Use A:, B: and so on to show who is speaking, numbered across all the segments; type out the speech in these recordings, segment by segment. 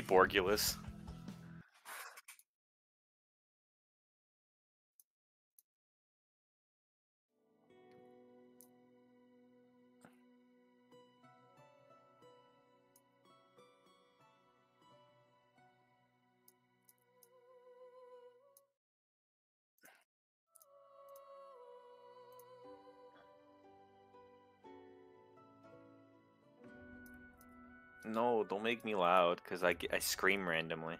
A: Borgulus. Make me loud, because I, I scream randomly.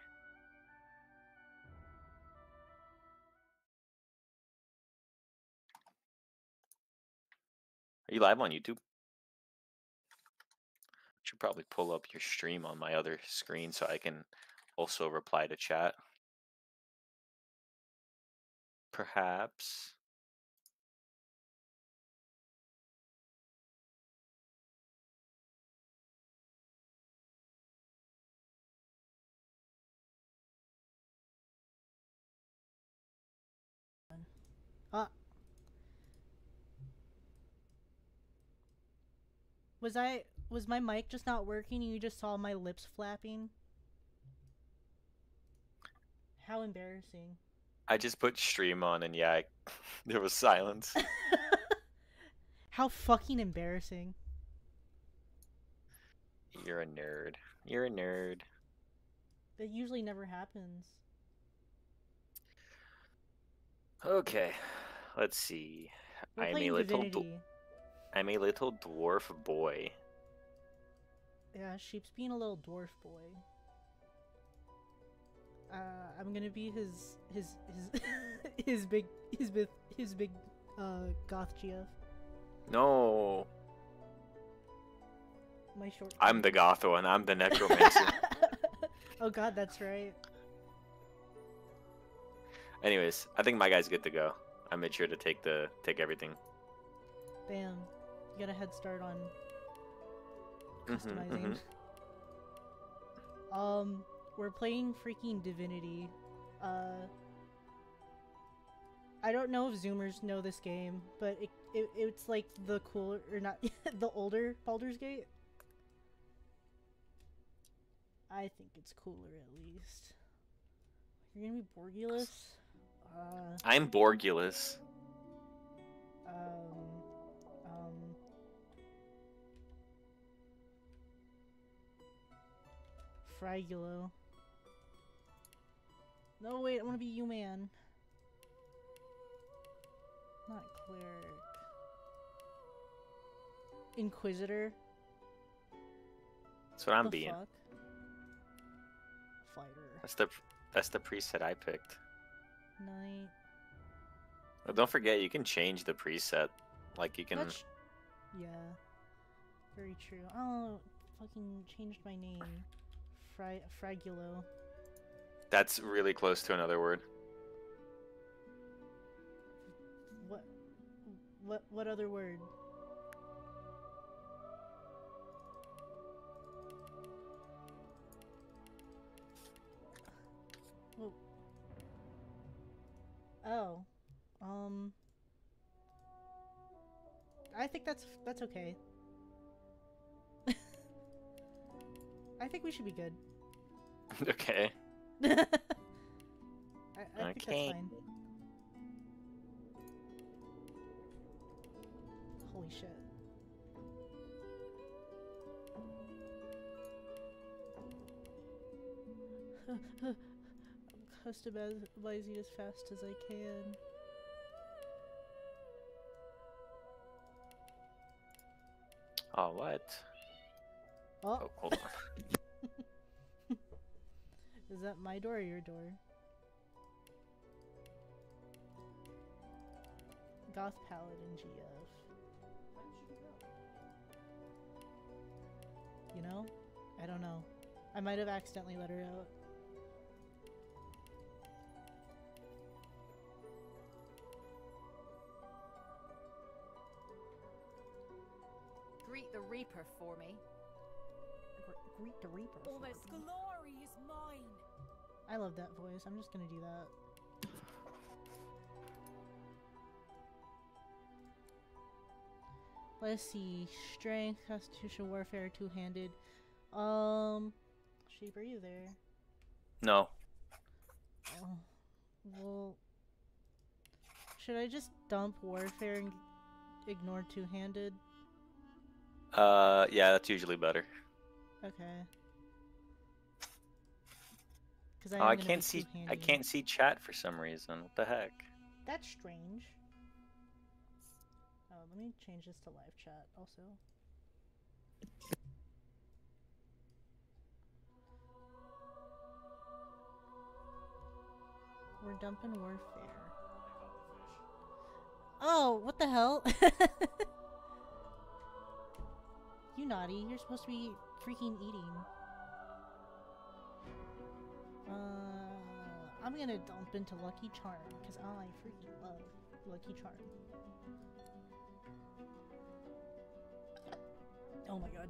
A: Are you live on YouTube? Should probably pull up your stream on my other screen so I can also reply to chat. Perhaps.
B: Uh. Was I was my mic just not working and you just saw my lips flapping? How embarrassing.
A: I just put stream on and yeah, I, there was silence.
B: How fucking embarrassing.
A: You're a nerd. You're a nerd.
B: That usually never happens.
A: Okay, let's see.
B: We're
A: I'm a little
B: Divinity.
A: I'm a little dwarf boy.
B: Yeah, Sheep's being a little dwarf boy. Uh, I'm gonna be his his his his big his big his big uh goth GF.
A: No,
B: My short.
A: I'm the goth one. I'm the necromancer.
B: oh god, that's right.
A: Anyways, I think my guy's good to go. I made sure to take the take everything.
B: Bam. You got a head start on
A: Mhm,
B: customizing.
A: mhm.
B: Um, we're playing freaking Divinity. Uh, I don't know if Zoomers know this game, but it, it it's like the cooler or not the older Baldur's Gate. I think it's cooler at least. You're gonna be Borgulus. Uh,
A: I'm Borgulus.
B: um. Fragulo. No, wait, I want to be you, man. Not cleric. Inquisitor.
A: That's what I'm
B: the
A: being.
B: fuck? Fighter.
A: That's the that's the preset I picked.
B: Knight.
A: But don't forget, you can change the preset. Like you can.
B: That's- Yeah. Very true. Oh, fucking changed my name. Fra Fragulo.
A: That's really close to another word.
B: What? What? What other word? Oh. Oh. Um. I think that's that's okay. I think we should be good.
A: okay.
B: I, I think
A: Okay.
B: that's fine. Holy shit. I'm customizing as fast as I can.
A: Oh what?
B: Oh,
A: Oh, hold on.
B: is that my door or your door? Goth Paladin GF. You know? I don't know. I might have accidentally let her out.
C: Greet the Reaper for me.
B: Gre- Greet the Reaper.
C: All this glory is mine.
B: I love that voice. I'm just gonna do that. Let's see. Strength, Constitution, Warfare, two-handed. Um, Sheep, are you there?
A: No.
B: Oh, well, should I just dump warfare and ignore two-handed?
A: Uh, yeah, that's usually better.
B: Okay. Because
A: Oh, I can't see. I can't see chat for some reason. What the heck?
B: That's strange. Oh, let me change this to live chat also. We're dumping warfare. Oh, what the hell? you naughty. You're supposed to be freaking eating. Uh, I'm gonna dump into Lucky Charm because I freaking love Lucky Charm. Oh my god.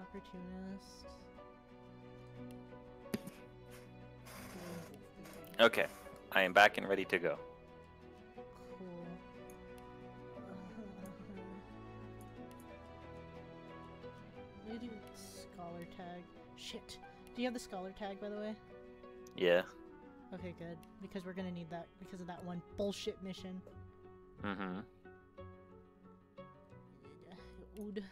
B: Opportunist.
A: Okay, I am back and ready to go.
B: Me do scholar tag. Shit. Do you have the scholar tag, by the way?
A: Yeah.
B: Okay, good. Because we're gonna need that because of that one bullshit mission.
A: Mm-hmm.
B: Ood.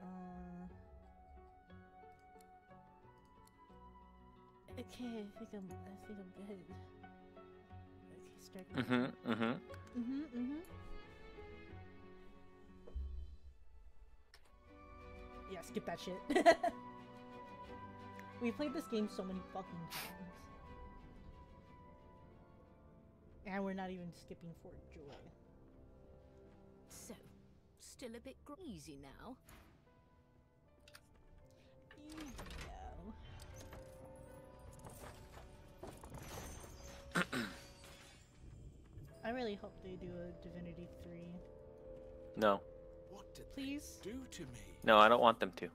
B: Uh, okay, I think I'm. I think I'm good. Okay, start.
A: Mm-hmm. Mm-hmm.
B: Mhm. Mhm. Yeah, skip that shit. we played this game so many fucking times. And we're not even skipping Fort Joy.
C: So, still a bit greasy now.
B: No. I really hope they do a Divinity 3.
A: No.
D: What did
B: Please?
D: do to me?
A: No, I don't want them to.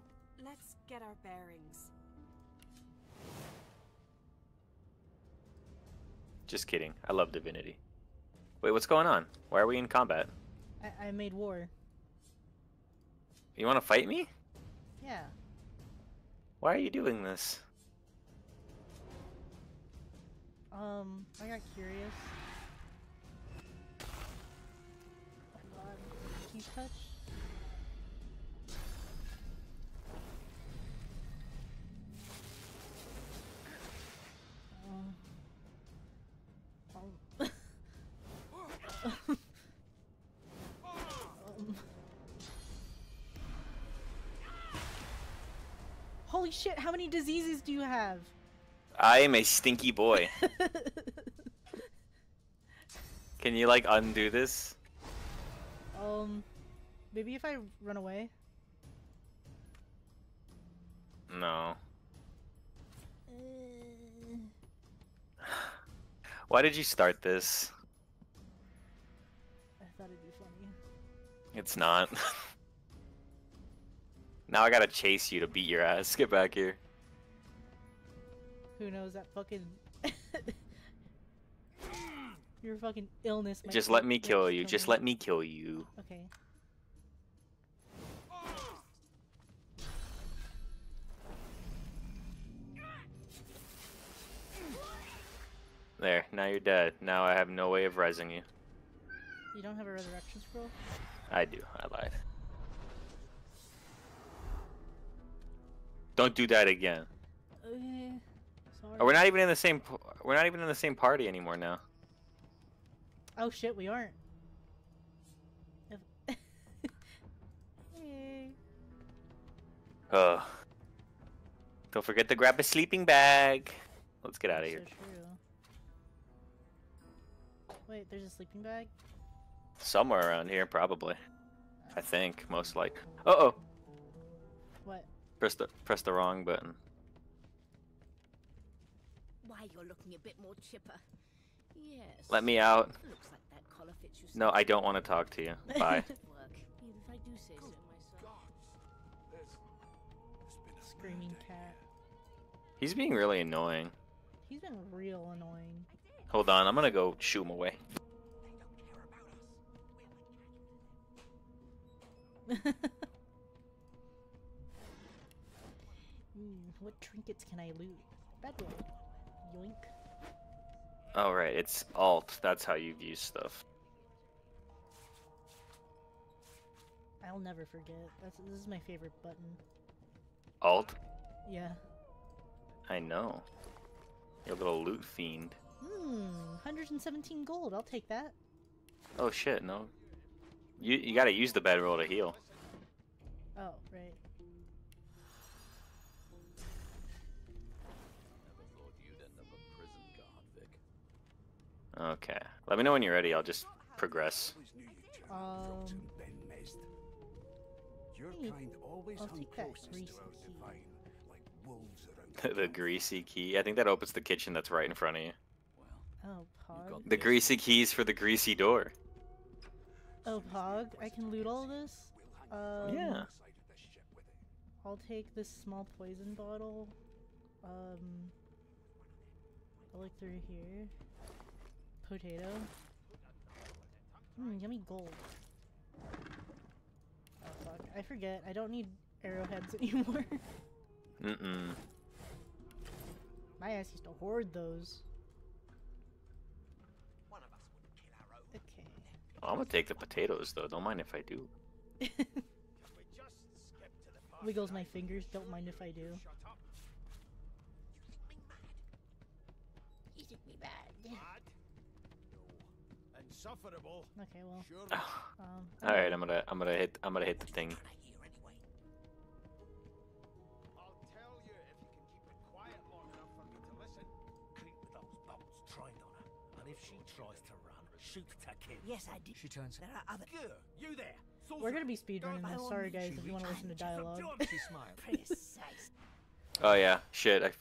C: Let's get our bearings.
A: Just kidding. I love Divinity. Wait, what's going on? Why are we in combat?
B: I, I made war.
A: You want to fight me?
B: Yeah.
A: Why are you doing this?
B: Um, I got curious. Oh my god. Can you touch? Um. Um. um. Holy shit, how many diseases do you have?
A: I am a stinky boy. Can you like undo this?
B: um, maybe if I run away.
A: No. Why did you start this?
B: I thought it'd be funny.
A: It's not. now I gotta chase you to beat your ass. Get back here.
B: Who knows that fucking. Your fucking illness.
A: Just let me kill you. Just
B: me.
A: let me kill you.
B: Okay.
A: There. Now you're dead. Now I have no way of rising you.
B: You don't have a resurrection scroll?
A: I do. I lied. Don't do that again.
B: Okay. Sorry.
A: Oh, we're not even in the same. We're not even in the same party anymore now.
B: Oh shit, we aren't. Hey.
A: Ugh. Don't forget to grab a sleeping bag. Let's get out of here.
B: So true. Wait, there's a sleeping bag?
A: Somewhere around here, probably. I think, most like. Uh oh.
B: What?
A: Press the press the wrong button.
C: Why, you're looking a bit more chipper. Yes.
A: Let me out.
C: Looks like that collar fits you.
A: No, I don't want to talk to you. Bye.
C: Work, even if I do say so myself.
D: Gods, there's, there's been a
B: Screaming cat.
A: He's being really annoying.
B: He's been real annoying.
A: Hold on, I'm gonna go shoo him away.
B: Hmm, what trinkets can I loot? Bedroll. Yoink.
A: Oh right, it's alt. That's how you view stuff.
B: I'll never forget. That's this is my favorite button.
A: Alt.
B: Yeah.
A: I know. You're a little loot fiend.
B: Hmm, 117 gold. I'll take that.
A: Oh shit, no. You you gotta use the bedroll to heal.
B: Oh, right.
D: Never thought you'd end up a prison guard, Vic.
A: Okay. Let me know when you're ready. I'll just progress.
D: Always knew you'd turn
B: Um,
D: frogs and Ben Mezd. Your kind always
B: I'll take that greasy key.
D: divine, like wolves around
A: the greasy key. I think that opens the kitchen that's right in front of you.
B: Oh, Pog.
A: The greasy keys for the greasy door.
B: Oh, Pog. I can loot all this? Um,
A: Yeah.
D: alongside of this ship with it.
B: I'll take this small poison bottle. Um, I'll look through here. Potato. Hmm, yummy gold. Oh fuck, I forget. I don't need arrowheads anymore.
A: Mm-mm.
B: My ass used to hoard those. Okay.
A: I'm gonna take the potatoes though. Don't mind if I do.
B: Wiggles my fingers. Don't mind if I do. You think me bad.
D: Insufferable.
B: Okay, well, um.
A: All right, I'm gonna I'm gonna hit I'm gonna hit the thing.
E: Shoot to kill.
F: Yes, I did.
E: She turns.
F: There are other.
E: Good. You there.
B: We're gonna be speedrunning
F: By
B: this. Sorry, guys, if you want to listen to dialogue.
E: She smiled.
F: Precise.
A: Oh yeah, shit. I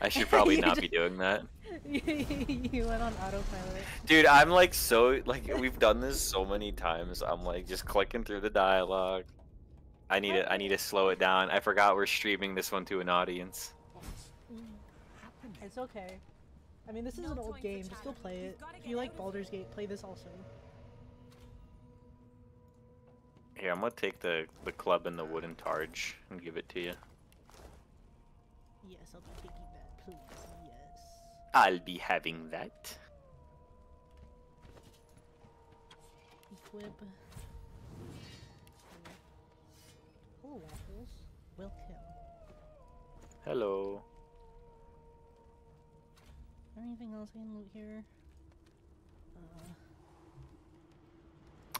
A: I should probably not be doing that.
B: you went on autopilot.
A: Dude, I'm like so like we've done this so many times. I'm like just clicking through the dialogue. I need to I need to slow it down. I forgot we're streaming this one to an audience.
B: It's okay. I mean, this is
C: No
B: an old game. Just go play it. If you like
C: out
B: Baldur's Gate, play this also.
A: Here, I'm gonna take the the club and the wooden targe and give it to you.
B: Yes, I'll be taking that, please. Yes.
A: I'll be having that.
B: Equip. Oh, waffles. Welcome.
A: Hello.
B: There anything else I can loot here? Uh,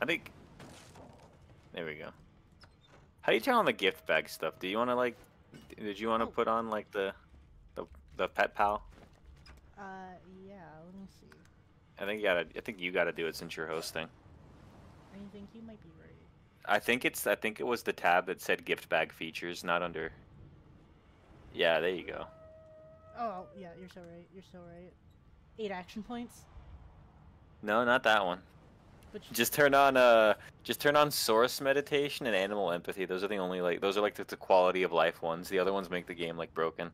A: I think. There we go. How do you turn on the gift bag stuff? Do you want to like? Did you want to
B: Oh.
A: put on like the, the the pet pal?
B: uh, yeah. Let me see.
A: I think you gotta. I think you gotta do it since you're hosting.
B: I think you might be right.
A: I think it's. I think it was the tab that said gift bag features, not under. Yeah, there you go.
B: Oh, yeah. You're so right. You're so right. Eight action points.
A: No, not that one.
B: But
A: Just turn on uh, just turn on source meditation and animal empathy. Those are the only like. Those are like the, the quality of life ones. The other ones make the game like broken.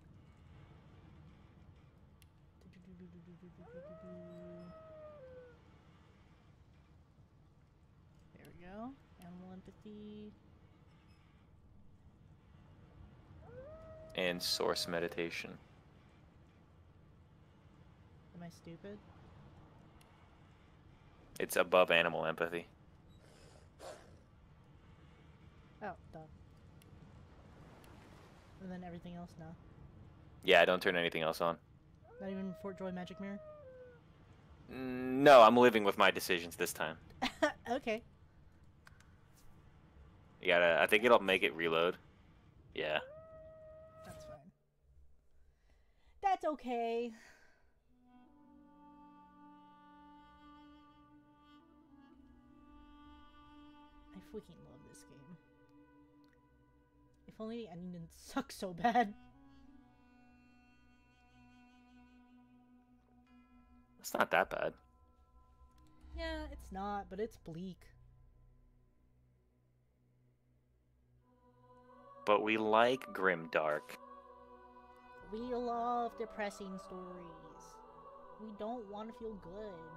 B: There we go. Animal empathy.
A: And source meditation.
B: I stupid?
A: It's above animal empathy.
B: Oh, duh. And then everything else now.
A: Yeah, I don't turn anything else on.
B: Not even Fort Joy Magic Mirror?
A: Mm, No, I'm living with my decisions this time.
B: okay.
A: You gotta. I think it'll make it reload. Yeah.
B: That's fine. That's okay. If only the ending didn't suck so bad.
A: It's not that bad.
B: Yeah, it's not, but it's bleak.
A: But we like grim dark.
B: We love depressing stories. We don't want to feel good.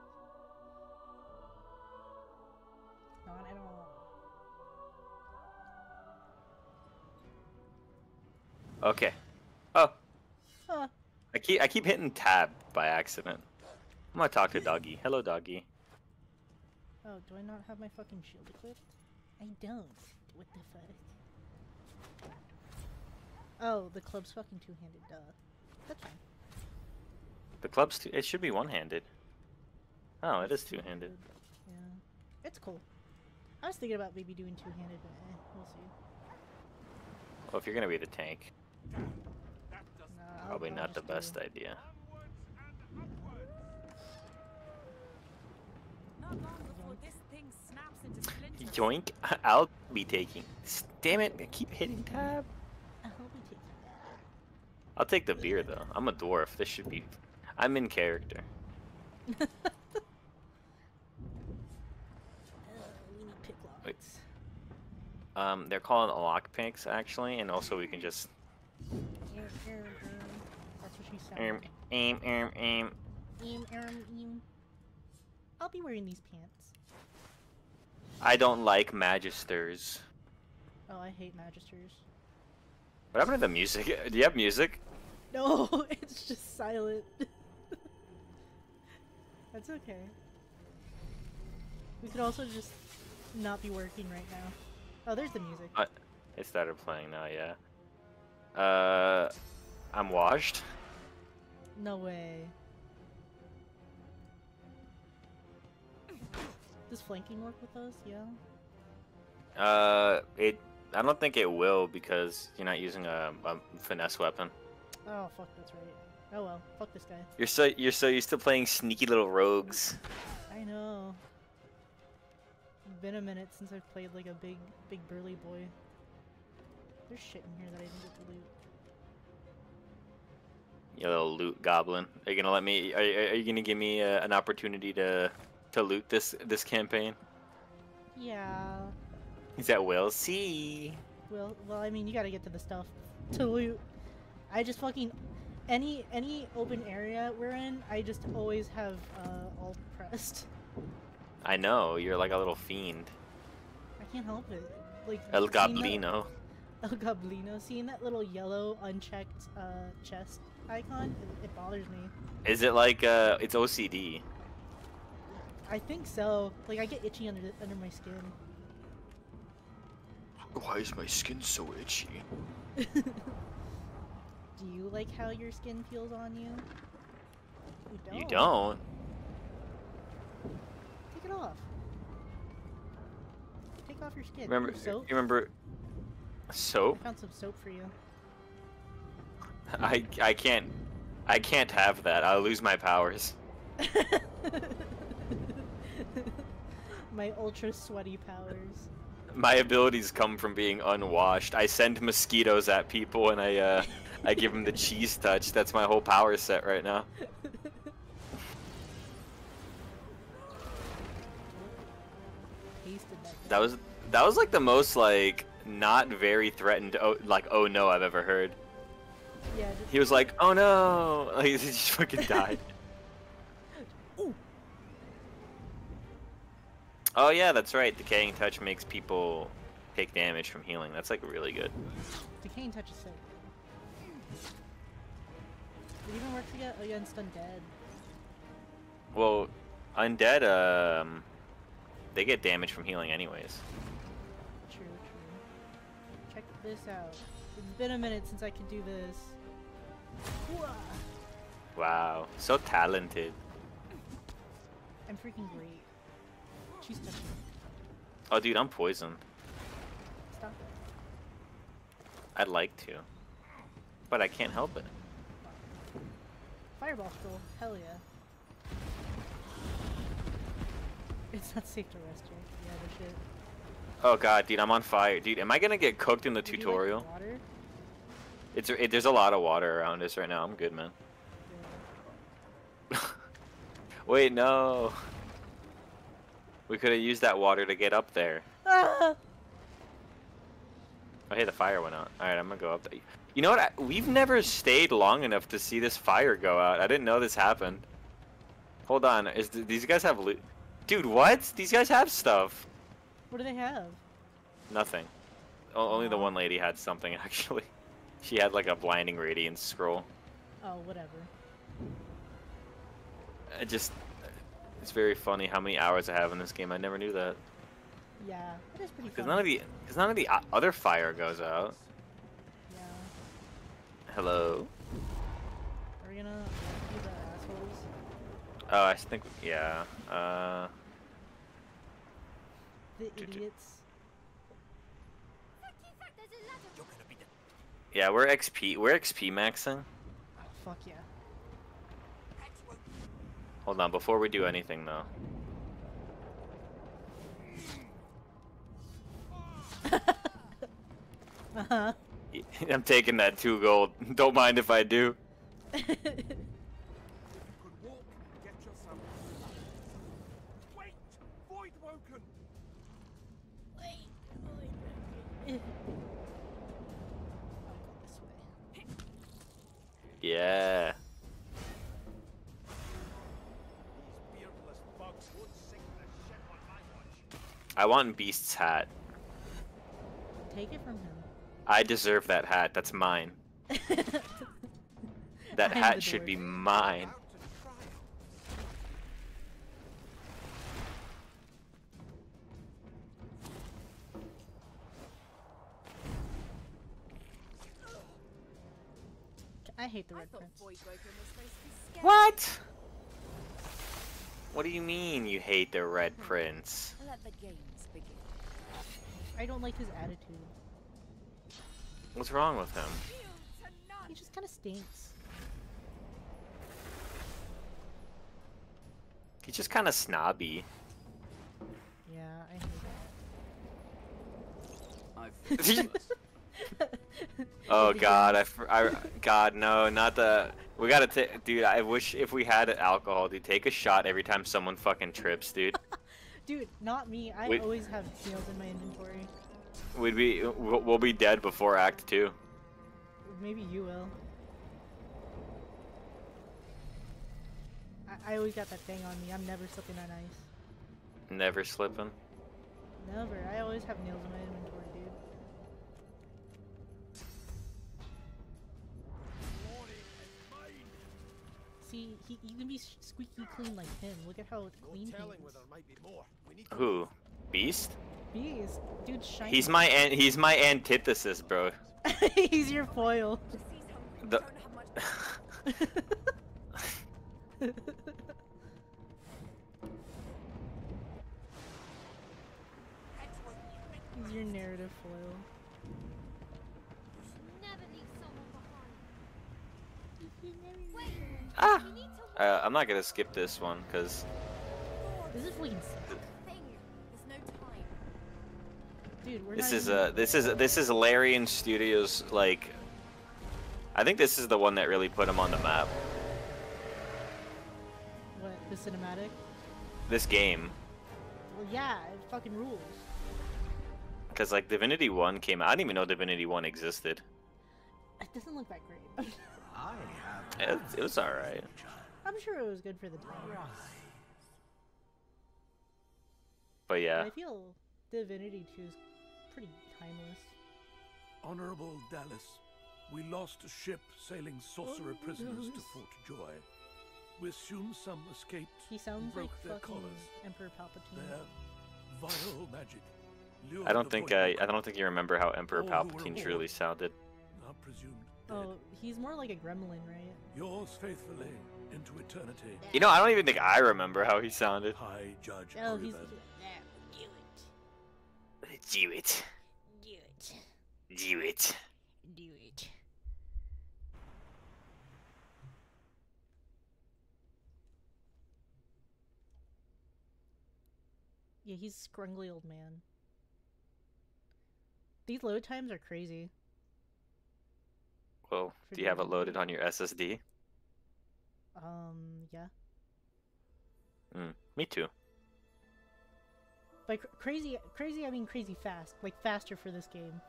B: Not at all.
A: Okay. Oh,
B: Huh.
A: I keep I keep hitting tab by accident. I'm gonna talk to doggy. Hello, doggy.
B: Oh, do I not have my fucking shield equipped? I don't. What the fuck? Oh, the club's fucking two-handed. Duh. That's fine.
A: The club's two. It should be one-handed. Oh, it is two-handed.
B: Yeah. It's cool. I was thinking about maybe doing two-handed, but eh, we'll see.
A: Well, if you're gonna be the tank, probably not the best idea.
C: Not long before this thing snaps into splinters.
A: Yoink! I'll be taking. Damn it! I keep hitting tab.
B: I'll be taking that.
A: I'll take the beer though. I'm a dwarf. This should be. I'm in character.
B: Uh, we need pick
A: Wait. Um, they're calling lockpicks actually, and also we can just
B: That's what she
A: um,
B: sounded.
A: aim, aim, aim.
B: Eam, erm, eam. I'll be wearing these pants.
A: I don't like magisters.
B: Oh, I hate magisters.
A: What happened to the music? Do you have music?
B: No, it's just silent. That's okay. We could also just not be working right now. Oh, there's the music.
A: Uh, It started playing now, yeah. Uh, I'm washed.
B: No way. Does flanking work with us? Yeah.
A: Uh, it. I don't think it will because you're not using a, a finesse weapon.
B: Oh fuck, that's right. Oh well, fuck this guy.
A: You're so you're so used to playing sneaky little rogues.
B: I know. It's been a minute since I've played like a big, big burly boy. There's shit in here that I didn't get to loot.
A: You little loot goblin. Are you gonna let me? Are, are you gonna give me uh, an opportunity to to loot this this campaign?
B: Yeah.
A: Is that will see?
B: Well, well, I mean, you gotta get to the stuff to loot. I just fucking any any open area we're in, I just always have uh, alt pressed.
A: I know you're like a little fiend.
B: I can't help it. Like
A: El
B: seeing that-
A: Goblino.
B: El Goblino. Seeing that little yellow unchecked uh, chest icon, it, it bothers me.
A: Is it like uh? It's OCD.
B: I think so. Like I get itchy under under my skin.
A: Why is my skin so itchy?
B: Do you like how your skin feels on you? You don't.
A: You don't.
B: Take it off. Take off your skin.
A: Remember?
B: Soap.
A: You remember? Soap?
B: I found some soap for you.
A: I I can't. I can't have that. I'll lose my powers.
B: my ultra sweaty powers.
A: My abilities come from being unwashed. I send mosquitoes at people and I uh I give them the cheese touch. That's my whole power set right now.
B: That.
A: Was that was like the most like not very threatened oh like oh no I've ever heard.
B: Yeah. Just,
A: He was like oh no like he just fucking died.
B: Ooh.
A: Oh yeah, that's right. Decaying touch makes people take damage from healing. That's like really good.
B: Decaying touch is sick. It even works against undead.
A: Well, undead um they get damage from healing anyways.
B: True, true. Check this out. It's been a minute since I could do this.
A: Wow, so talented.
B: I'm freaking great. She's touching.
A: Oh dude, I'm poisoned.
B: Stop it.
A: I'd like to. But I can't help it.
B: Fireball scroll. Hell yeah. It's not safe to rest here. Yeah, no shit.
A: Oh god, dude, I'm on fire. Dude, am I gonna get cooked in the
B: Would you like
A: tutorial?
B: water?
A: It's it, there's a lot of water around us right now. I'm good, man. Wait, no. We could have used that water to get up there.
B: Ah!
A: Oh, hey, the fire went out. All right, I'm gonna go up there. You know what? I, we've never stayed long enough to see this fire go out. I didn't know this happened. Hold on. Is th- these guys have loot? Dude, what? These guys have stuff.
B: What do they have?
A: Nothing. O- only the one lady had something actually. She had like a blinding radiance scroll.
B: Oh, whatever.
A: It just, it's very funny how many hours I have in this game. I never knew that.
B: Yeah, it is pretty
A: Because none of the, because none of the other fire goes out.
B: Yeah.
A: Hello.
B: Are we gonna be the assholes?
A: Oh, I think yeah. Uh,
B: The idiots?
E: You're gonna be the
A: yeah, we're XP, we're XP maxing.
B: Oh, fuck yeah.
A: Hold on, before we do anything though.
B: Uh-huh.
A: I'm taking that two gold. Don't mind if I do.
D: Watch.
A: I want Beast's hat.
B: Take it from him.
A: I deserve that hat. That's mine. That
B: I'm
A: hat should be mine.
B: I hate the red
C: thought
B: prince.
C: Void was to.
A: What? What do you mean you hate the Red hmm. Prince?
C: Let the games begin.
B: I don't like his attitude.
A: What's wrong with him?
B: He just kind of stinks.
A: He's just kind of snobby.
B: Yeah, I hate
A: He- oh God, I, I, God, no, not the. We gotta take, dude. I wish if we had alcohol, dude, take a shot every time someone fucking trips, dude.
B: Dude, not me. I
A: Wait.
B: always have snails in my inventory.
A: We'd be, we'll, we'll be dead before Act Two.
B: Maybe you will. I, I always got that thing on me. I'm never slipping on ice.
A: Never slipping.
B: Never. I always have nails in my inventory, See, he, you can be squeaky clean like him. Look at how
D: No
B: clean he is.
D: where there might be more. We need to
A: Who? Beast?
B: Beast, dude, shiny.
A: He's my an- he's my antithesis, bro.
B: He's your foil.
C: Just.
A: The-
C: Don't have much.
B: He's your narrative foil.
F: Never leave someone behind. Wait,
A: ah.
F: we need to
A: Uh, I'm not gonna skip this one because
B: This is fucking sick.
C: Thing. There's no time.
B: Dude,
A: this is
B: even-
A: uh this is this is Larian Studios like. I think this is the one that really put him on the map.
B: What, the cinematic?
A: This game,
B: Well, yeah, it fucking rules.
A: because like Divinity One came out. I didn't even know Divinity One existed.
B: It doesn't look that great.
E: I have.
A: It, it was all right.
B: I'm sure it was good for the time.
A: But
B: But
A: yeah,
B: I feel Divinity 2 is pretty timeless.
G: Honorable Dallis, we lost a ship sailing sourcerer
B: Oh,
G: prisoners to Fort Joy. We assume some escaped
B: He
G: and
B: sounds like
G: their
B: fucking
G: collars.
B: Emperor Palpatine.
G: Their vile magic.
A: I don't think I I don't think you remember how Emperor
G: All
A: Palpatine truly sounded.
G: Now presumed dead.
B: Oh, he's more like a gremlin, right?
G: Yours faithfully into eternity.
A: You know, I don't even think I remember how he sounded.
G: High Judge
B: Oh, he's.
G: Orivand.
A: Do it.
B: Do it.
A: Do it.
B: Do it. Yeah, he's a scrungly old man. These load times are crazy.
A: Well, do you have it loaded on your SSD?
B: Um, yeah.
A: Mm, me too.
B: By cr- crazy, crazy, I mean crazy fast. Like faster for this game.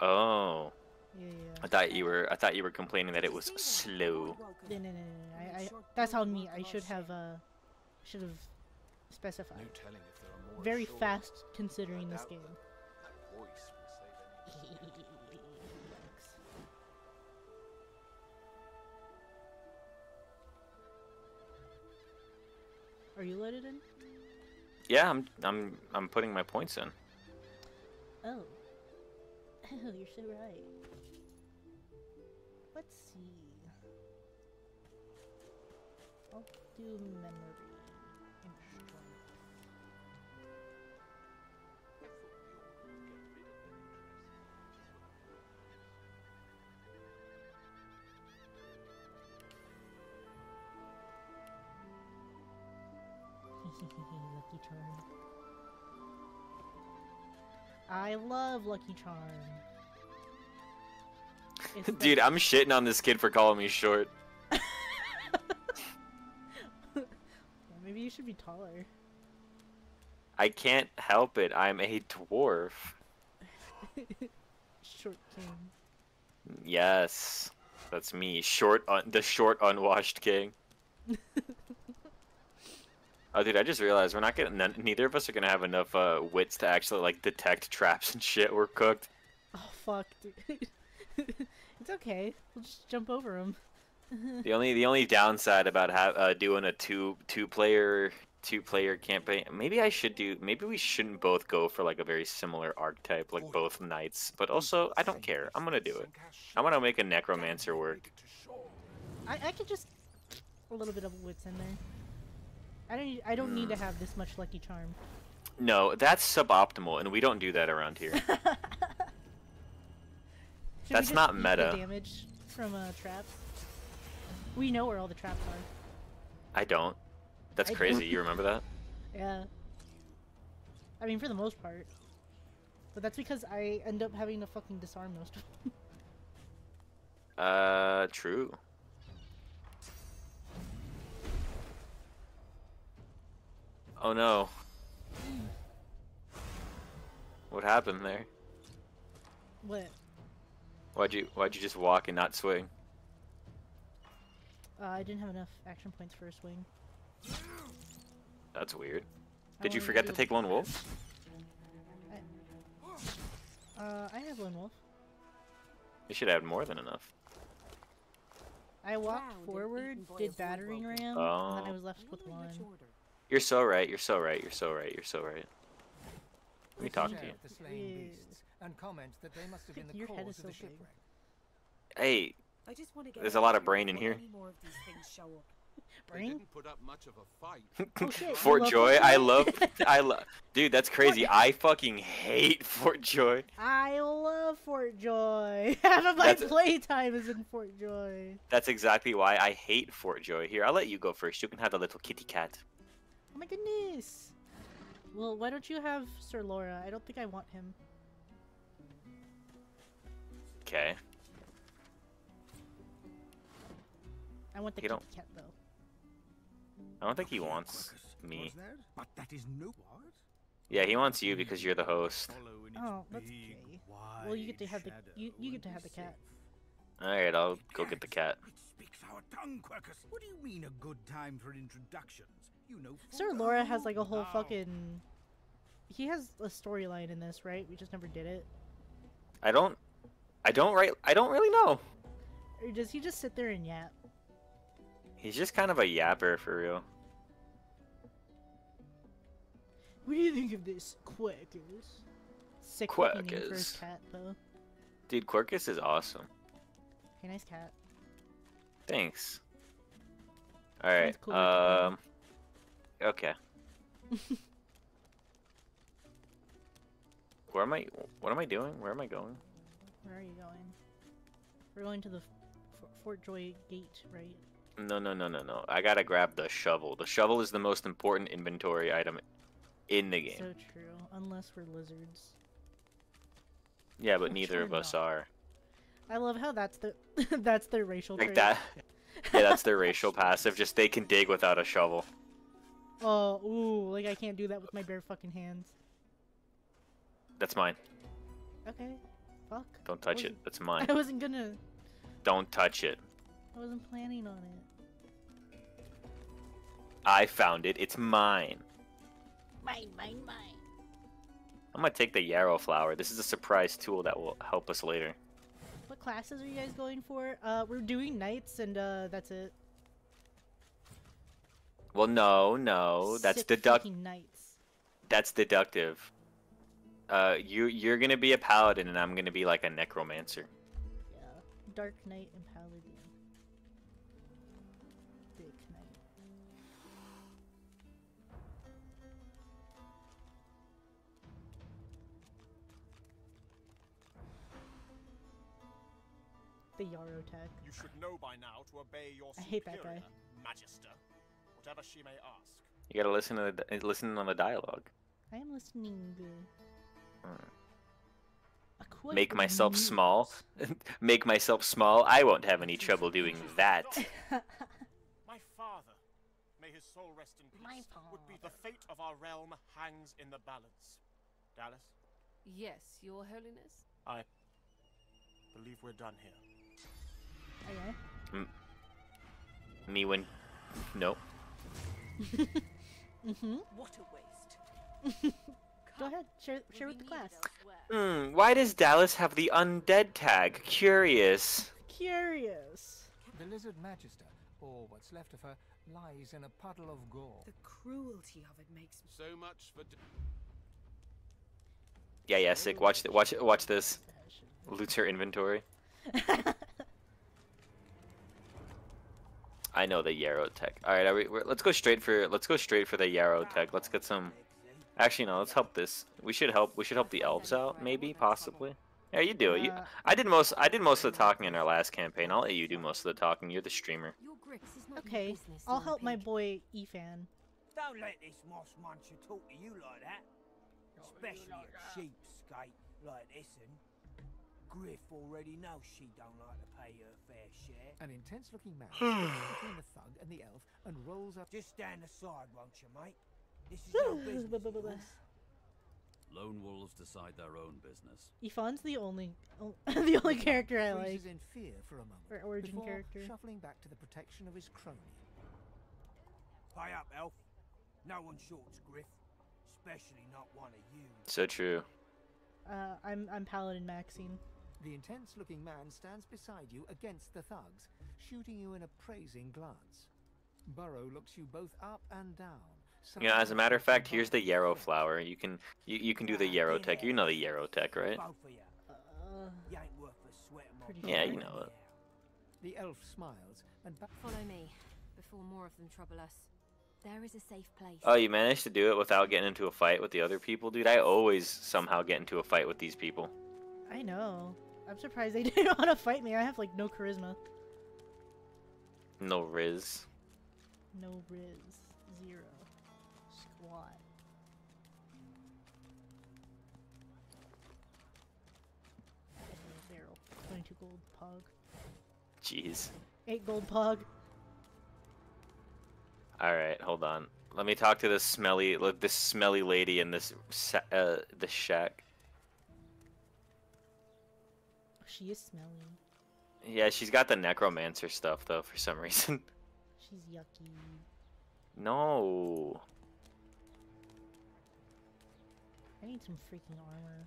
A: Oh,
B: Yeah, yeah.
A: I thought you were I thought you were complaining that it was slow.
C: Void
B: yeah.
C: Woken.
B: No, no, no, no. I, I, that's on me. I should have, uh, should have specified.
D: No telling if there are more
B: Very fast considering this game. Are you loaded in?
A: Yeah, I'm I'm I'm putting my points in.
B: Oh. Oh, you're so right. Let's see. I'll do memory and Charm. I love Lucky Charm. The-
A: Dude, I'm shitting on this kid for calling me short.
B: Yeah, maybe you should be taller.
A: I can't help it. I'm a dwarf.
B: Short king.
A: Yes, that's me. Short, un- the short, unwashed king. Oh, dude, I just realized we're not gonna. None, neither of us are gonna have enough uh, wits to actually like detect traps and shit. We're cooked.
B: Oh fuck, dude. it's okay. We'll just jump over them.
A: The only the only downside about ha- uh, doing a two two player two player campaign, maybe I should do. Maybe we shouldn't both go for like a very similar archetype, like both knights. But also, I don't care. I'm gonna do it. I'm gonna make a necromancer work.
B: I I could just a little bit of wits in there. I don't need, I don't need to have this much lucky charm.
A: No, that's suboptimal, and we don't do that around here. That's not meta.
B: damage from uh, traps. We know where all the traps are.
A: I don't. That's
B: I
A: crazy.
B: don't.
A: You remember that?
B: Yeah. I mean, for the most part. But that's because I end up having to fucking disarm most of them.
A: Uh, true. Oh no. What happened there?
B: what?
A: Why'd you Why'd you just walk and not swing?
B: Uh, I didn't have enough action points for a swing.
A: That's weird.
B: I
A: Did you forget to
B: do-
A: take lone wolf?
B: Uh, I have lone wolf.
A: You should have more than enough.
B: I walked
C: Drowned
B: forward, did battering
C: unbroken.
B: ram, and then I
A: Oh.
B: was left with
C: Ruler which
B: one.
C: Order?
A: You're so right. You're so right. You're so right. You're so right. Let me talk to you.
E: The slain
B: Yeah.
E: beasts, and comment that they must have been the
B: Your head is so big.
A: Hey,
C: I just want to get
A: There's a lot
C: of
A: of brain in here.
C: any more of these things show up.
B: Brain?
D: didn't put up much of a fight.
B: Oh, shit,
A: Fort
B: love
A: Joy. I love. I love. Dude, that's crazy. I fucking hate Fort Joy.
B: I love Fort Joy. Half of my playtime is in Fort Joy.
A: That's exactly why I hate Fort Joy. Here, I'll let you go first. You can have the little kitty cat.
B: Oh my goodness. Well, why don't you have Sir Laura? I don't think I want him.
A: Okay.
B: I want the
A: You
B: kitty
A: don't-
B: cat though.
A: I don't think he wants me.
E: But that is no what?
A: Yeah, he wants you because you're the host.
E: Follow in its
B: Oh, that's okay. Well, you get to have the you, you get to have the cat.
A: Alright, I'll go get the cat.
E: It speaks our tongue, Quercus. What do you mean a good time for introductions? You know.
B: Sir Laura has like a whole
E: now.
B: fucking. He has a storyline in this, right? We just never did it.
A: I don't. I don't right. I don't really know.
B: Or does he just sit there and yap?
A: He's just kind of a yapper for real.
B: What do you think of this, Quackers? Sick fucking name for his cat, though.
A: Dude, Quirkus is awesome.
B: Hey, nice cat.
A: Thanks. Alright,
B: cool with the
A: um... Okay. Where am I... What am I doing? Where am I going?
B: Where are you going? We're going to the Fort Joy gate, right?
A: No, no, no, no, no. I gotta grab the shovel. The shovel is the most important inventory item in the game.
B: So true. Unless we're lizards.
A: yeah, but
B: Which
A: neither of us
B: not.
A: are.
B: I love how that's the that's their racial
A: Like
B: trait.
A: that. Yeah, that's their racial passive. Just they can dig without a shovel.
B: Oh, ooh, like I can't do that with my bare fucking hands.
A: That's mine.
B: Okay. Fuck.
A: Don't touch it. That's mine.
B: I wasn't gonna.
A: Don't touch it.
B: I wasn't planning on it.
A: I found it. It's mine.
B: Mine, mine, mine.
A: I'm gonna take the yarrow flower. This is a surprise tool that will help us later.
B: What classes are you guys going for? Uh, we're doing knights, and uh, that's it.
A: Well, no, no, that's
B: Sick
A: deduct.
B: knights.
A: That's deductive. Uh, you you're gonna be a paladin, and I'm gonna be like a necromancer.
B: Yeah. Dark Knight and Paladin. Dick Knight. The Yarrow tech.
D: You should know by now to obey your
B: I hate that guy.
D: superior, Magister, whatever she may ask.
A: You gotta listen to the listen on the dialogue.
B: I am listening.
A: Hmm. Make myself
B: news.
A: small. Make myself small. I won't have any trouble doing that.
D: My father, may his soul rest in peace,
B: My
D: would be the fate of our realm hangs in the balance. Dallis,
C: Yes, Your Holiness.
D: I believe we're done here.
B: Okay.
A: Me when. No.
B: Mm-hmm.
C: What a waste.
B: Go ahead. Share share with the class.
A: Hmm. Why does Dallis have the undead tag? Curious.
B: Curious.
F: The lizard magister, or what's left of her, lies in a puddle of gore.
C: The cruelty of it makes me.
D: So much for. D-
A: Yeah, yeah. Sick. Watch th- watch watch this. Loots her inventory. I know the Yarrow tech. All right, are we, we're, let's go straight for let's go straight for the Yarrow tech. Let's get some. Actually, no. Let's help this. We should help. We should help the elves out, maybe, possibly. Yeah, you do it. You,
B: Uh,
A: I did most. I did most of the talking in our last campaign. I'll let you do most of the talking. You're the streamer.
C: Your Grix is not your
B: okay. I'll help my boy Ifan.
H: Don't let this moss muncher talk to you like that. Especially a cheapskate like this one. Griff already knows she don't like to pay her fair share.
F: An intense-looking man between the thug and the elf and rolls up.
H: Just stand aside, won't you, mate? This is no business.
E: Lone wolves decide their own business.
B: Ifan's the only o- the only character I like.
F: freezes in fear for a moment
B: Or origin
F: before
B: character.
F: shuffling back to the protection of his crony.
H: Pay up, elf. No one shorts Griff. Especially not one of you.
A: So true.
B: Uh, I'm I'm Paladin Maxine.
F: The intense-looking man stands beside you against the thugs, shooting you an appraising glance. Burrow looks you both up and down.
A: You know, as a matter of fact, here's the yarrow flower. You can you, you can do the yarrow tech. You know the yarrow tech, right?
H: Both of you.
B: Uh,
H: You ain't worth a sweat of my
B: Pretty
A: Yeah, you know it.
F: The elf smiles and.
C: Follow me before more of them trouble us. There is a safe place.
A: Oh, you managed to do it without getting into a fight with the other people, dude. I always somehow get into a fight with these people.
B: I know. I'm surprised they didn't want to fight me. I have like no charisma,
A: No riz.
B: no riz, zero, squat. Barrel, 22 gold pog,
A: Jeez.
B: 8 gold pog.
A: All right, hold on. Let me talk to this smelly, look, this smelly lady in this uh this shack.
B: She is smelly.
A: Yeah, she's got the necromancer stuff though for some reason.
B: She's yucky.
A: no.
B: I need some freaking armor.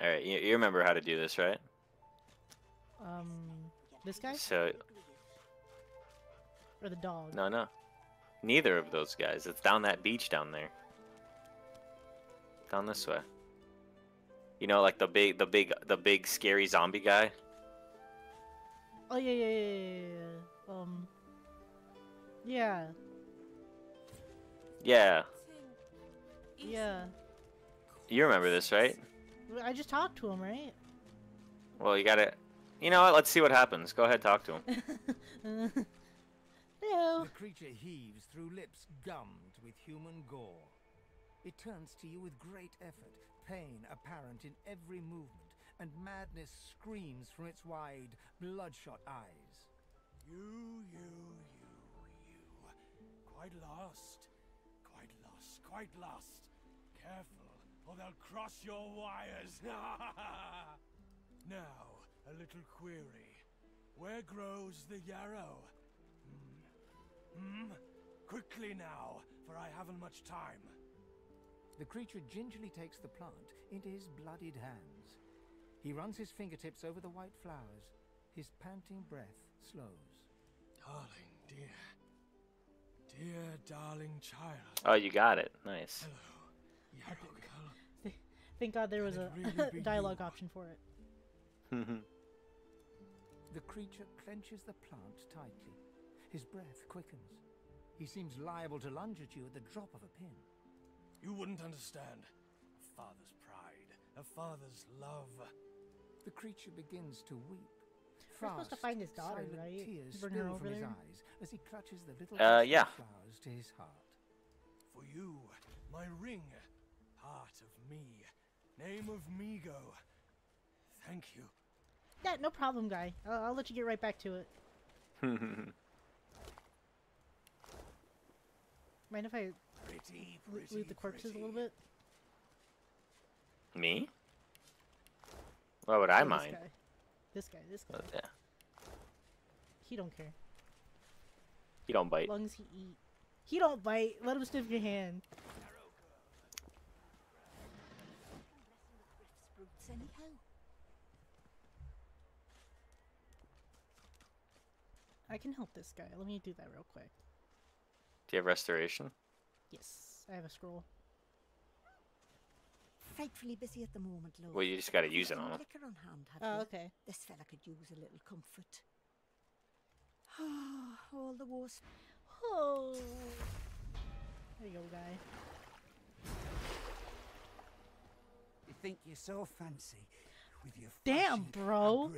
A: All right, you, you remember how to do this, right?
B: Um, this guy
A: So
B: or the dog?
A: no, no, neither of those guys. It's down that beach down there. Down this way. You know, like the big, the big, the big scary zombie guy.
B: Oh yeah, yeah, yeah, yeah, yeah, yeah. Um. Yeah,
A: Yeah,
B: yeah.
A: you remember this, right?
B: I just talked to him, right?
A: Well, you gotta. You know what? Let's see what happens. Go ahead, talk to him.
B: Hello.
F: The creature heaves through lips gummed with human gore. It turns to you with great effort, pain apparent in every movement, and madness screams from its wide, bloodshot eyes.
D: You, you, you, you. Quite lost. Quite lost. Quite lost. Careful, or they'll cross your wires. now, a little query. Where grows the yarrow? Hmm? Quickly now, for I haven't much time.
F: The creature gingerly takes the plant into his bloodied hands. He runs his fingertips over the white flowers. His panting breath slows.
D: Darling, dear. Dear darling child.
A: Oh, you got it. Nice.
D: Hello. Yarokal.
B: Thank God there was a
D: really
B: dialogue
D: you?
B: option for it.
F: The creature clenches the plant tightly. His breath quickens. He seems liable to lunge at you at the drop of a pin.
D: You wouldn't understand. A father's pride, a father's love.
F: The creature begins to weep.
B: We're supposed to
F: Fast,
B: find his daughter,
F: silent
B: right?
F: Tears
B: Bring
F: spill
B: over
F: from his eyes as he clutches the little
A: Uh,
F: pastel
A: yeah.
F: flowers to his heart.
D: For you, my ring, heart of me, name of Migo. Thank you.
B: Yeah, no problem, guy. I'll, I'll let you get right back to it. Mind if I
D: Pretty,
B: lo-
D: pretty,
B: loot the corpses a little bit?
A: Me? Why would I
B: Oh,
A: mind?
B: This guy. This guy. This guy.
A: Uh, yeah.
B: He don't care.
A: You don't bite.
B: As long as he eat. He don't bite. Let him sniff your hand. I can help this guy. Let me do that real quick.
A: Do you have restoration?
B: Yes, I have a scroll.
C: Frightfully busy at the moment, love.
A: Well, you just gotta use it on
C: any
A: him.
C: on hand,
B: Oh,
C: you?
B: okay.
C: This fella could use a little comfort. Oh, all the wars.
B: Oh. There you go, guy.
H: You think you're so fancy with your
B: Damn, bro.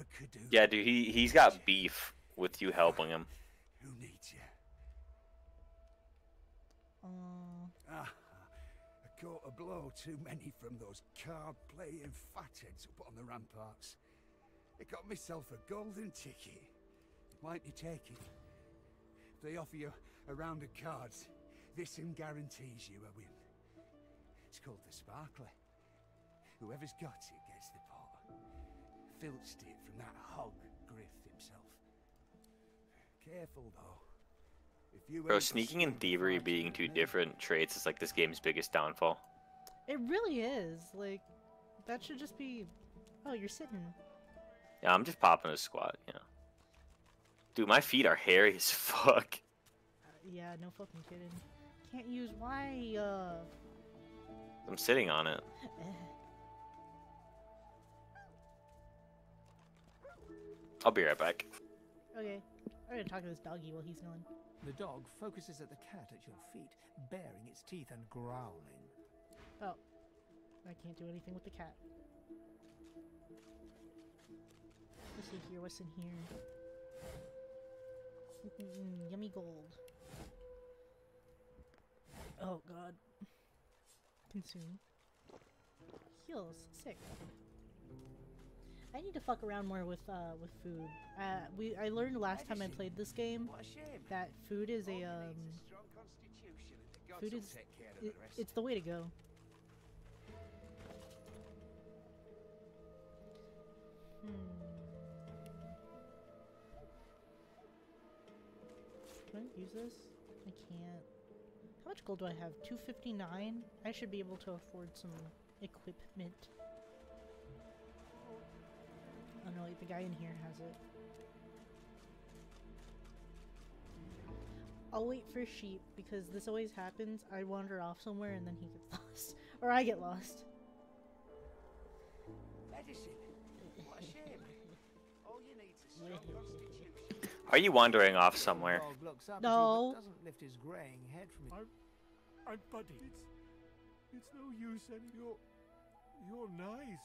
A: Yeah, dude, he he's got beef with you helping him.
H: Who needs you? Ah, I caught a blow too many from those card-playing fatheads up on the ramparts. I got myself a golden ticket. Why don't you take it? If they offer you a round of cards, this one guarantees you a win. It's called the Sparkler. Whoever's got it gets the pot. Filched it from that hog Griff himself. Careful though. If you
A: Bro, sneaking and thievery being two different traits is like this game's biggest downfall.
B: it really is. Like, that should just be. Oh, you're sitting.
A: Yeah, I'm just popping a squat, you know. Dude, my feet are hairy as fuck.
B: Uh, yeah, no fucking kidding. Can't use why. Uh.
A: I'm sitting on it. I'll be right back.
B: Okay. I'm gonna talk to this doggy while he's gone.
F: The dog focuses at the cat at your feet, baring its teeth and growling.
B: Oh. I can't do anything with the cat. Let's see here. What's in here? Mm, yummy gold. Oh god. Consume. Heals. Sick. I need to fuck around more with uh with food. Uh we I learned last time I played this game
H: What a shame.
B: that food is a um
H: need's a strong constitution and the
B: food is
H: take care of
B: it, it's the way to go. Hmm. Can I use this? I can't. How much gold do I have? 259? I should be able to afford some equipment. Oh no, wait, the guy in here has it. I'll wait for sheep because this always happens. I wander off somewhere and then he gets lost. Or I get lost.
H: Medicine. What a shame. All you need's a strong constitution.
A: Are you wandering off somewhere?
F: dog looks up
B: No.
F: at doesn't lift his graying head from it.
D: I'm buddy. It's, it's no use, and you're, you're nice.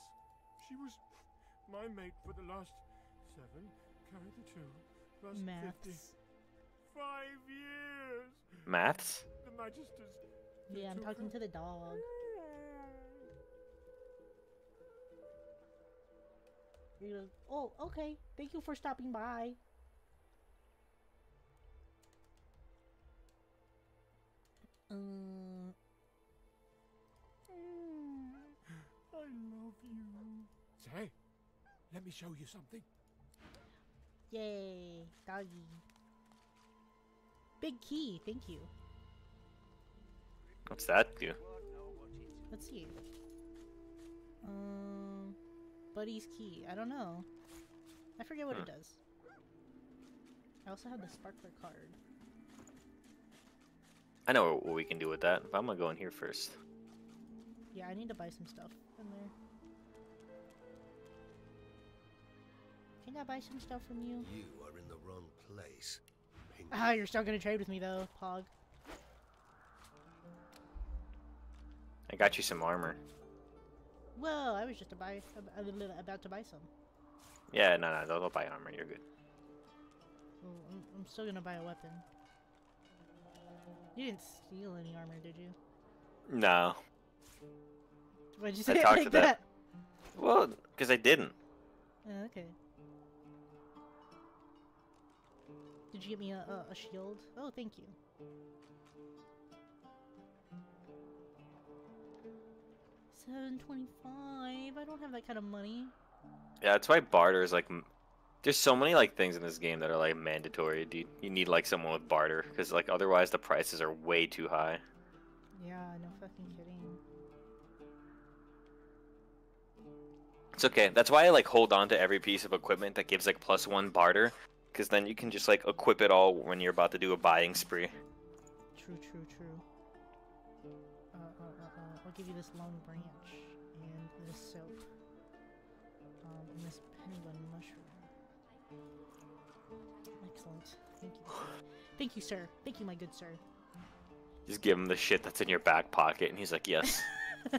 D: She was my mate for the last seven. Carry the two. Plus fifty.
B: Maths.
D: Five years.
A: Maths?
D: The Magisters.
B: Yeah, I'm talking to the dog. You're oh, okay. Thank you for stopping by. Uh,
D: I love you. Say, let me show you something.
B: yay, doggy. Big key, thank you.
A: What's that do?
B: Let's see. Um, Buddy's key. I don't know. I forget what it
A: Hmm.
B: does. I also have the sparkler card.
A: I know what we can do with that, but I'm gonna go in here first.
B: Yeah, I need to buy some stuff in there. Can I buy some stuff from you?
E: You are in the wrong place. Pink.
B: Ah, you're still gonna trade with me though, Pog.
A: I got you some armor.
B: Whoa, I was just to buy, ab- ab- about to buy some.
A: Yeah, no, no, don't, don't buy armor. You're good.
B: Well, I'm, I'm still gonna buy a weapon. You didn't steal any armor, did you?
A: No.
B: Why'd you
A: I
B: say it
A: talked
B: like
A: to that-
B: that?
A: Well, because I didn't.
B: Oh, okay. Did you get me a, a, a shield? Oh, thank you. Seven twenty-five. I don't have that kind of money.
A: Yeah, that's why barter is like. There's so many like things in this game that are like mandatory, dude. You need like someone with barter, because like otherwise the prices are way too high.
B: Yeah, no fucking kidding.
A: It's okay. That's why I like hold on to every piece of equipment that gives like plus one barter, because then you can just like equip it all when you're about to do a buying spree.
B: True, true, true. Uh, uh, uh, uh, I'll give you this long branch and this soap. Um, and this penguin mushroom. Excellent. Thank you. Thank you, sir. Thank you, my good sir.
A: Just give him the shit that's in your back pocket, and he's like, yes.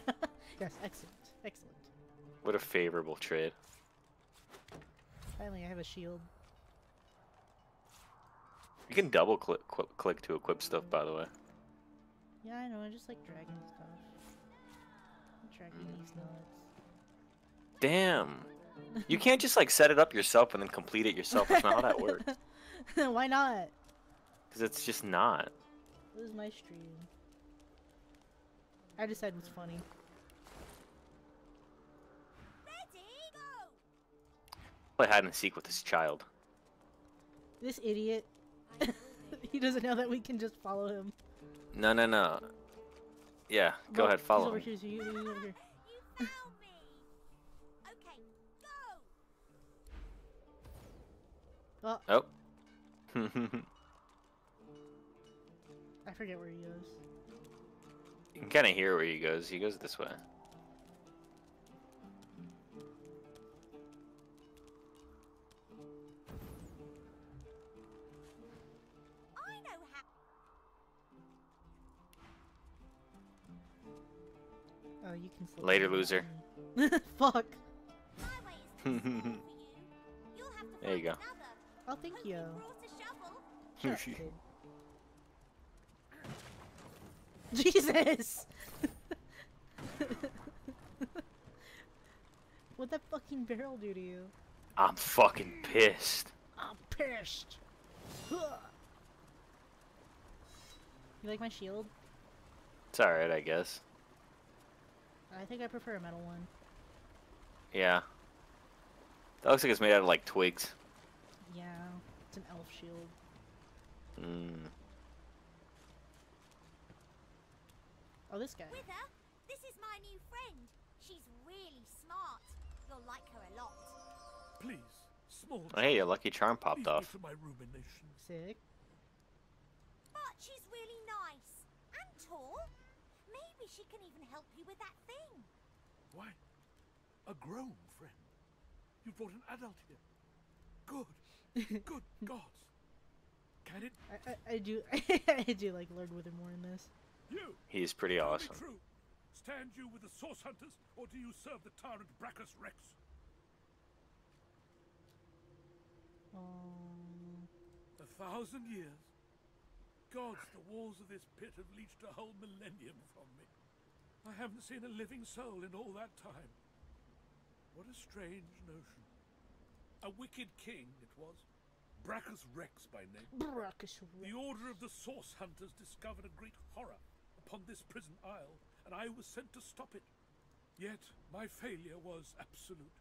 B: yes, excellent. Excellent.
A: what a favorable trade.
B: Finally, I have a shield.
A: You can double click qu- click to equip stuff, by the way.
B: Yeah, I know. I just like dragging stuff. I'm dragging these mm. nuts.
A: Damn. You can't just like set it up yourself and then complete it yourself. That's not how that works.
B: Why not?
A: Because it's just not.
B: This was my stream. I decided what's funny.
C: Ready, go!
A: Play hide and seek with this child.
B: This idiot. He doesn't know that we can just follow him.
A: No, no, no. Yeah, go
B: Look,
A: ahead,
B: he's
A: follow
B: over
A: him.
B: here, so you- he's over here.
C: You found me! Okay, go!
B: Oh,
A: Oh.
B: I forget where he goes.
A: you can kind of hear where he goes. He goes this way.
C: You'll Fuck.
A: There you go.
C: another.
B: Oh, thank you.
C: brought a shovel.
B: Shut up. Jesus! What'd that fucking barrel do to you?
A: I'm fucking pissed.
B: I'm pissed. You like my shield?
A: It's alright, I guess.
B: I think I prefer a metal one.
A: Yeah. That looks like it's made out of like twigs.
B: Yeah, it's an elf shield.
A: Mm.
B: Oh, this guy.
C: Wither, this is my new friend. She's really smart. You'll like her a lot.
G: Please, small.
A: Oh, hey, your lucky charm popped
G: Leave
A: off.
G: my ruminations.
B: Sick.
C: But she's really nice and tall. Maybe she can even help you with that thing.
G: Why? A grown friend. You brought an adult here. Good. Good gods. Can it
B: I, I, I do I do like Lord Withermoore in this.
G: you?
A: He's pretty
G: tell
A: awesome.
G: True. Stand you with the source hunters, or do you serve the tyrant Braccus Rex?
B: Um,
G: A thousand years. Gods, the walls of this pit have leached a whole millennium from me. I haven't seen a living soul in all that time. What a strange notion. A wicked king it was. Braccus Rex by name.
B: Brackish
G: The order of the Source Hunters discovered a great horror upon this prison isle, and I was sent to stop it. Yet my failure was absolute.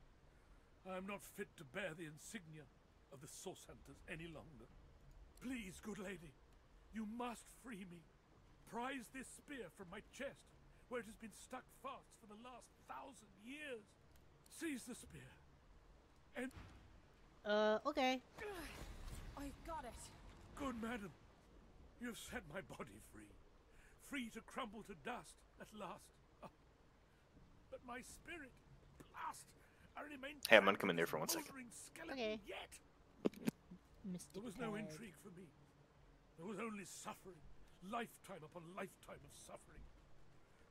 G: I am not fit to bear the insignia of the Source Hunters any longer. Please, good lady, you must free me. Prize this spear from my chest, where it has been stuck fast for the last thousand years. Seize the spear. And
B: Uh, okay.
C: I've got it.
G: good madam, you have set my body free. Free to crumble to dust at last. Ah. But my spirit, blast! I remain
A: Hey, I'm gonna come in
G: in
A: there for one second.
G: skeleton
B: Okay.
G: Yet
B: Mystic
G: there was no intrigue for me. There was only suffering, lifetime upon lifetime of suffering.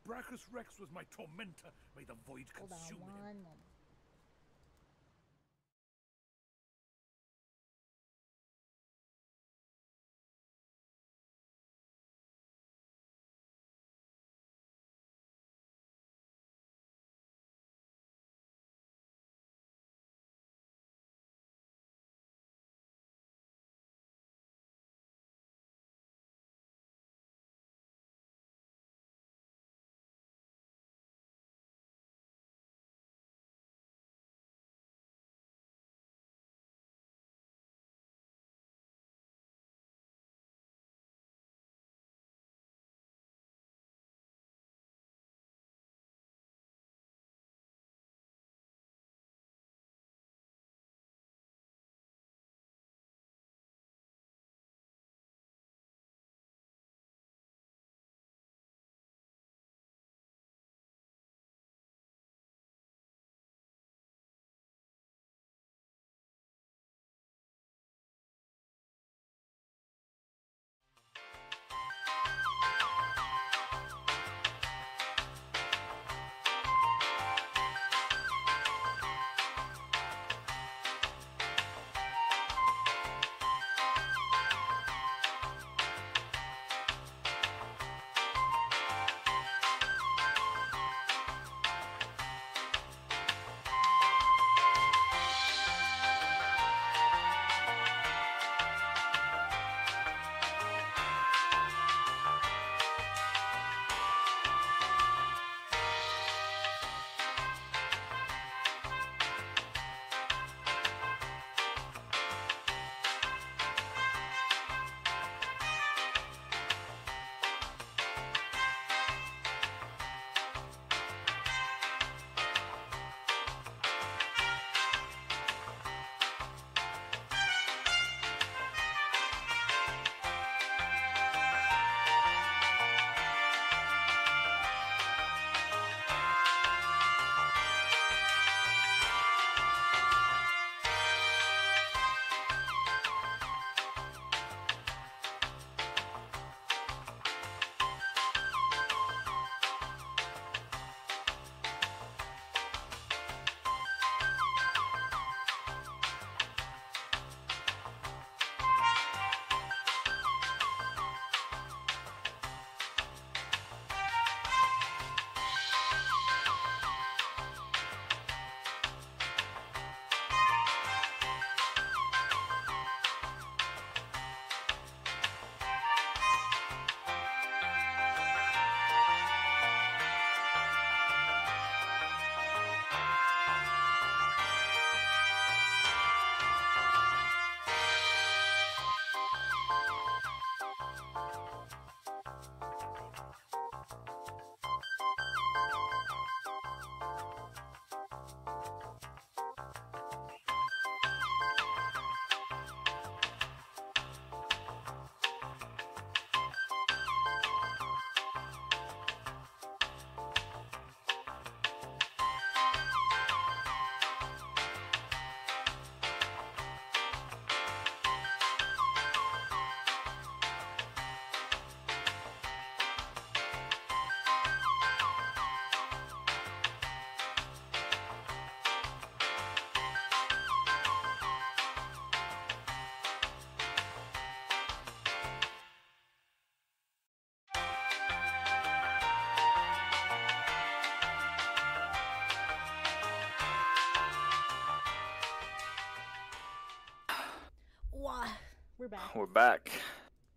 G: Braccus Rex was my tormentor. May the void
B: Hold on
G: consume him.
B: moment. We're back.
A: We're back.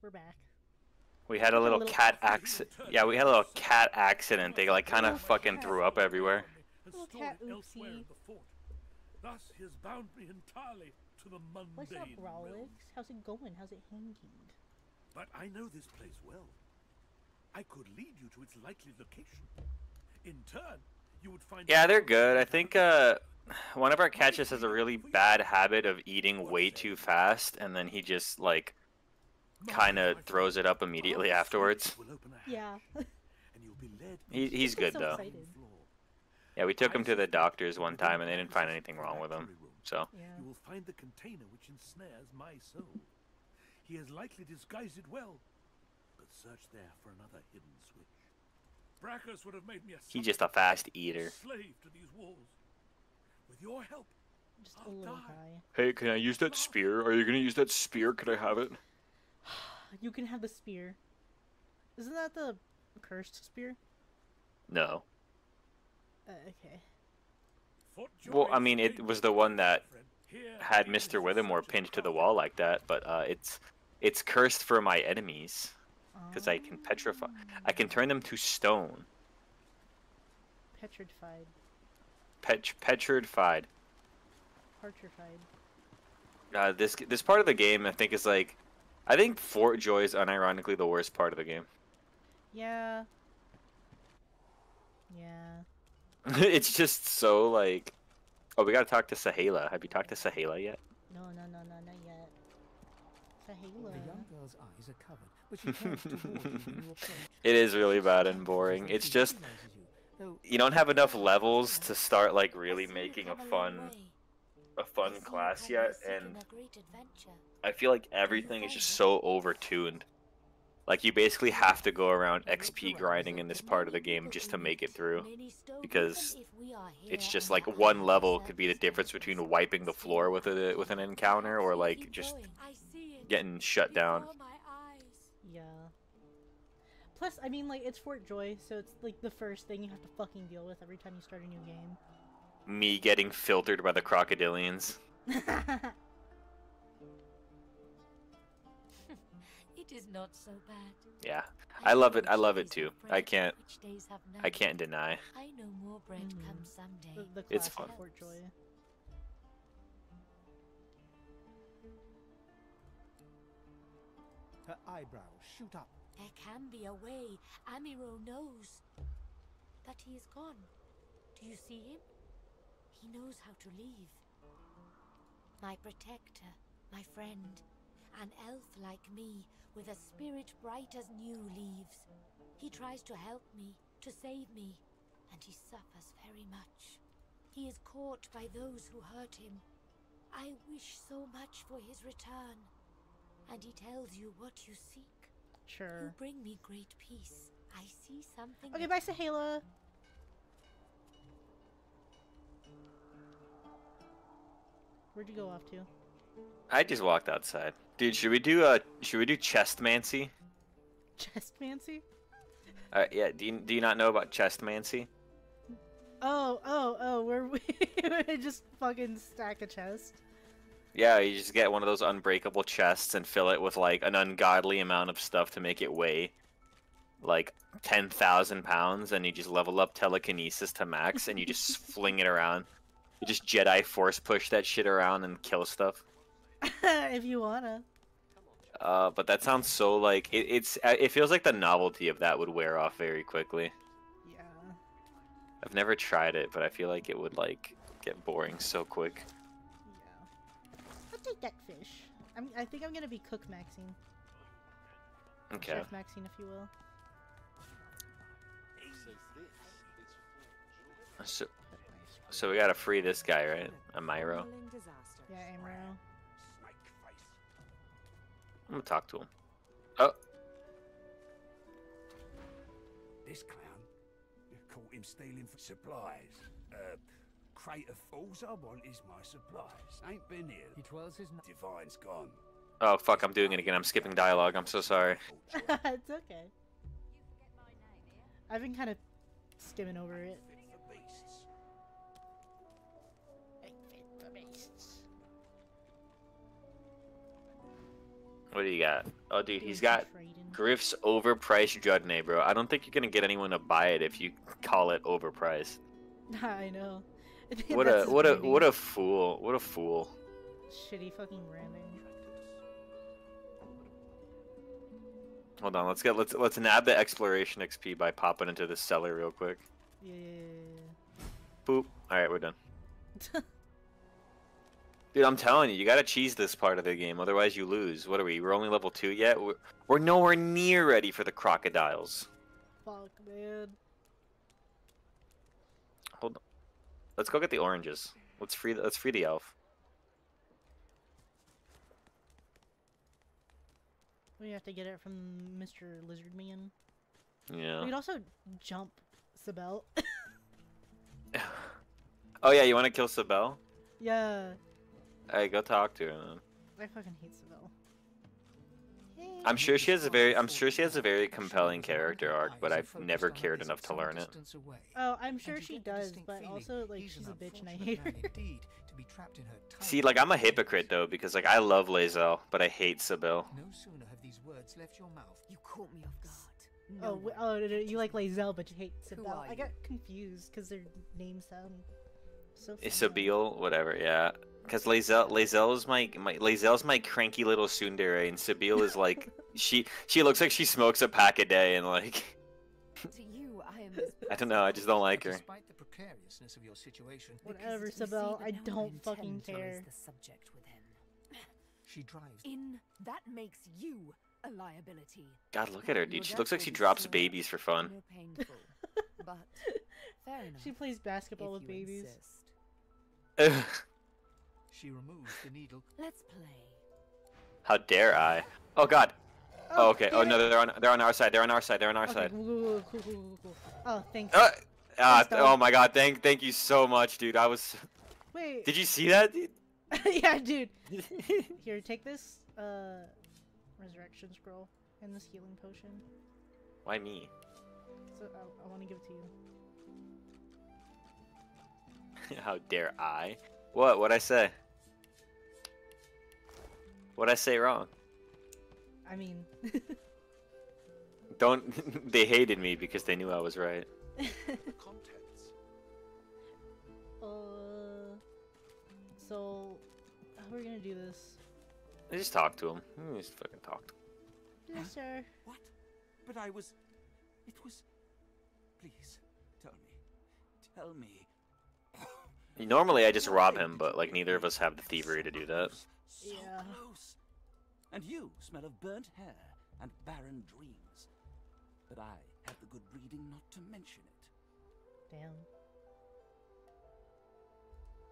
B: We're back.
A: We had a little
B: little
A: cat accident. Yeah, we had a little cat accident. They like kind of fucking threw up everywhere.
G: And
B: Little
G: stored
B: cat
G: it elsewhere in
B: oopsie.
G: the fort. Thus, he has bound me entirely to the mundane
B: What's up,
G: realm.
B: How's it going? How's it hanging?
G: But I know this place well. I could lead you to its likely location. In turn, you would find.
A: Yeah, they're good. I think uh, one of our catches has a really bad habit of eating way too fast, and then he just like kind of throws it up immediately afterwards.
B: Yeah.
A: He, he's good
B: so
A: though.
B: excited.
A: Yeah, we took him to the doctors one time, and they didn't find anything wrong with him. So
B: Yeah.
G: You will find the container which ensnares my soul. He has likely disguised it well, but search there for another hidden switch. Braccus would have made me a
A: he's just a fast eater.
G: slave to these walls. With your help,
B: Just a
G: I'll
B: little
G: die.
B: high.
A: Hey, can I use that spear? Are you gonna use that spear? Could I have it?
B: You can have the spear. Isn't that the cursed spear?
A: No.
B: Uh, okay.
A: Well, I mean, it was the one that had Mr.
G: the Withermoore
A: pinned to the wall like that, but uh, it's it's cursed for my enemies because I can petrify. I can turn them to stone.
B: Petrified.
A: Pet petrified.
B: Petrified.
A: Uh, this this part of the game, I think, is like, I think Fort Joy is unironically the worst part of the game.
B: Yeah. Yeah.
A: it's just so like, oh, we gotta talk to Saheila. Have you talked to Saheila yet?
B: No, no, no, no, not yet. Saheila.
F: The young girl's eyes are covered, but she turns toward you when you approach.
A: It is really bad and boring. It's just you don't have enough levels to start like really making a fun a fun class yet, and I feel like everything is just so overtuned. Like you basically have to go around XP grinding in this part of the game just to make it through. Because it's just like one level could be the difference between wiping the floor with a with an encounter or like just getting shut down.
B: Yeah. Plus, I mean, like, it's Fort Joy, so it's like the first thing you have to fucking deal with every time you start a new game.
A: Me getting filtered by the crocodilians.
I: It is not so bad.
A: Yeah. I love it. I love it too. I can't
I: Which days have
A: I can't deny.
I: I know more bread
B: Mhm.
I: comes someday.
B: the, the
A: It's fun.
B: Fort Joy.
F: Her eyebrows shoot up.
I: There can be a way. Amiro knows. But he is gone. Do you see him? He knows how to leave. My protector, my friend, an elf like me, with a spirit bright as new leaves. He tries to help me, to save me, and he suffers very much. He is caught by those who hurt him. I wish so much for his return. And he tells you what you seek. You bring me great peace. I see something.
B: Okay,
I: that-
B: bye, Saheila. Where'd you go off to?
A: I just walked outside. Dude, should we do uh should we do chestmancy?
B: Chestmancy?
A: Uh, yeah, do you, do you not know about chestmancy?
B: Oh, oh, oh, where we just fucking stack a chest.
A: Yeah, you just get one of those unbreakable chests and fill it with like an ungodly amount of stuff to make it weigh like 10,000 pounds and you just level up telekinesis to max and you just fling it around. You just Jedi force push that shit around and kill stuff.
B: if you wanna.
A: Uh, but that sounds so like it, it's uh, it feels like the novelty of that would wear off very quickly.
B: Yeah.
A: I've never tried it, but I feel like it would like get boring so quick.
B: Yeah. I'll take that fish. I'm, I think I'm gonna be Cook Maxine.
A: Okay.
B: Chef Maxine, if you will.
A: So, so we gotta free this guy, right? Amiro.
B: Yeah, Amiro.
A: I'm gonna talk to him. Oh,
H: This clown, caught him stealing for supplies. Uh, crate of fools I want is my supplies. Ain't been here.
F: He twirls his knife.
H: Divine's gone.
A: oh fuck! I'm doing it again. I'm skipping dialogue. I'm so sorry.
B: it's okay. I've been kind of skimming over it.
A: What do you got? Oh, dude, he's got Griff's overpriced Judney, bro. I don't think you're gonna get anyone to buy it if you call it overpriced.
B: I know.
A: What a what a what a fool! What a fool!
B: shitty fucking branding.
A: Hold on, let's get let's let's nab the exploration XP by popping into this cellar real quick.
B: Yeah.
A: Boop. All right, we're done. Dude, I'm telling you, you gotta cheese this part of the game, otherwise you lose. What are we? We're only level two yet. We're, we're nowhere near ready for the crocodiles.
B: Fuck, man.
A: Hold on. Let's go get the oranges. Let's free. the- Let's free the elf.
B: We have to get it from Mr. Lizard Man. We
A: Yeah.
B: could also jump Sibel.
A: Oh yeah, you want to kill Sibel?
B: yeah.
A: Hey, go talk to her. Then.
B: I fucking hate Sibel.
A: I'm sure she has a very. I'm sure she has a very compelling character arc, but I've never cared enough to learn it.
B: Oh, I'm sure she does, but also like she's a bitch and I hate her.
A: See, like I'm a hypocrite though, because like I love Lae'zel, but I hate Sebille.
F: No sooner have these words left your mouth.
I: You caught me off guard.
B: Oh, oh, no, no, you like Lae'zel, but you hate
I: Sebille.
B: I got confused because their names sound so.
A: It's
B: similar.
A: Whatever, yeah. Because Lae'zel, Lae'zel is my, my Lae'zel's my cranky little tsundere, and Sebille is like she she looks like she smokes a pack a day, and like
I: To you, I am
A: I don't know, I just don't like her.
F: Despite the precariousness of your situation,
B: Whatever,
I: Because you see Sebille.
B: I don't fucking
I: intends to raise
B: care.
I: the subject with him.
F: she drives.
I: In that makes you a liability.
A: God, look at her, dude. She looks like she drops
I: slow,
A: babies for fun.
I: Painful, but fair enough.
B: She plays basketball with babies.
I: Insist.
F: She removes the needle.
I: Let's play.
A: How dare I? Oh God. Oh, okay. Oh no, they're on they're on our side. They're on our side. They're on our
B: Okay,
A: side.
B: cool, cool, cool, cool, cool, cool. Oh, thanks.
A: Uh, ah, oh my God! Thank thank you so much, dude. I was.
B: Wait.
A: Did you see that? dude?
B: yeah, dude. Here, take this uh resurrection scroll and this healing potion.
A: Why me?
B: So I, I want to give it to you.
A: How dare I? What? What'd I say? What'd I say wrong?
B: I mean,
A: Don't. they hated me because they knew I was right.
H: Contents.
B: uh, so how are we gonna do this?
A: I just talk to him. Hmm, Just fucking talk. To him.
B: Yes, sir.
H: What? But I was. It was. Please, tell me. Tell me.
A: Normally I just rob him, but like neither of us have the thievery to do that.
H: So
B: Yeah.
H: close. And you smell of burnt hair and barren dreams. But I have the good breeding not to mention it.
B: Damn.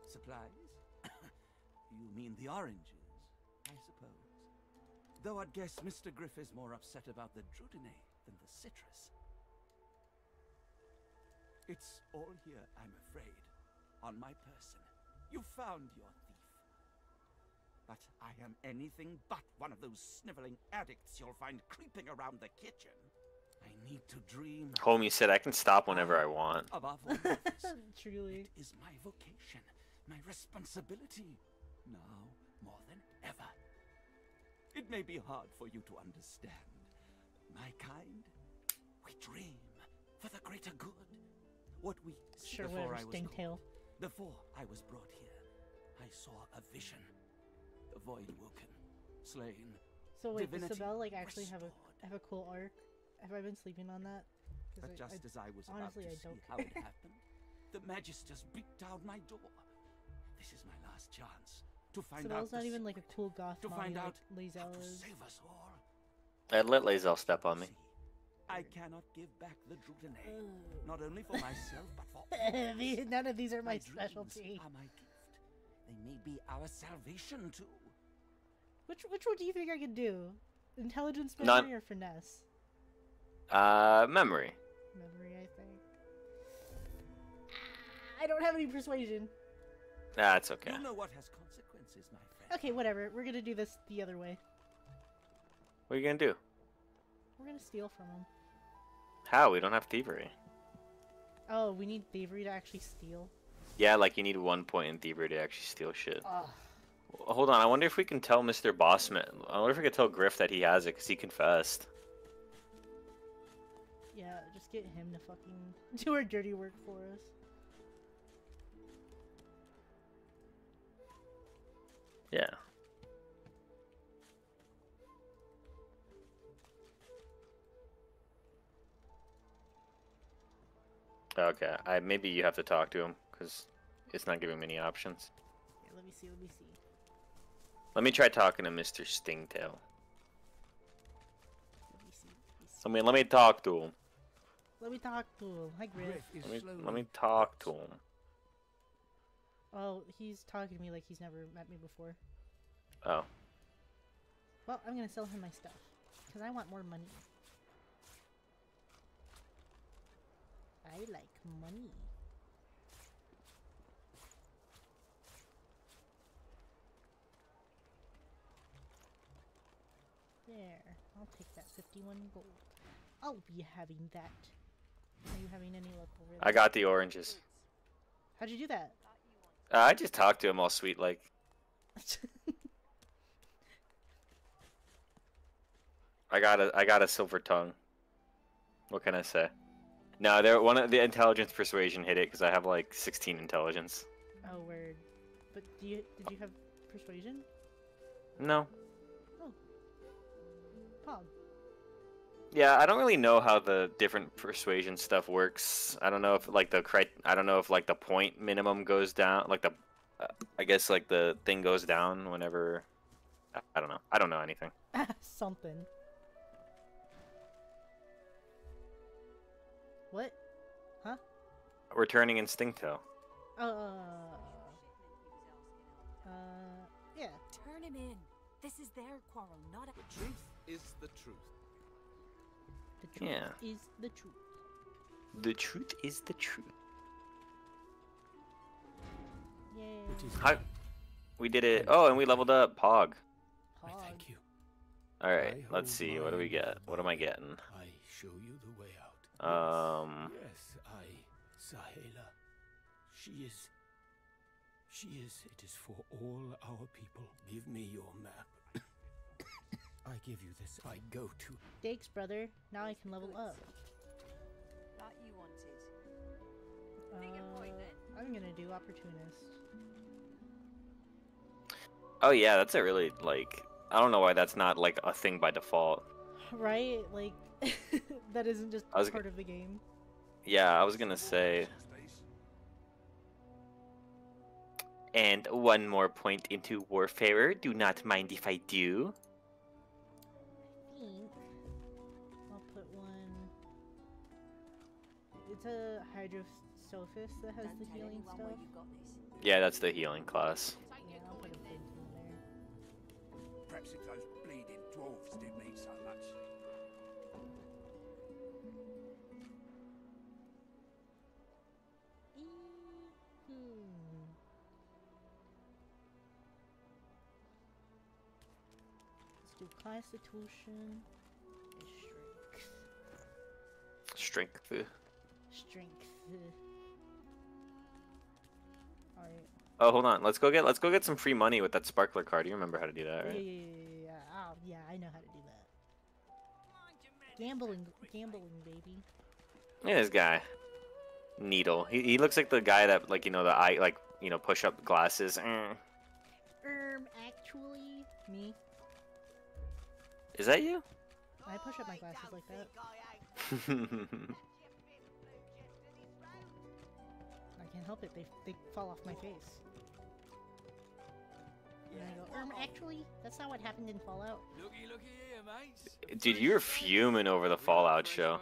H: Supplies? you mean the oranges, I suppose. Though I'd guess Mr. Griff is more upset about the Drudanae than the citrus. It's all here, I'm afraid, on my person. You found your. But I am anything but one of those sniveling addicts you'll find creeping around the kitchen. I need to dream
A: Homie said I can stop whenever I want.
H: above all.
B: Truly.
H: It is my vocation, my responsibility, now more than ever. It may be hard for you to understand. My kind, we dream for the greater good. What we
B: Sure,
H: before I was
B: Stingtail.
H: called, before I was brought here, I saw a vision. The void woken, slain.
B: So wait, does
H: divinity
B: Sebille like actually have a have a cool arc? Have I been sleeping on that?
H: But
B: I-
H: just
B: I-
H: as I was
B: honestly,
H: about to
B: don't
H: see how it happened, the Magisters beat down my door. This is my last chance to find out.
B: Sebille's not even like a cool goth
H: to
B: mommy
H: find
B: like
H: out how
B: Lae'zel
H: to
B: is.
H: save us all.
A: I'd let Lae'zel step on me.
H: I cannot give back the Drudanae, not only for myself but for all.
B: None of these are my
H: dreams
B: specialty.
H: Are my gift. They may be our salvation too.
B: Which which one do you think I could do? Intelligence,
A: None.
B: memory, or finesse?
A: Uh, memory.
B: Memory, I think. I don't have any persuasion.
A: That's okay.
H: You know what has consequences, my friend.
B: Okay, whatever. We're gonna do this the other way.
A: What are you gonna do?
B: We're gonna steal from him.
A: How? We don't have thievery.
B: Oh, we need thievery to actually steal.
A: Yeah, like you need one point in thievery to actually steal shit.
B: Ugh.
A: Hold on, I wonder if we can tell Mr. Bossman. I wonder if we can tell Griff that he has it because he confessed.
B: Yeah, just get him to fucking do our dirty work for us.
A: Yeah. Okay, I maybe you have to talk to him because it's not giving many options.
B: Yeah, let me see. Let me see.
A: Let me try talking to Mr. Stingtail.
B: Let me. Let me.
A: I mean, let me talk to him.
B: Let me talk to him. Hi, Griff.
F: Griff
A: Let me, let me talk to him.
B: Oh, he's talking to me like he's never met me before.
A: Oh,
B: Well, I'm gonna sell him my stuff because I want more money. I like money. There, I'll take that 51 gold. I'll be having that. Are you having any luck over there?
A: I got the oranges.
B: How'd you do that?
A: Uh, I just talked to him all sweet like. I got a I got a silver tongue. What can I say? No, there one of the intelligence persuasion hit it because I have like 16 intelligence.
B: oh, word. But do you did you have persuasion?
A: No. Yeah, I don't really know how the different persuasion stuff works. I don't know if like the cri- I don't know if like the point minimum goes down, like the uh, I guess like the thing goes down whenever I- I don't know. I don't know anything.
B: Something. What? Huh?
A: Returning Instincto.
B: Uh. Uh. Yeah.
C: Turn him in. This is their quarrel, not a.
E: The truth is the truth.
B: The truth
A: Yeah.
B: is the truth.
A: The truth is the truth.
B: Yay.
A: Hi. We did it. Oh, and we leveled up Pog.
E: I
B: Pog.
E: thank you.
A: All right,
E: I
A: let's see. What do we get? What am I getting?
E: I show you the way out.
A: Um,
E: Yes, I, Saheila. She is. She is. It is for all our people. Give me your map. I give you this. I go to.
B: Thanks, brother. Now I can level up.
C: That you wanted.
B: Uh,
C: Make a point
B: I'm gonna do opportunist.
A: oh yeah, that's a really like. I don't know why that's not like a thing by default.
B: Right? Like, that isn't just
A: I was
B: part of the game.
A: Yeah, I was gonna say. And one more point into Warfarer. Do not mind if I do.
B: It's a Hydrosophist that has the healing stuff.
A: Yeah, that's the healing class.
B: Yeah, I'll put a flint in there.
H: Perhaps if those bleeding dwarves didn't mean so much.
B: Hmm. Let's do Constitution and Strength.
A: Strength.
B: Strength. Alright.
A: Oh, hold on. Let's go get let's go get some free money with that sparkler card. You remember how to do that,
B: Yeah,
A: right?
B: yeah, yeah, yeah. Oh, yeah, I know how to do that. Gambling, gambling, baby.
A: Look at this guy. Needle. He, he looks like the guy that like you know the eye like you know push up glasses.
B: Um, actually, me.
A: Is that you?
B: I push up my glasses like that. can't help it. They they fall off my face. And I go, um, actually, that's not what happened in Fallout.
D: Looky, looky here, mates.
A: Dude, you were fuming over the Fallout show.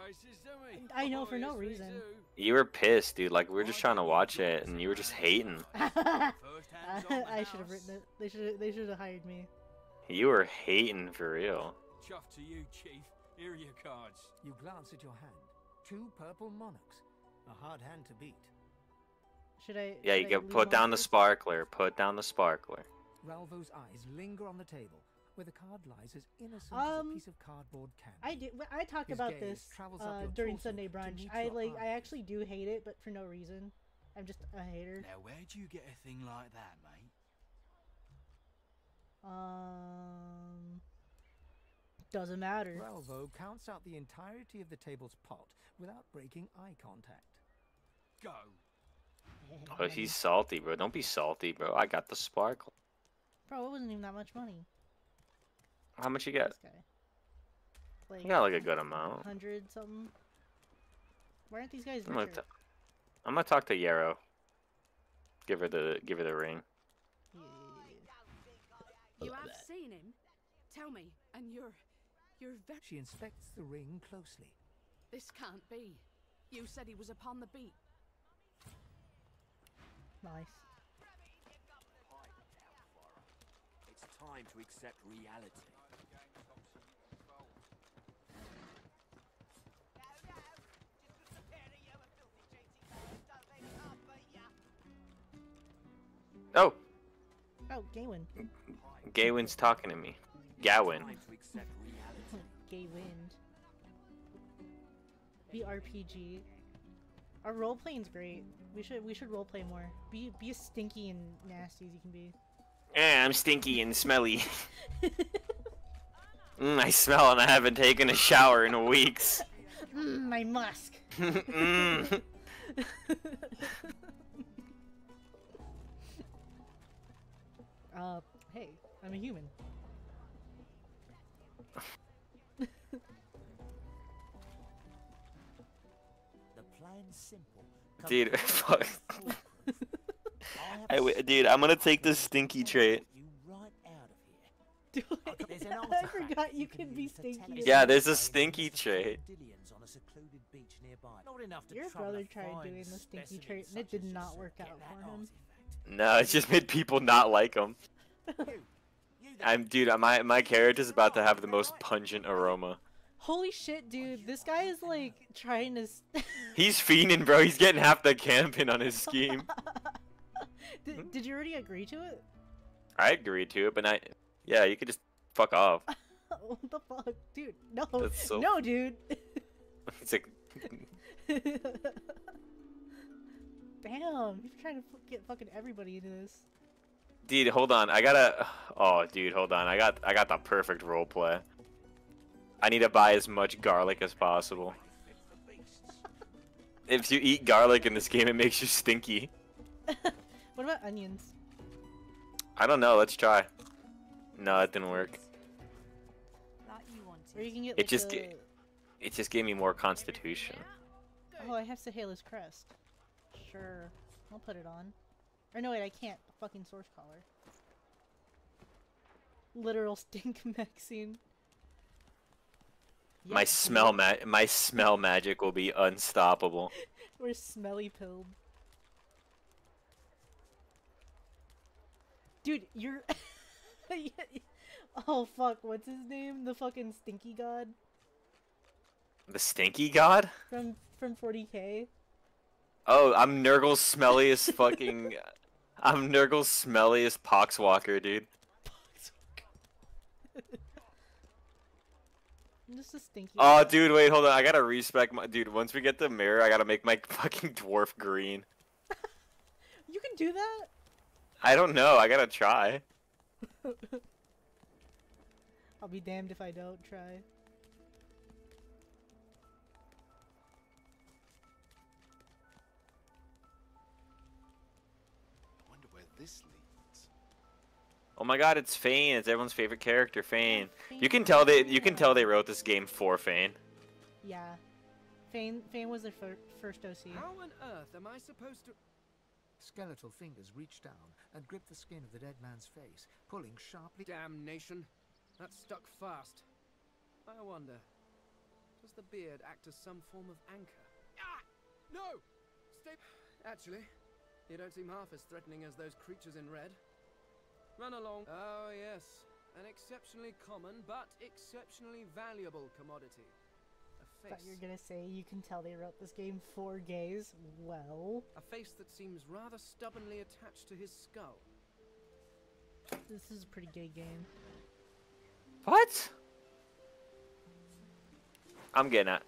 B: I know for no reason.
A: You were pissed, dude. Like we were just trying to watch it, and you were just hating.
B: I should have written it. They should they should have hired me.
A: You were hating for real.
D: Chuff to you, Chief. Here are your cards.
F: You glance at your hand. Two purple monarchs. A hard hand to beat.
B: Should I?
A: Yeah, you
B: should I
A: can put down the
B: monsters?
A: sparkler. Put down the sparkler.
F: Ralvo's eyes linger on the table, where the card lies as innocent as
B: Um,
F: a piece of cardboard can.
B: I did. I talked
F: His
B: about this uh, during Sunday brunch. I
F: your
B: like. I actually do hate it, but for no reason. I'm just a hater.
D: Now, where do you get a thing like that, mate?
B: Um, doesn't matter.
F: Ralvo counts out the entirety of the table's pot without breaking eye contact.
D: Go.
A: Oh, he's salty, bro. Don't be salty, bro. I got the sparkle.
B: Bro, it wasn't even that much money.
A: How much you get?
B: This guy. Like
A: You got like a good amount.
B: hundred something. Why aren't these guys
A: I'm gonna
B: richer?
A: t- I'm gonna talk to Yarrow. Give her the give her the ring.
B: Yeah.
J: You have seen him? Tell me, and you're. You're very.
F: She inspects the ring closely.
J: This can't be. You said he was upon the beat.
B: Nice.
E: It's time to accept reality.
A: Oh,
B: Oh, Gaywin.
A: Gaywin's talking to me. Gawain.
E: Time to
B: Our role playing's great. We should we should role play more. Be be as stinky and nasty as you can be.
A: Eh, I'm stinky and smelly. mm, I smell and I haven't taken a shower in weeks.
B: Mm, my musk.
A: mm.
B: uh, hey, I'm a human.
A: Dude, fuck.
K: Complete. I have
A: I
K: a
A: w- dude, I'm gonna take the stinky trait.
K: Out of here.
B: Dude,
K: There's
B: I forgot you
K: can
B: can be stinky.
K: tell
B: as
K: us
A: Yeah, there's a stinky trait.
K: On a secluded beach nearby. Not enough to
B: Your brother tried doing the stinky trait and it did not work out for him.
A: No, it just made people not like him.
K: You, you there.
A: I'm, dude, my my character's about to have the most pungent aroma.
B: Holy shit, dude! This guy is like trying to.
A: He's fiending, bro. He's getting half the camp in on his scheme.
B: did, hmm? did you already agree to it?
A: I agreed to it, but I, yeah, you could just fuck off.
B: what the fuck, dude? No,
A: That's so-
B: no, dude.
A: It's like,
B: Damn, he's trying to get fucking everybody into this.
A: dude, hold on. I gotta. Oh, dude, hold on. I got I got the perfect role play. I need to buy as much garlic as possible. If you eat garlic in this game, it makes you stinky.
B: What about onions?
A: I don't know. Let's try. No, it didn't work.
C: Like you wanted.
B: Or you can get
A: It just
B: the...
A: It just gave me more constitution.
B: Oh, I have Saheila's crest. Sure, I'll put it on. Or no, wait, I can't. Fucking source collar. Literal stink Maxine.
A: My smell ma- my smell magic will be unstoppable.
B: We're smelly pilled. Dude, you're. oh fuck, what's his name? The fucking stinky god
A: The stinky god?
B: from from 40k.
A: Oh, I'm Nurgle's smelliest fucking. I'm Nurgle's smelliest poxwalker, dude.
B: I'm just a stinky.
A: Oh, dude, wait, hold on. I gotta respec my dude. Once we get the mirror, I gotta make my fucking dwarf green.
B: You can do that.
A: I don't know. I gotta try.
B: I'll be damned if I don't try.
L: I wonder where this leads.
A: Oh my god, it's Fane. It's everyone's favorite character, Fane. You can tell they you can tell they wrote this game for Fane.
B: Yeah. Fane, Fane was their fir- first OC.
F: How on earth am I supposed to? Skeletal fingers reach down and grip the skin of the dead man's face, pulling sharply.
M: Damnation. That stuck fast. I wonder, does the beard act as some form of anchor? Ah! No! Stay. Actually, you don't seem half as threatening as those creatures in red. Run along. Oh, yes. An exceptionally common but exceptionally valuable commodity. A
B: Thought
M: face.
B: you were gonna say you can tell they wrote this game for gays. Well,
M: A face that seems rather stubbornly attached to his skull.
B: this is a pretty gay game.
A: What? I'm getting it.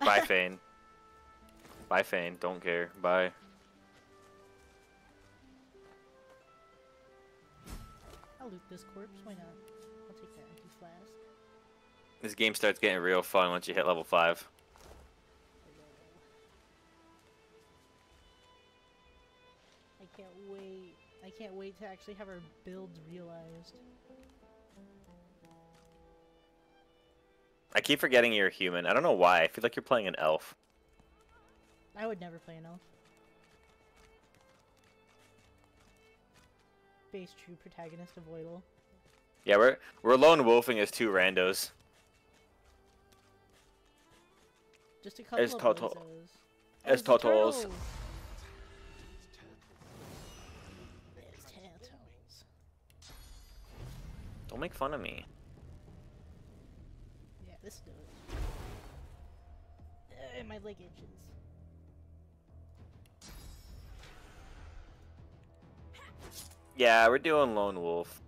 A: Bye, Fane. Bye, Fane. Don't care. Bye.
B: I'll loot this corpse. Why not? I'll take that empty flask.
A: This game starts getting real fun once you hit level five.
B: I can't wait. I can't wait to actually have our builds realized.
A: I keep forgetting you're a human. I don't know why. I feel like you're playing an elf.
B: I would never play an elf. Base true protagonist of Voidal.
A: Yeah, we're we're lone wolfing as two randos.
B: Just a couple
A: As
B: of bozos.
A: as Totals. Don't make fun of me.
B: Yeah, this does. Uh, my leg itches.
A: Yeah, we're doing lone wolf.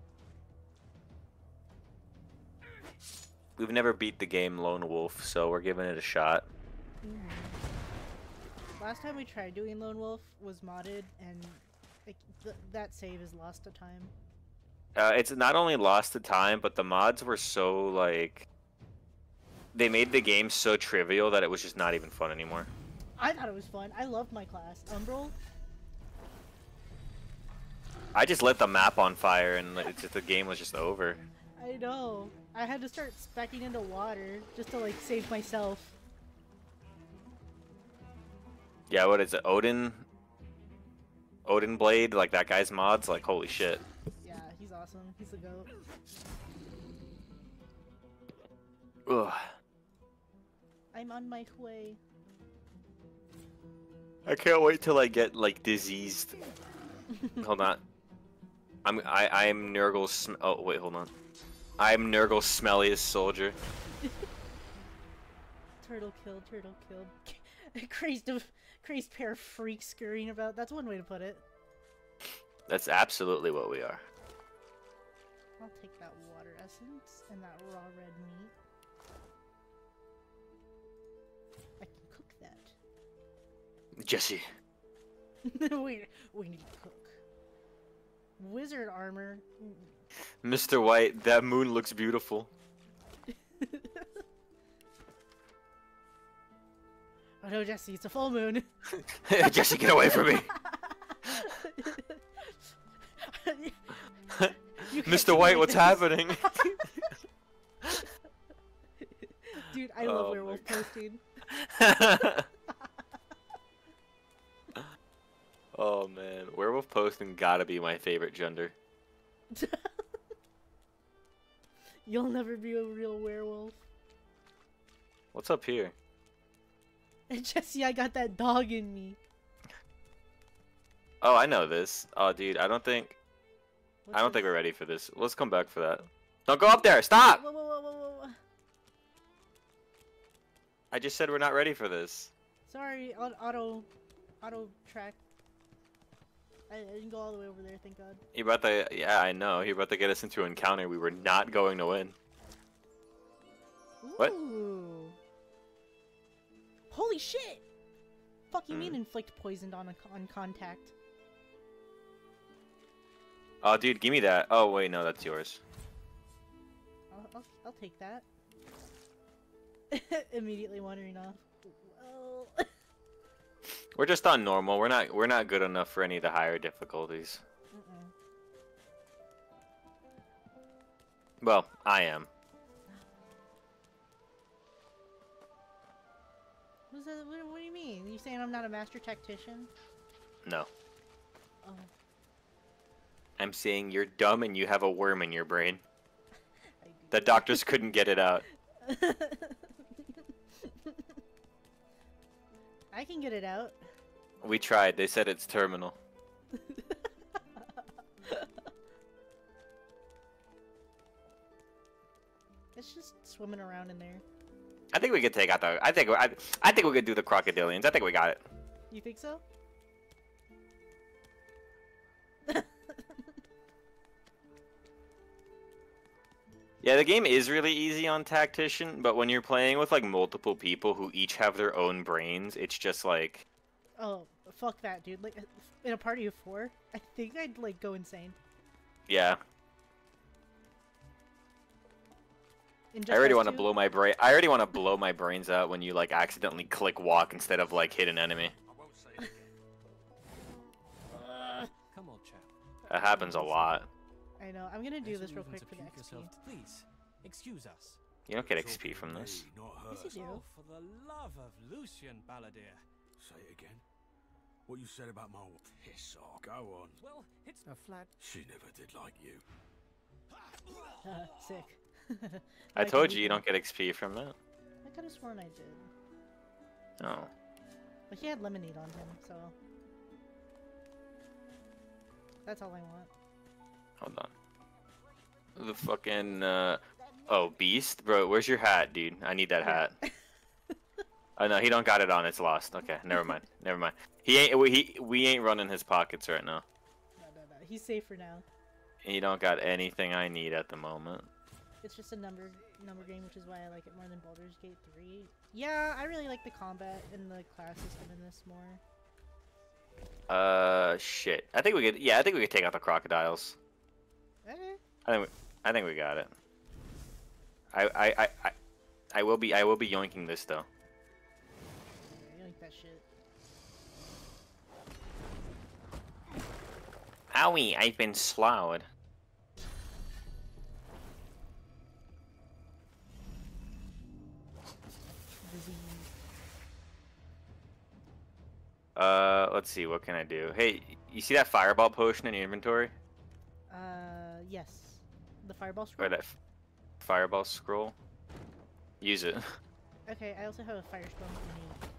A: We've never beat the game lone wolf, so we're giving it a shot.
B: Last time we tried doing Lone Wolf was modded, and like, th- that save is lost to time.
A: Uh, it's not only lost to time, but the mods were so like they made the game so trivial that it was just not even fun anymore.
B: I thought it was fun. I loved my class. Umbral.
A: I just lit the map on fire and it's just, the game was just over.
B: I know. I had to start specking into water just to like save myself.
A: Yeah, what is it? Odin? Odinblade, like that guy's mods, like holy shit.
B: Yeah, he's awesome. He's the goat.
A: Ugh.
B: I'm on my way.
A: I can't wait till I get like diseased. hold on. I'm I I'm Nurgle's sm- oh wait, hold on. I'm Nurgle's smelliest soldier.
B: Turtle killed. Turtle killed. crazed of crazed pair of freaks scurrying about. That's one way to put it.
A: That's absolutely what we are.
B: I'll take that water essence and that raw red meat. I can cook that.
A: Jesse.
B: we, we need to cook. Wizard armor.
A: Mr. White, that moon looks beautiful.
B: Oh no, Jesse, it's a full moon.
A: Jesse, get away from me. Mr. White, what's happening?
B: Dude, I love
A: Oh
B: werewolf posting.
A: Oh man, werewolf posting gotta be my favorite gender.
B: You'll never be a real werewolf.
A: What's up here?
B: And Jesse, I got that dog in me.
A: Oh, I know this. Oh, dude, I don't think I don't think we're ready for this. Let's come back for that. Don't go up there. Stop.
B: Whoa, whoa, whoa.
A: I just said we're not ready for this.
B: Sorry, auto, auto track. I, I didn't go all the way over there, thank God.
A: You about to? Yeah, I know. You're about to get us into an encounter we were not going to win. What?
B: Holy shit! Fuck you
A: Hmm.
B: mean inflict poisoned on a, on contact?
A: Oh, dude, give me that. Oh, wait, no, that's yours.
B: I'll, I'll, I'll take that. Immediately wandering off.
A: We're just on normal. We're not. We're not good enough for any of the higher difficulties.
B: uh-uh.
A: Well, I am.
B: What's that, what, what do you mean? You saying I'm not a master tactician?
A: No,
B: Oh,
A: I'm saying you're dumb and you have a worm in your brain. The doctors couldn't get it out.
B: I can get it out.
A: We tried. They said it's terminal.
B: It's just swimming around in there.
A: I think we could take out the. I think. I. I think we could do the crocodilians. I think we got it.
B: You think so?
A: Yeah, the game is really easy on tactician, but when you're playing with like multiple people who each have their own brains, it's just like
B: Oh, fuck that, dude. Like, uh, in a party of four, I think I'd like go insane.
A: yeah.
B: In
A: I already want to blow my brain. I already want to blow my brains out when you like accidentally click walk instead of like hit an enemy.
E: Come on, chap.
A: That happens a lot.
B: I know. I'm gonna do
E: There's
B: this real quick for the
E: puke
B: XP.
E: yourself. Please, excuse us.
A: You don't get XP from this.
D: Me, not.
B: Yes, you do.
E: Oh, for the love of Lucian Balladeer.
D: Say it again. What you said about my piss off. Go on.
F: Well, it's a flat.
D: She never did like you.
B: Uh, sick.
A: I
B: Like
A: told you you don't get XP from that.
B: I could have sworn I did.
A: No.
B: But he had lemonade on him, so. That's all I want.
A: Hold on. The fucking uh oh beast, bro. Where's your hat, dude? I need that hat. oh no, he don't got it on. It's lost. Okay, never mind. Never mind. He ain't. We, he, we ain't running his pockets right now.
B: No, no, no. He's safe for now.
A: He don't got anything I need at the moment.
B: It's just a number number game, which is why I like it more than Baldur's Gate 3. Yeah, I really like the combat and the class system in this more.
A: Uh, shit. I think we could. Yeah, I think we could take out the crocodiles.
B: Okay.
A: I think. We, I think we got it. I, I, I, I, I will be. I will be yoinking this though.
B: That shit.
A: Owie! I've been slowed. Uh, let's see. What can I do? Hey, you see that fireball potion in your inventory?
B: Uh, yes. The fireball
A: Or
B: scroll?
A: that fireball scroll? Use it.
B: Okay, I also have a fire scroll.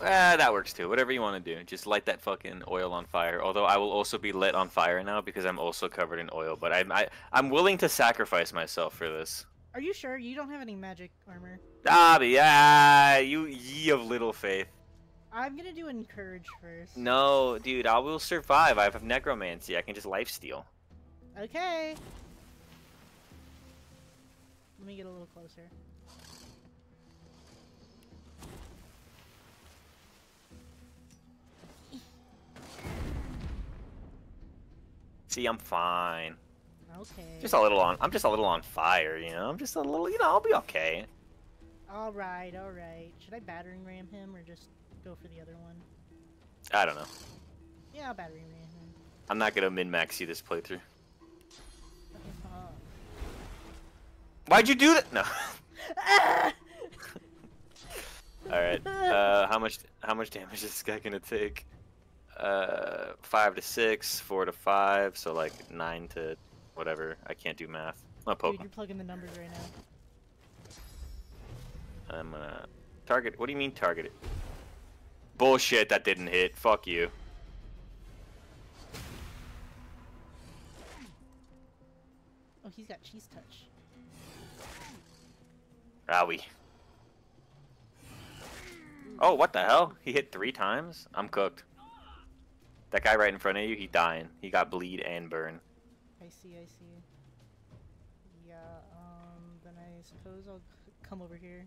A: Ah, that works too. Whatever you want to do. Just light that fucking oil on fire. Although I will also be lit on fire now because I'm also covered in oil. But I'm I, I'm willing to sacrifice myself for this.
B: Are you sure you don't have any magic armor?
A: Ah, but yeah, you ye of little faith.
B: I'm gonna do encourage first.
A: No, dude, I will survive. I have necromancy. I can just life steal.
B: Okay. Let me get a little closer.
A: See, I'm fine.
B: Okay.
A: Just a little on. I'm just a little on fire, you know. I'm just a little, you know. I'll be okay.
B: All right, all right. Should I battering ram him or just go for the other one?
A: I don't know.
B: Yeah, I'll battering ram him.
A: I'm not gonna min max you this playthrough. Why'd you do that? No. All right. Uh, how much? How much damage is this guy gonna take? Uh, five to six, four to five, so like nine to whatever. I can't do math. I'm
B: Dude, you're plugging the numbers right now.
A: I'm gonna target. What do you mean target it? Bullshit. That didn't hit. Fuck you.
B: Oh, he's got cheese touch.
A: Rowie. Oh, what the hell? He hit three times? I'm cooked. That guy right in front of you, he dying. He got bleed and burn.
B: I see, I see. Yeah, um, then I suppose I'll c- come over here.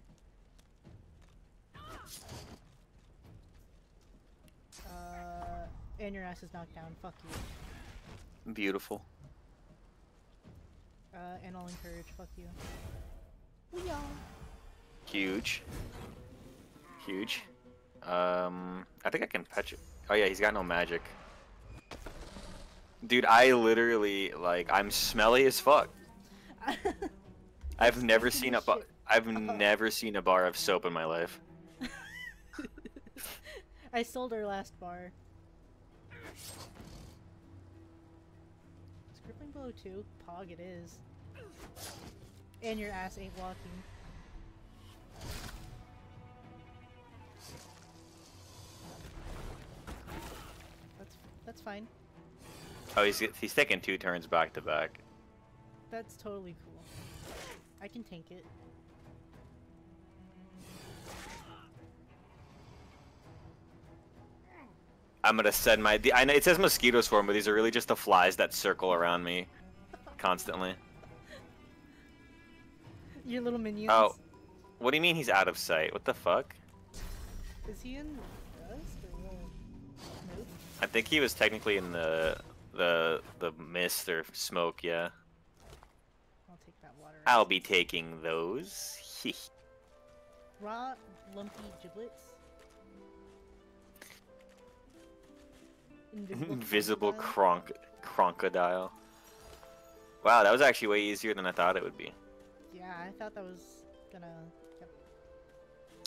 B: Uh, and your ass is knocked down. Fuck you.
A: Beautiful.
B: Uh, and I'll encourage. Fuck you. We are.
A: Huge. Huge. Um, I think I can patch it. Oh yeah, he's got no magic. Dude, I literally, like, I'm smelly as fuck. I've never seen a bar. I've oh. never seen a bar of soap in my life.
B: I sold our last bar. Is Crippling Blow 2? Pog it is. And your ass ain't walking. That's fine.
A: Oh, he's he's taking two turns back to back.
B: That's totally cool. I can tank it.
A: I'm gonna send my. the- I know it says mosquito swarm, but these are really just the flies that circle around me constantly.
B: Your little minions.
A: Oh, what do you mean he's out of sight? What the fuck?
B: Is he in
A: I think he was technically in the the the mist or smoke. Yeah.
B: I'll take that water.
A: I'll be taking those.
B: Raw, lumpy giblets. Invisible.
A: Cronk crocodile. Wow, that was actually way easier than I thought it would be.
B: Yeah, I thought that was gonna. Yep.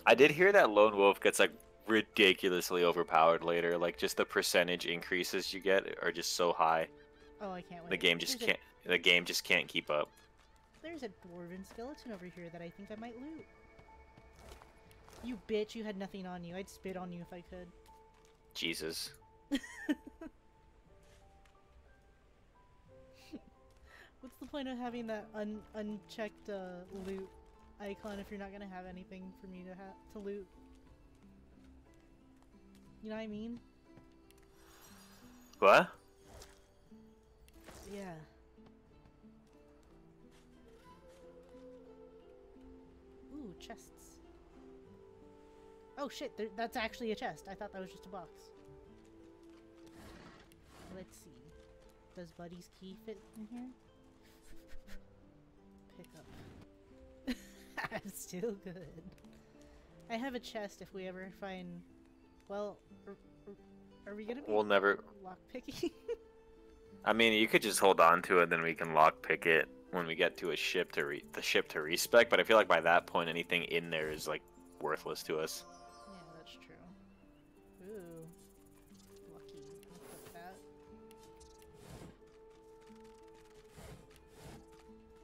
A: I did hear that lone wolf gets like ridiculously overpowered later. Like just the percentage increases you get are just so high.
B: Oh, I can't wait.
A: The game just
B: There's
A: can't. The game just can't keep up.
B: There's a dwarven skeleton over here that I think I might loot. You bitch, you had nothing on you. I'd spit on you if I could.
A: Jesus.
B: What's the point of having that un unchecked uh, loot icon if you're not gonna have anything for me to ha to loot? You know what I mean?
A: What?
B: Yeah. Ooh, chests. Oh shit, there, that's actually a chest. I thought that was just a box. Let's see. Does Buddy's key fit in here? Pick up. I'm still good. I have a chest if we ever find. Well, are, are- are we gonna be
A: We'll never.
B: lockpicking?
A: I mean, you could just hold on to it, then we can lockpick it when we get to a ship to re- the ship to respec. But I feel like by that point, anything in there is like worthless to us.
B: Yeah, that's true. Ooh. Lucky. That.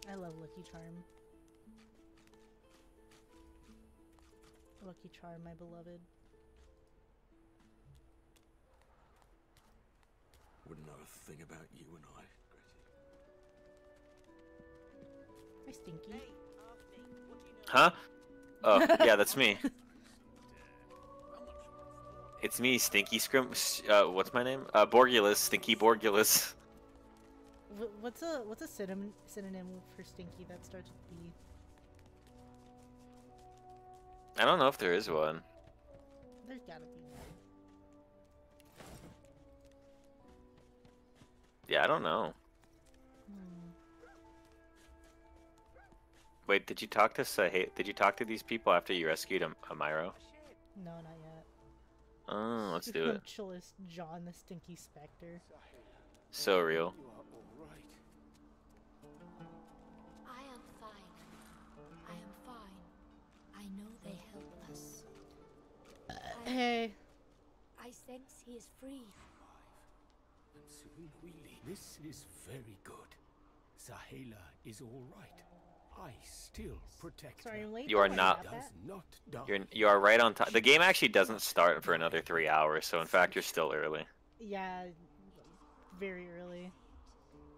B: I love Lucky Charm. Lucky Charm, my beloved.
N: Wouldn't know a thing about you and I,
B: Hi, Stinky.
A: Huh? Oh, yeah, that's me. It's me, Stinky Scrim. Uh, what's my name? Uh, Borgulus, Stinky Borgulus.
B: What's a what's a synonym synonym for Stinky that starts with B?
A: I don't know if there is one.
B: There's gotta be
A: Yeah, I don't know.
B: Hmm.
A: Wait, did you talk to Sahe? Did you talk to these people after you rescued Am- Amiro?
B: No, not yet.
A: Oh, let's do it.
B: Punctualist John the Stinky Spectre.
A: So real.
I: I am fine. I am fine. I know they help us. I-
B: Hey.
I: I sense he is free.
H: And soon we leave. This is very good. Saheila is all right. I still protect
B: Sorry,
H: her.
A: You are not-
H: Does not die.
A: You're you are right on time. The game actually doesn't start for another three hours, so in fact you're still early.
B: Yeah, very early.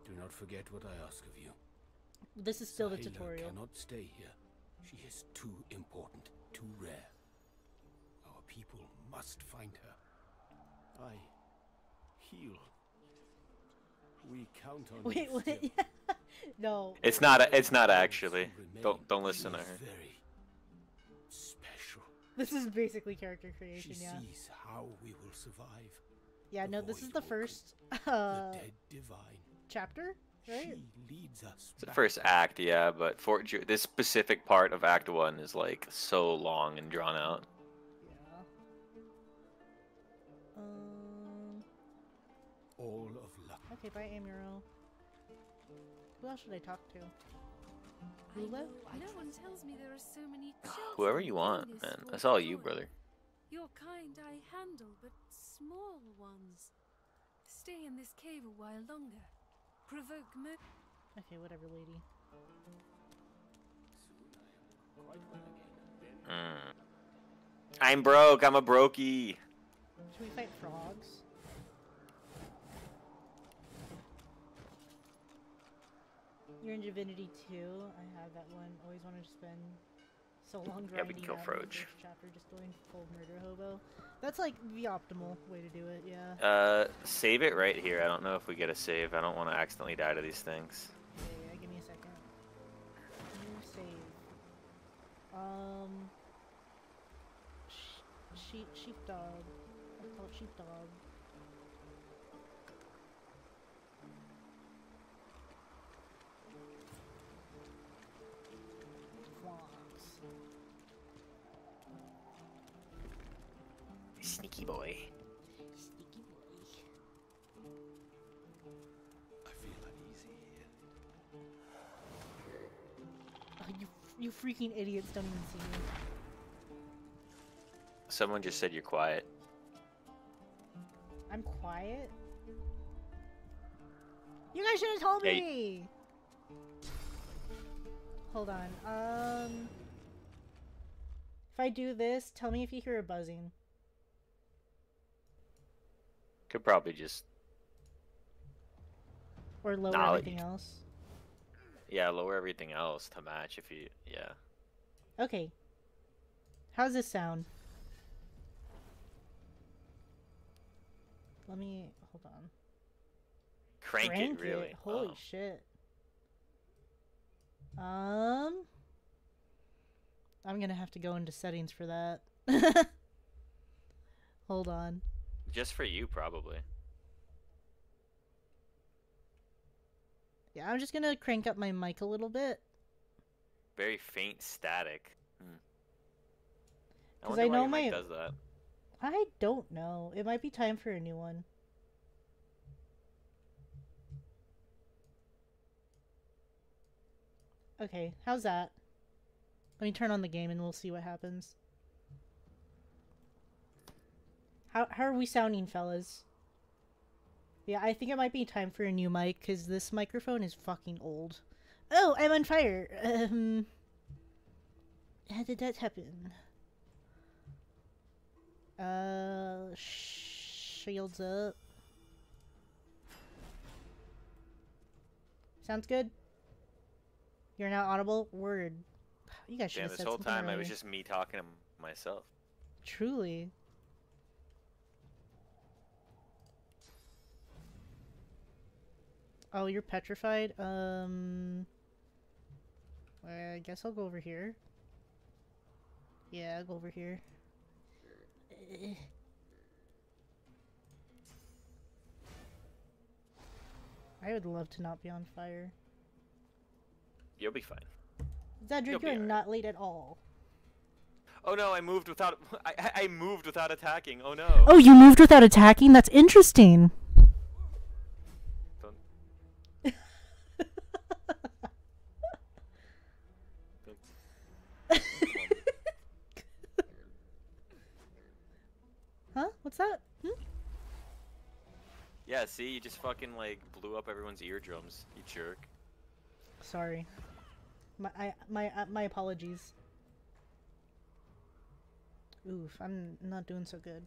H: Do not forget what I ask of you.
B: This is still the
H: Saheila
B: tutorial.
H: cannot stay here. She is too important, too rare. Our people must find her. I heal. We count on
B: Wait,
H: you
B: wait.
H: still.
B: no.
A: It's not. It's not actually. Don't don't listen to her.
H: Very special.
B: This is basically character creation,
H: She
B: yeah.
H: sees how we will survive.
B: Yeah, no, this is the first
H: The
B: uh,
H: dead divine.
B: chapter, right?
H: She leads us.
A: It's the first act, yeah, but for this specific part of Act One is like so long and drawn out.
B: Yeah. Um.
H: All of luck.
B: Okay, bye, Amuro. Who else should I talk to?
O: I know, no one tells me there are so many
A: Whoever you want, man. That's all you, brother.
O: Your kind I handle, but small ones. Stay in this cave a while longer. Provoke me.
B: Okay, whatever, lady.
A: Mm. I'm broke. I'm a brokey.
B: Should we fight frogs? You're in Divinity 2. I have that one. Always wanted to spend so long grinding
A: kill
B: out the
A: Froge.
B: first chapter just full murder hobo. That's like the optimal way to do it, yeah.
A: Uh, save it right here. I don't know if we get a save. I don't want to accidentally die to these things.
B: Yeah, yeah, give me a second. New save. Um. Sh- sheep, sheepdog. Let's call it sheepdog.
A: Boy.
B: Sneaky boy.
N: I feel uneasy here.
B: Oh, you, you freaking idiots don't even see me.
A: Someone just said you're quiet.
B: I'm quiet. You guys should have told
A: Hey.
B: me. Hold on. Um, if I do this, tell me if you hear a buzzing.
A: Could probably just
B: Or lower
A: Nah,
B: everything else.
A: yeah lower everything else to match if you yeah.
B: Okay. How's this sound? Let me hold on.
A: Crank, it really.
B: Holy
A: Oh.
B: shit. Um I'm gonna have to go into settings for that. hold on.
A: Just for you probably.
B: Yeah, I'm just gonna crank up my mic a little bit.
A: Very faint static. Hmm. I
B: I know my-
A: does that.
B: I don't know. It might be time for a new one. Okay, how's that? Let me turn on the game and we'll see what happens. How how are we sounding, fellas? Yeah, I think it might be time for a new mic because this microphone is fucking old. Oh, I'm on fire. Um, how did that happen? Uh, shields up. Sounds good. You're now audible. Word. You guys should
A: Damn, this whole time I was just me talking to myself.
B: Truly. Oh, you're petrified? Um. I guess I'll go over here. Yeah, I'll go over here. I would love to not be on fire.
A: You'll be fine.
B: Zedric,
A: You'll be
B: you're
A: alright.
B: not late at all.
A: Oh no, I moved without I I- I moved without attacking. Oh no.
B: Oh, you moved without attacking? That's interesting. What's that? Hmm?
A: Yeah, see, you just fucking like blew up everyone's eardrums. You jerk.
B: Sorry. My I, my uh, my apologies. Oof, I'm not doing so good.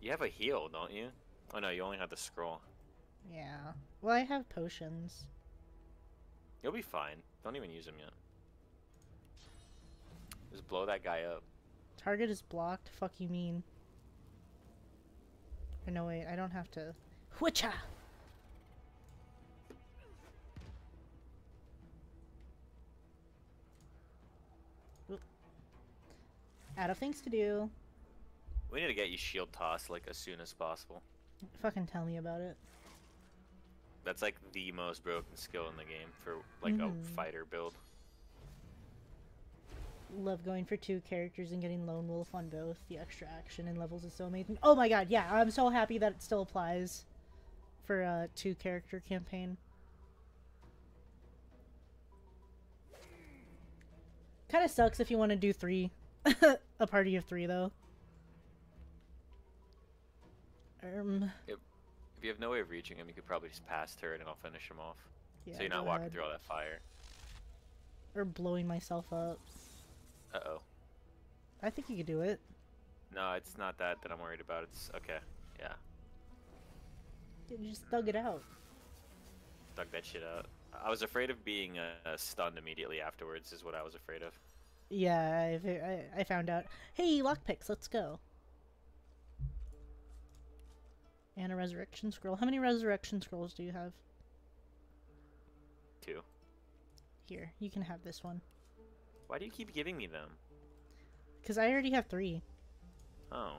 A: You have a heal, don't you? Oh no, you only have the scroll.
B: Yeah. Well, I have potions.
A: You'll be fine. Don't even use them yet. Just blow that guy up.
B: Target is blocked. Fuck you mean? Or no wait, I don't have to. Witcha. Out of things to do.
A: We need to get you shield toss like as soon as possible.
B: Fucking tell me about it.
A: That's like the most broken skill in the game for like
B: Mhm.
A: a fighter build.
B: Love going for two characters and getting Lone Wolf on both. The extra action and levels is so amazing. Oh my god, yeah, I'm so happy that it still applies for a two character campaign. Kind of sucks if you want to do three. a party of three, though. Um,
A: If, if you have no way of reaching him, you could probably just pass turret and I'll finish him off.
B: Yeah,
A: so you're not walking
B: ahead.
A: through all that fire.
B: or blowing myself up.
A: Uh oh.
B: I think you could do it.
A: No, it's not that that I'm worried about. It's okay. Yeah,
B: You just dug it out.
A: dug that shit out. I was afraid of being uh, stunned immediately afterwards. Is what I was afraid of.
B: Yeah, I, I, I found out. Hey, lockpicks, let's go. And a resurrection scroll. How many resurrection scrolls do you have?
A: Two.
B: Here, you can have this one.
A: Why do you keep giving me them?
B: Because I already have three.
A: Oh,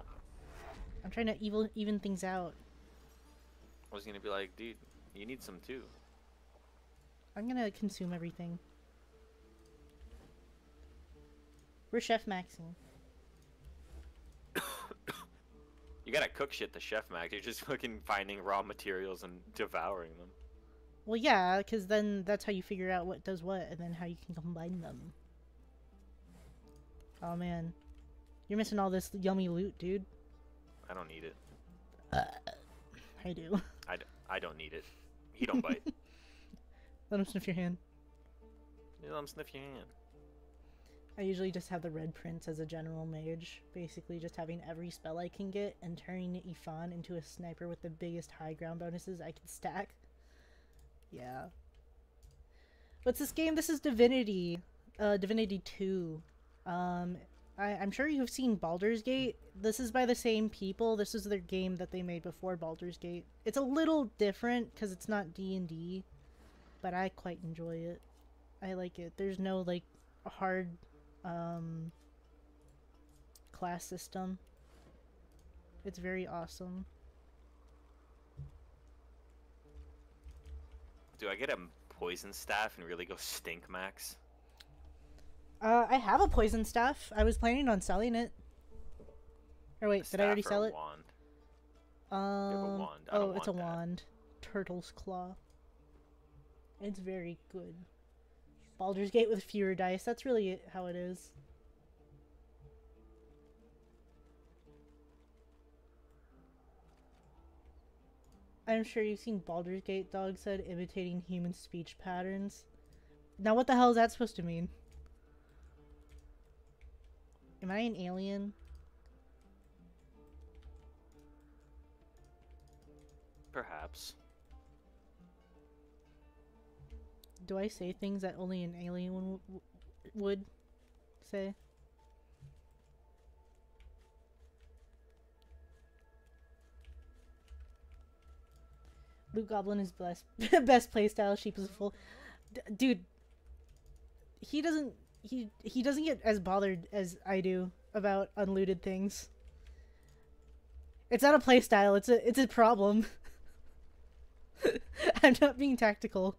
B: I'm trying to even, even things out.
A: I was gonna be like, dude, you need some too.
B: I'm gonna consume everything. We're Chef Maxine.
A: You gotta cook shit to Chef Max. You're just fucking finding raw materials and devouring them.
B: Well, yeah, because then that's how you figure out what does what, and then how you can combine them. Oh man, You're missing all this yummy loot, dude.
A: I don't need it.
B: I do.
A: I, d- I don't need it. He don't bite.
B: Let him sniff your hand.
A: Let him sniff your hand.
B: I usually just have the red prince as a general mage, basically just having every spell I can get and turning Ifan into a sniper with the biggest high ground bonuses I can stack. Yeah. What's this game? This is Divinity. Uh, Divinity 2. Um, I, I'm sure you've seen Baldur's Gate. This is by the same people. This is their game that they made before Baldur's Gate. It's a little different because it's not D&D, but I quite enjoy it. I like it. There's no, like, hard um, class system. It's very awesome.
A: Do I get a poison staff and really go stink max?
B: Uh, I have a poison staff. I was planning on selling it. Or wait, did I already sell it?
A: Wand.
B: Um,
A: wand.
B: Oh, it's a
A: that.
B: wand. Turtle's claw. It's very good. Baldur's Gate with fewer dice. That's really it, how it is. I'm sure you've seen Baldur's Gate dog said imitating human speech patterns. Now what the hell is that supposed to mean? Am I an alien?
A: Perhaps.
B: Do I say things that only an alien w- w- would say? Blue Goblin is best best playstyle. Sheep is full, D- dude. He doesn't he he doesn't get as bothered as I do about unlooted things. It's not a playstyle. It's a it's a problem. I'm not being tactical.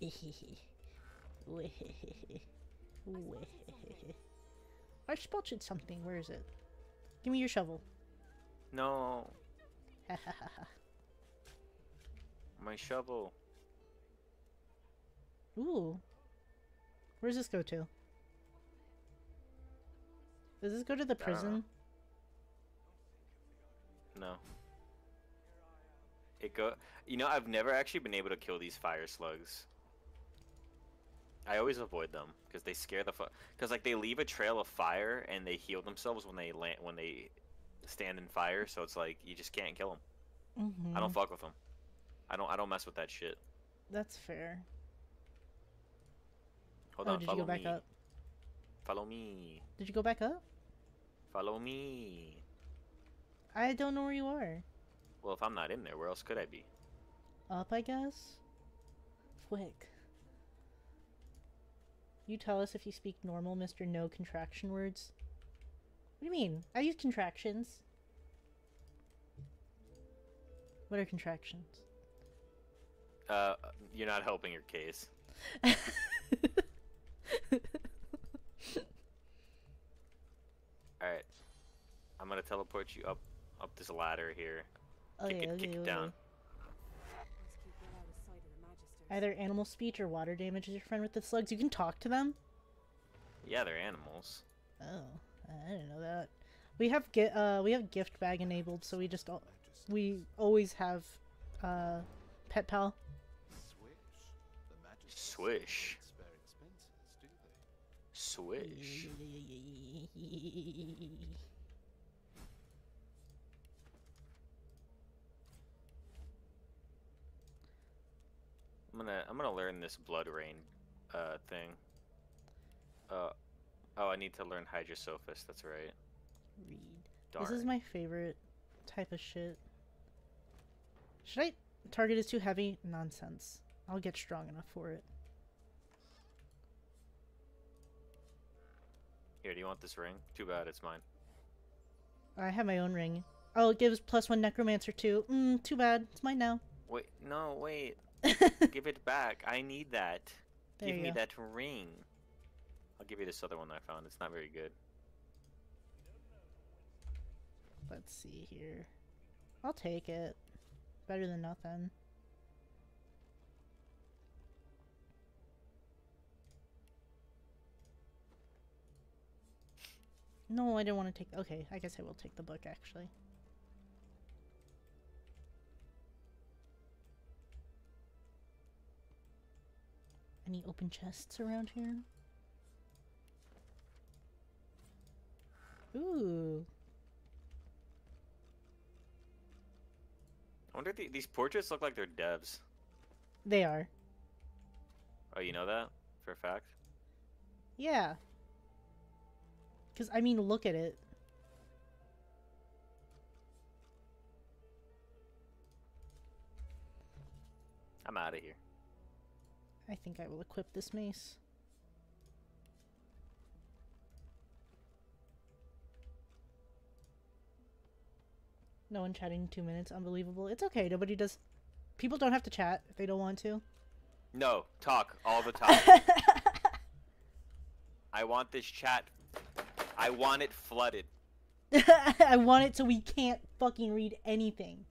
B: I spotted something. Where is it? Give me your shovel.
A: No. My shovel.
B: Ooh. Where does this go to? Does this go to the
A: I don't know.
B: prison?
A: No. It go. You know, I've never actually been able to kill these fire slugs. I always avoid them because they scare the fuck. Because like they leave a trail of fire and they heal themselves when they land when they stand in fire. So it's like you just can't kill them. Mm-hmm. I don't fuck with them. I don't. I don't mess with that shit.
B: That's fair.
A: Hold
B: oh,
A: on.
B: did you go back
A: me.
B: up?
A: Follow me.
B: Did you go back up?
A: Follow me.
B: I don't know where you are.
A: Well, if I'm not in there, where else could I be?
B: Up, I guess? Quick. You tell us if you speak normal, Mr. No Contraction Words. What do you mean? I use contractions. What are contractions?
A: Uh, you're not helping your case. All right, I'm gonna teleport you up up this ladder here. kick
B: Okay,
A: it, kick
B: okay,
A: it
B: okay.
A: down.
B: Either animal speech or water damage is your friend with the slugs. You can talk to them?
A: Yeah, they're animals.
B: Oh, I didn't know that. We have gi- uh we have gift bag enabled, so we just we always have uh pet pal.
A: Swish. Swish. I'm gonna I'm gonna learn this blood rain uh thing. Uh oh, I need to learn Hydrosophist. That's right.
B: Read.
A: Darn.
B: This is my favorite type of shit. Should I target is too heavy? Nonsense. I'll get strong enough for it.
A: Here, do you want this ring? Too bad, it's mine.
B: I have my own ring. Oh, it gives plus one necromancer too. Mm, too bad. It's mine now.
A: Wait, no, wait. give it back. I need that.
B: There
A: give me
B: go.
A: that ring. I'll give you this other one I found. It's not very good.
B: Let's see here. I'll take it. Better than nothing. No, I didn't want to take. Okay, I guess I will take the book actually. Any open chests around here? Ooh.
A: I wonder if the, these portraits look like they're devs.
B: They are.
A: Oh, you know that for a fact?
B: Yeah. Because, I mean, look at it.
A: I'm out of here.
B: I think I will equip this mace. No one chatting in two minutes. Unbelievable. It's okay. Nobody does. People don't have to chat if they don't want to.
A: No, talk all the time. I want this chat. I want it flooded.
B: I want it so we can't fucking read anything.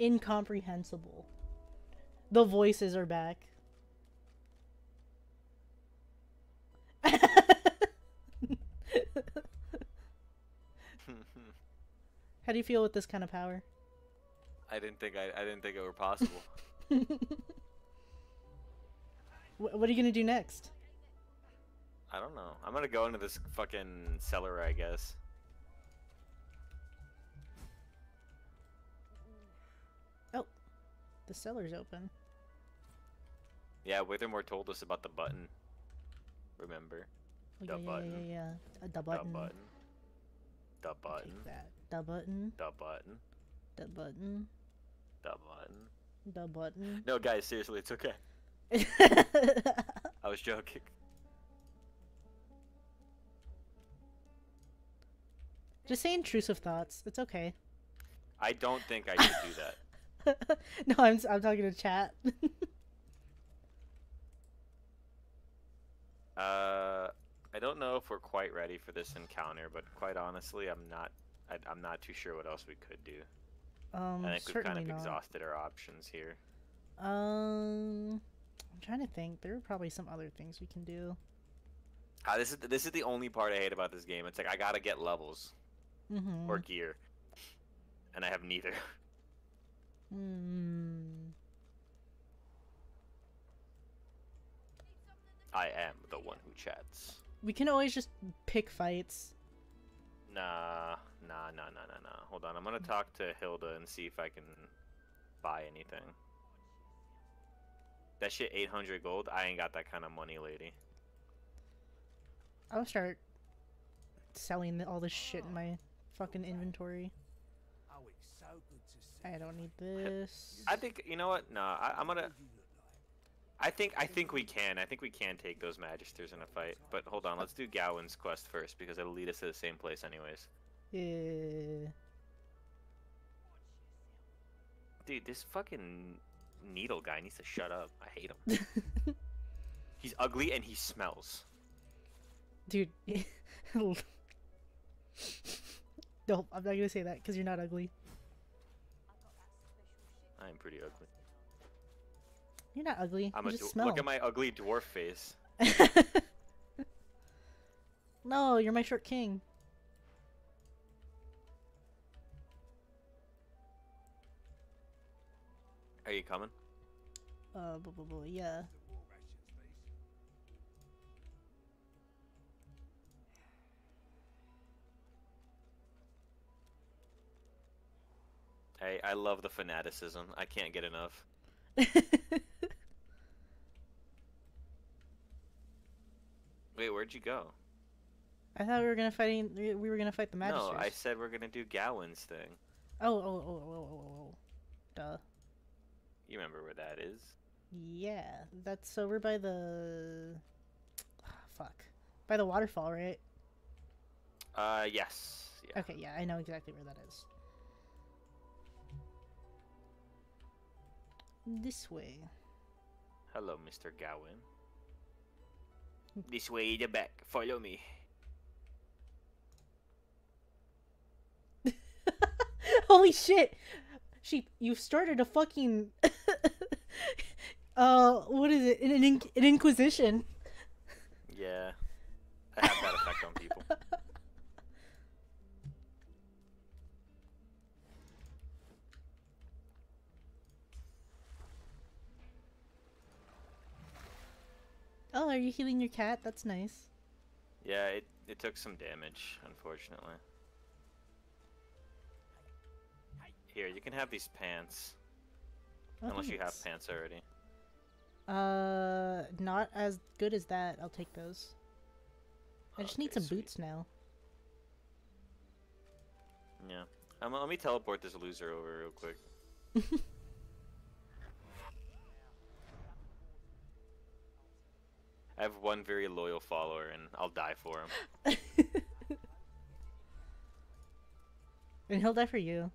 B: Incomprehensible. The voices are back. How do you feel with this kind of power?
A: I didn't think I, I didn't think it were possible.
B: What are you gonna do next?
A: I don't know. I'm gonna go into this fucking cellar, I guess.
B: Oh, the cellar's open.
A: Yeah, Withermoore told us about the button. Remember?
B: Oh,
A: the
B: yeah,
A: button.
B: yeah, yeah, yeah. The
A: The
B: button.
A: button. The button.
B: Take that. The button.
A: The button.
B: The button.
A: The button.
B: The button.
A: No, guys, seriously, it's okay. I was joking.
B: Just say intrusive thoughts. It's okay.
A: I don't think I should do that.
B: no, I'm I'm talking to chat.
A: Uh, I don't know if we're quite ready for this encounter, but quite honestly, I'm not. I, I'm not too sure what else we could do.
B: um,
A: I think we've kind of
B: not.
A: exhausted our options here.
B: Um, I'm trying to think. There are probably some other things we can do.
A: Uh, this is this is the only part I hate about this game. It's like I gotta get levels
B: Mm-hmm.
A: or gear, and I have neither.
B: Hmm.
A: I am the one who chats.
B: We can always just pick fights.
A: Nah, nah, nah, nah, nah, nah. Hold on, I'm gonna talk to Hilda and see if I can buy anything. That shit, 800 gold. I ain't got that kind of money, lady.
B: I'll start selling all this shit in my fucking inventory.
H: It's so good to see.
B: I don't need this.
A: I think you know what? No, I, I'm gonna. I think I think we can. I think we can take those magisters in a fight. But hold on, let's do Gawin's quest first because it'll lead us to the same place anyways.
B: Yeah.
A: Dude, this fucking needle guy needs to shut up. I hate him. He's ugly and he smells.
B: Dude. I'm not gonna say that because you're not ugly.
A: I'm pretty ugly.
B: You're not ugly.
A: I'm
B: you
A: a
B: just smell.
A: look at my ugly dwarf face.
B: No, you're my short king.
A: Are you coming?
B: Uh, blah, blah, blah, yeah.
A: I I love the fanaticism. I can't get enough. Wait, where'd you go?
B: I thought we were gonna fighting. We we were gonna fight the magisters.
A: No, I said we're gonna do Gawin's thing.
B: Oh, oh, oh, oh, oh, oh, oh. Duh.
A: You remember where that is?
B: Yeah, that's over by the. Ah, fuck. By the waterfall, right?
A: Uh, yes. Yeah.
B: Okay, yeah, I know exactly where that is. This way.
A: Hello, Mr. Gawin. This way, the back. Follow me.
B: Holy shit! Sheep, you've started a fucking. uh, what is it? An, an, in- an inquisition.
A: Yeah. I have that effect on people.
B: Oh, are you healing your cat? That's nice.
A: Yeah, it, it took some damage, unfortunately. Here, you can have these pants.
B: Oh,
A: Unless you have pants already.
B: Uh, not as good as that. I'll take those. I just need some
A: sweet.
B: boots now.
A: Yeah. Um, let me teleport this loser over real quick. I have one very loyal follower, and I'll die for him.
B: And he'll die for you.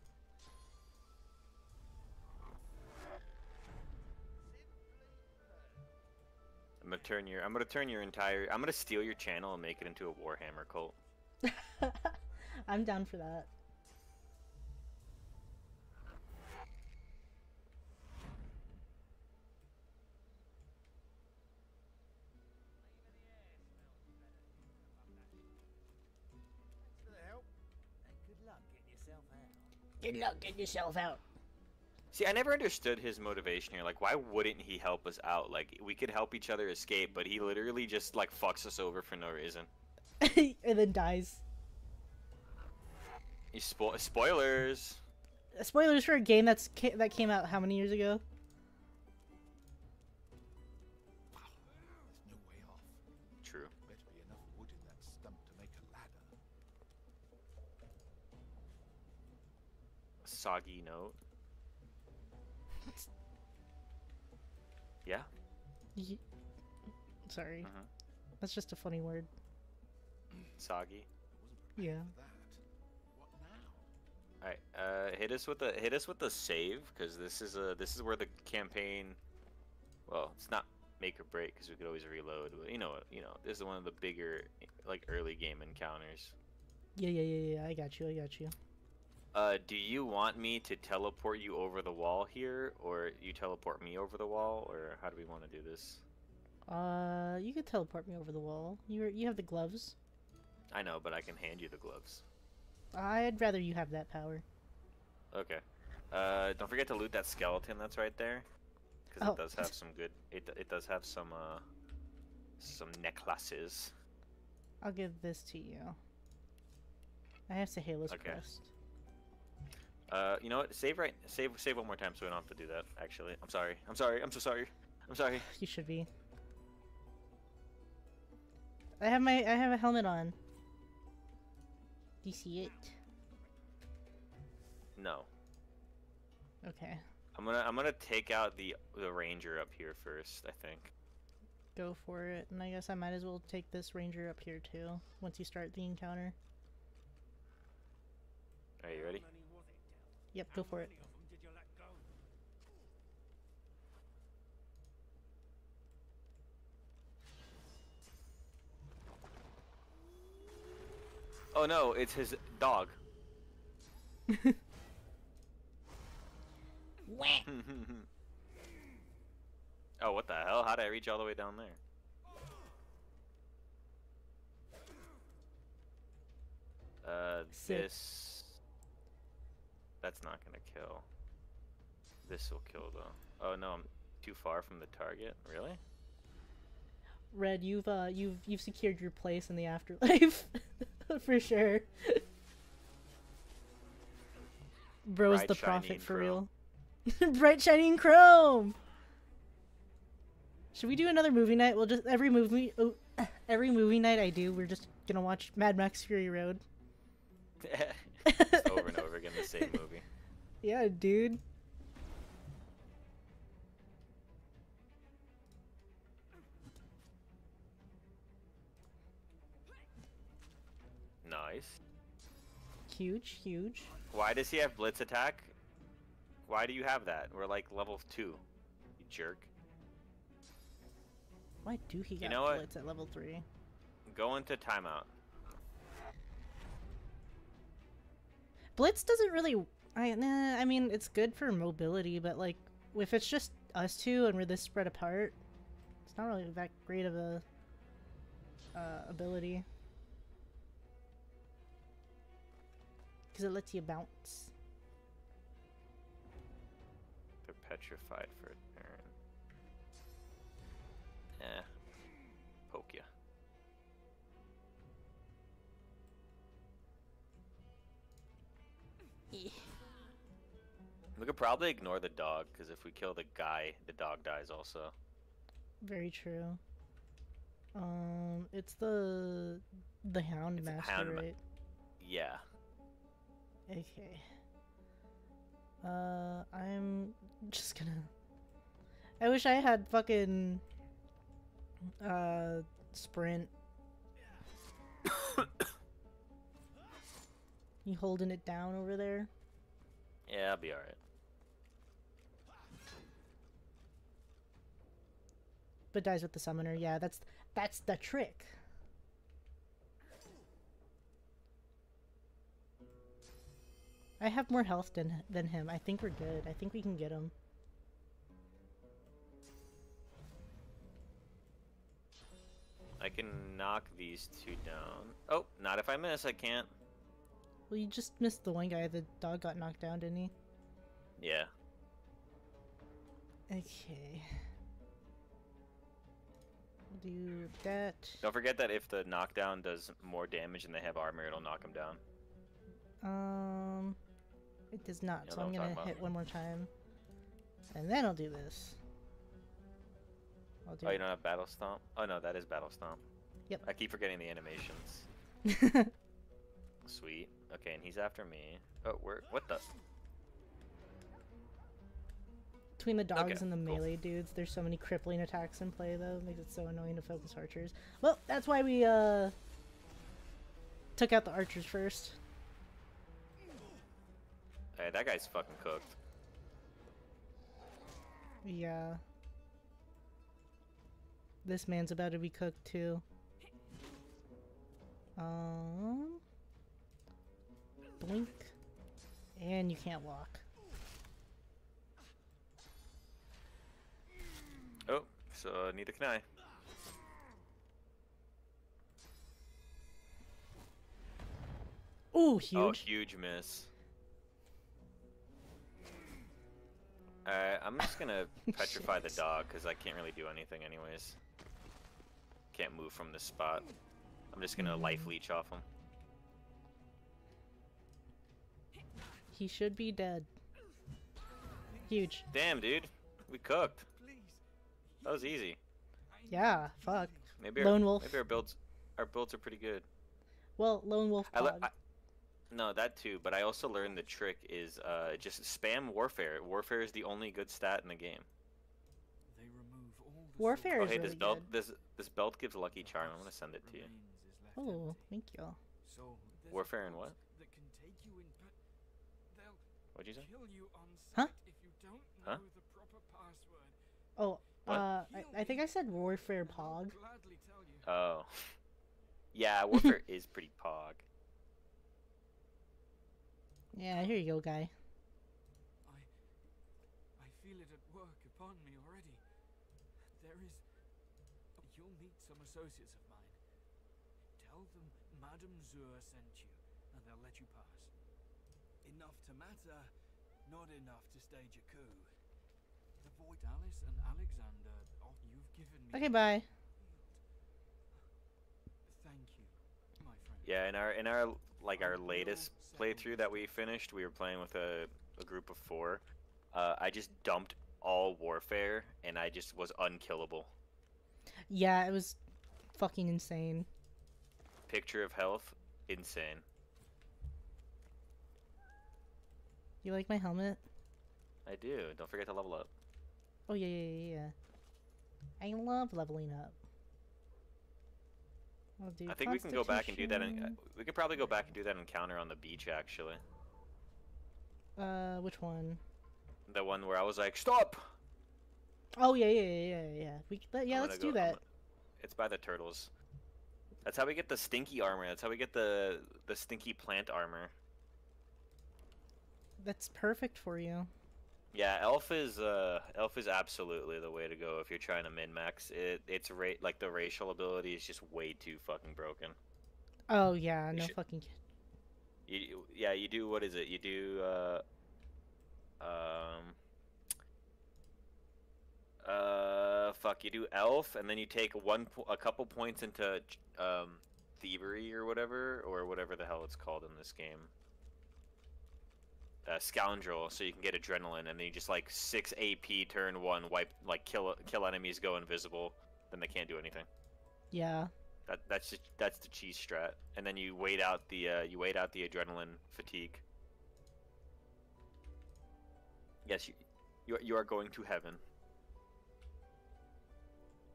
A: I'm gonna turn your I'm gonna turn your entire I'm gonna steal your channel and make it into a Warhammer cult.
B: I'm down for that.
K: Luck getting yourself out.
A: See, I never understood his motivation here. Like, why wouldn't he help us out? Like, we could help each other escape, but he literally just like fucks us over for no reason.
B: and then dies.
A: Spo- spoilers.
B: Spoilers for a game that's ca- that came out how many years ago?
A: Soggy note. Yeah.
B: Ye- Sorry.
A: Uh-huh.
B: That's just a funny word.
A: Soggy.
B: Yeah.
A: All right. Uh, hit us with the hit us with the save, because this is a this is where the campaign. Well, it's not make or break, because we could always reload. But you know, what- you know, this is one of the bigger like early game encounters.
B: Yeah, yeah, yeah, yeah. I got you. I got you.
A: Uh, do you want me to teleport you over the wall here, or you teleport me over the wall, or how do we want to do this?
B: Uh, you could teleport me over the wall. You you have the gloves.
A: I know, but I can hand you the gloves.
B: I'd rather you have that power.
A: Okay. Uh, don't forget to loot that skeleton that's right there, because
B: Oh.
A: it does have some good. It it does have some uh, some necklaces.
B: I'll give this to you. I have Saheila's
A: Okay.
B: crest.
A: Uh, you know what? Save right. Save save one more time so we don't have to do that. Actually, I'm sorry. I'm sorry. I'm so sorry. I'm sorry.
B: You should be. I have my I have a helmet on. Do you see it?
A: No.
B: Okay.
A: I'm gonna I'm gonna take out the the ranger up here first. I think.
B: Go for it. And I guess I might as well take this ranger up here too, once you start the encounter.
A: Are you ready?
B: Yep, go for it.
D: Did you let go?
A: Oh no, it's his dog. oh, what the hell? How did I reach all the way down there? Uh,
B: Sick.
A: this. That's not gonna kill. This will kill though. Oh no, I'm too far from the target. Really?
B: Red, you've uh you've you've secured your place in the afterlife. for sure. Bro's
A: Bright,
B: the prophet for
A: chrome.
B: real. Bright shining chrome. Should we do another movie night? We'll just every movie oh, every movie night I do, we're just gonna watch Mad Max Fury Road.
A: Just over and over again, the same movie.
B: Yeah, dude.
A: Nice.
B: Huge, huge.
A: Why does he have blitz attack? Why do you have that? We're like level two. You jerk.
B: Why do he got
A: know what?
B: blitz at level three?
A: Go into timeout.
B: Blitz doesn't really. I nah, I mean, it's good for mobility, but like, if it's just us two and we're this spread apart, it's not really that great of a uh, ability. Because it lets you bounce.
A: They're petrified for a We could probably ignore the dog, because if we kill the guy, the dog dies also.
B: Very true. Um, it's the the Hound
A: It's
B: Master,
A: Hound ma-
B: right?
A: Yeah.
B: Okay. Uh, I'm just gonna. I wish I had fucking. Uh, sprint. you holding it down over there?
A: Yeah, I'll be alright.
B: But dies with the summoner. Yeah, that's that's the trick. I have more health than than him. I think we're good. I think we can get him.
A: I can knock these two down. Oh, not if I miss, I can't.
B: Well, you just missed the one guy. The dog got knocked down, didn't he?
A: Yeah.
B: Okay. Do that.
A: Don't forget that if the knockdown does more damage and they have armor, it'll knock them down.
B: Um, it does not. So
A: know
B: I'm
A: I'm
B: gonna hit
A: about.
B: one more time, and then I'll do this. I'll do.
A: Oh, you don't have Battle Stomp? Oh no, that is Battle Stomp.
B: Yep.
A: I keep forgetting the animations. Sweet. Okay, and he's after me. Oh, we're what the?
B: Between the dogs
A: Okay,
B: and the
A: cool.
B: melee dudes, there's so many crippling attacks in play though. Makes it so annoying to focus archers. Well, that's why we uh took out the archers first.
A: Hey, that guy's fucking cooked.
B: Yeah. This man's about to be cooked too. Um. Blink. And you can't walk.
A: Oh, so neither can I.
B: Ooh, huge.
A: Oh, huge miss. Alright, I'm just gonna petrify the dog because I can't really do anything anyways. Can't move from this spot. I'm just gonna life
B: Mm.
A: leech off him.
B: He should be dead. Huge.
A: Damn, dude. We cooked. That was easy.
B: Yeah, fuck.
A: Maybe our,
B: Lone wolf.
A: Maybe our builds, our builds are pretty good.
B: Well, lone wolf
A: I, le- I No, that too, but I also learned the trick is uh, just spam warfare. Warfare is the only good stat in the game.
L: They remove all the
B: Warfare
A: oh,
B: is
A: hey,
B: really
A: this belt,
B: good.
A: this this belt gives lucky charm. I'm gonna send it to you.
B: Oh, thank you.
L: So
A: Warfare and what?
L: That can take you in, but
A: What'd you say?
L: kill you on
B: Huh?
L: if you don't
A: Huh?
L: the proper password.
B: Oh,
A: What?
B: Uh, I, I think I said warfare pog.
L: Gladly tell you.
A: Oh, yeah, warfare is pretty pog.
B: Yeah, here you go, guy.
L: I I feel it at work upon me already. There is you'll meet some associates of mine. Tell them Madame Zur sent you, and they'll let you pass. Enough to matter, not enough to stage a coup. The Void Alice and Alexander, oh, you've given me
B: Okay, bye.
L: Thank you, my friend.
A: Yeah, in our in our like our latest playthrough that we finished, we were playing with a, a group of four. Uh, I just dumped all warfare, and I just was unkillable.
B: Yeah, it was fucking insane.
A: Picture of health, insane.
B: You like my helmet?
A: I do. Don't forget to level up.
B: Oh yeah, yeah, yeah, yeah. I love leveling up. Do
A: I think we can go back and do that. In, uh, we could probably go back and do that encounter on the beach, actually.
B: Uh, which one?
A: The one where I was like, "Stop!"
B: Oh yeah, yeah, yeah, yeah, yeah. We yeah, let's
A: gonna
B: do that.
A: gonna- It's by the turtles. That's how we get the stinky armor. That's how we get the the stinky plant armor.
B: That's perfect for you.
A: Yeah, elf is uh elf is absolutely the way to go if you're trying to min max. It it's rate like the racial ability is just way too fucking broken.
B: Oh yeah,
A: You
B: no
A: should-
B: fucking kid.
A: You yeah you do what is it? You do uh um uh fuck you do elf and then you take one a couple points into um thievery or whatever or whatever the hell it's called in this game. Uh, scoundrel, so you can get adrenaline, and then you just like six AP turn one, wipe like kill kill enemies, go invisible, then they can't do anything.
B: Yeah.
A: That that's just, that's the cheese strat, and then you wait out the uh, you wait out the adrenaline fatigue. Yes, you you are, you are going to heaven.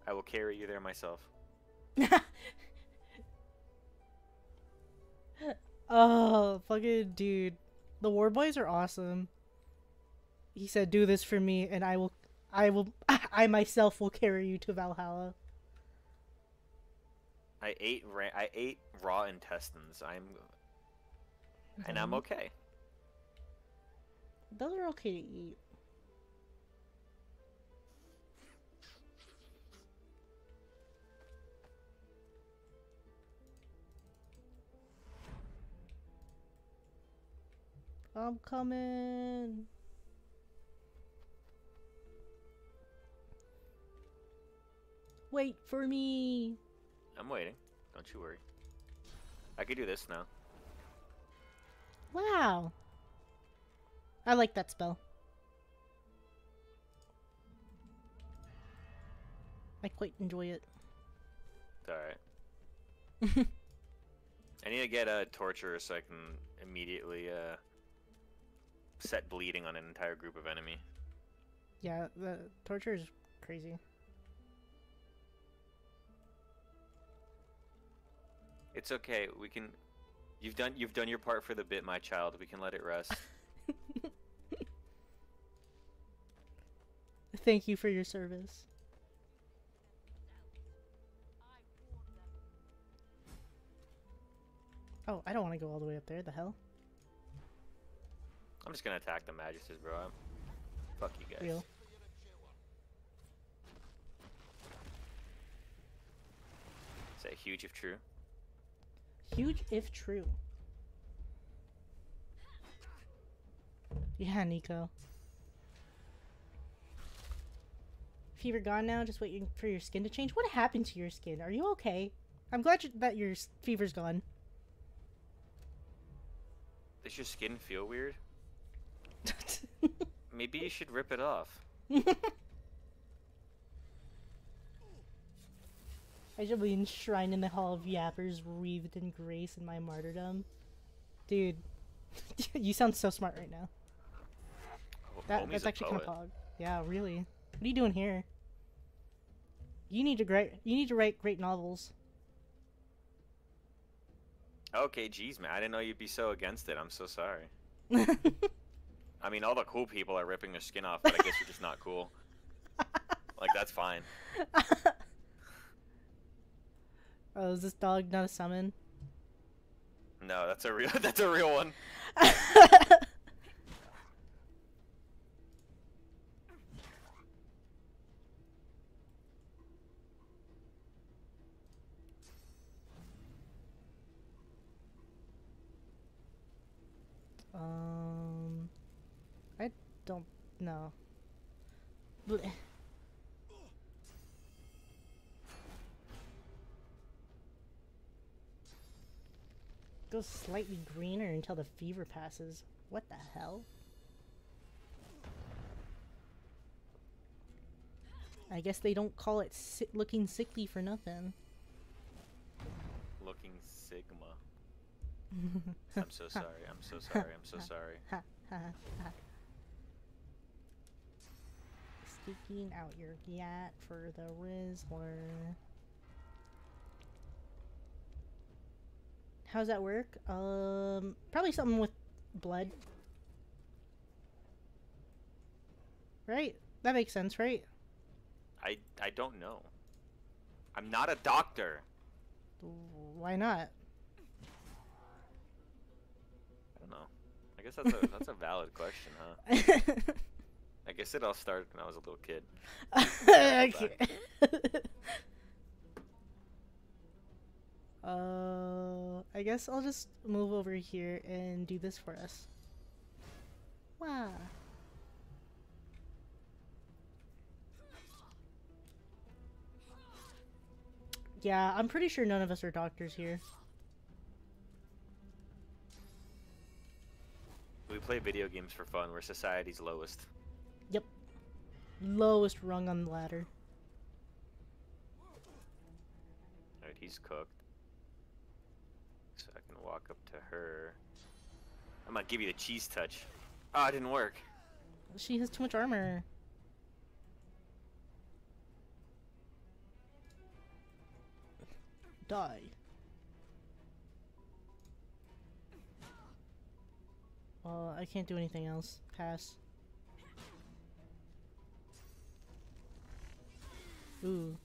A: I will carry you there myself.
B: Oh, fucking dude. The War Boys are awesome. He said, "Do this for me, and I will, I will, I myself will carry you to Valhalla."
A: I ate ra- I ate raw intestines. I'm and I'm
B: Mhm.
A: okay.
B: Those are okay to eat. I'm coming. Wait for me.
A: I'm waiting. Don't you worry. I could do this now.
B: Wow. I like that spell. I quite enjoy it.
A: It's alright. I need to get a torture so I can immediately uh, set bleeding on an entire group of enemy.
B: Yeah, the torture is crazy.
A: It's okay. We can. You've done. You've done your part for the bit, my child. We can let it rest.
B: Thank you for your service. Oh, I don't want to go all the way up there. The hell?
A: I'm just gonna attack the magisters, bro. I'm... Fuck you guys.
B: Real.
A: Is that huge if true?
B: Huge if true. Yeah, Nico. Fever gone now? Just waiting for your skin to change? What happened to your skin? Are you okay? I'm glad that your fever's gone.
A: Does your skin feel weird? Maybe you should rip it off.
B: I shall be enshrined in the hall of yappers, wreathed in grace in my martyrdom. Dude, you sound so smart right now. That, that's actually kind of pog. Yeah, really. What are you doing here? You need to write. You need to write great novels.
A: Okay, geez, man. I didn't know you'd be so against it. I'm so sorry. I mean, all the cool people are ripping their skin off, but I guess you're just not cool. Like, that's fine.
B: Oh, is this dog not a summon?
A: No, that's a real. That's a real one.
B: Bleh. Goes slightly greener until the fever passes. What the hell? I guess they don't call it si- looking sickly for nothing.
A: Looking Sigma. I'm so sorry. I'm so sorry. I'm so sorry.
B: Sticking out your gat for the Rizzler. How's that work? Um, probably something with blood. Right? That makes sense, right?
A: I I don't know. I'm not a doctor.
B: Why not?
A: I don't know. I guess that's a that's a valid question, huh? I guess it all started when I was a little kid.
B: okay. uh, I guess I'll just move over here and do this for us. Wow. Yeah, I'm pretty sure none of us are doctors here.
A: We play video games for fun. We're society's lowest.
B: Lowest rung on the ladder.
A: Alright, he's cooked. So I can walk up to her. I'm gonna give you the cheese touch. Oh, it didn't work.
B: She has too much armor. Die. Well, I can't do anything else. Pass. Ooh.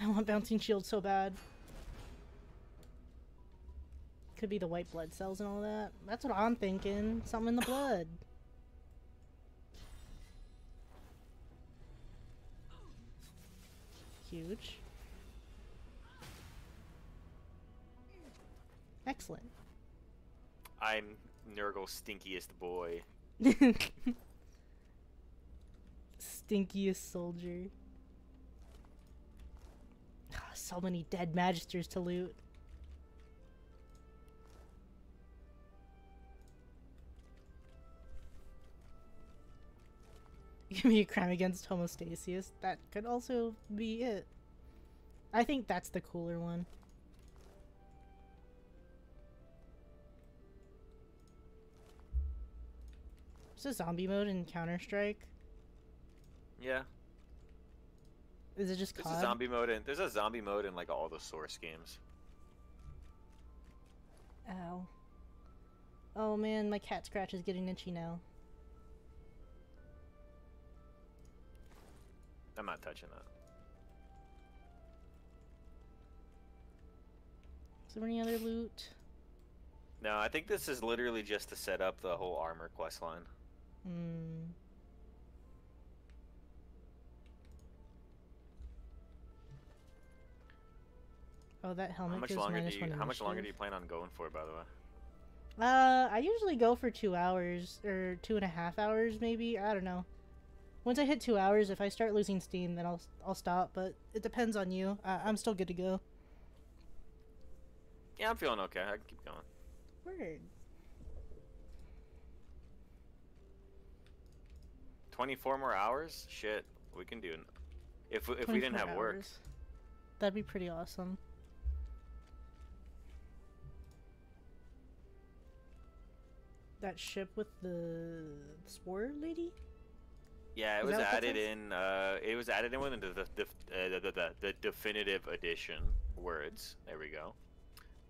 B: I want bouncing shield so bad. Could be the white blood cells and all that. That's what I'm thinking. Something in the blood. Huge. Excellent.
A: I'm Nurgle's stinkiest boy.
B: Stinkiest soldier. So many dead magisters to loot. Give me a crime against homostasius. That could also be it. I think that's the cooler one. Is a zombie mode in Counter Strike?
A: Yeah.
B: Is it just
A: There's
B: COD?
A: a zombie mode in there's a zombie mode in like all the source games.
B: Ow. Oh man, my cat scratch is getting itchy now.
A: I'm not touching that.
B: Is there any other loot?
A: No, I think this is literally just to set up the whole armor quest line.
B: Hmm. Oh, that helmet
A: How much longer do you how much longer do you plan on going for by the way?
B: Uh, I usually go for two hours or two and a half hours, maybe. I don't know. Once I hit two hours, if I start losing steam, then I'll I'll stop. But it depends on you. Uh, I'm still good to go.
A: Yeah, I'm feeling okay. I can keep going.
B: Word.
A: 24 more hours? Shit, we can do it. If we, if we didn't
B: 24
A: have work.
B: That'd be pretty awesome. That ship with the spore lady?
A: Yeah, it
B: Is
A: was
B: that what that
A: added in. Uh, it was added in within the the, the, uh, the, the, the, definitive edition words. There we go.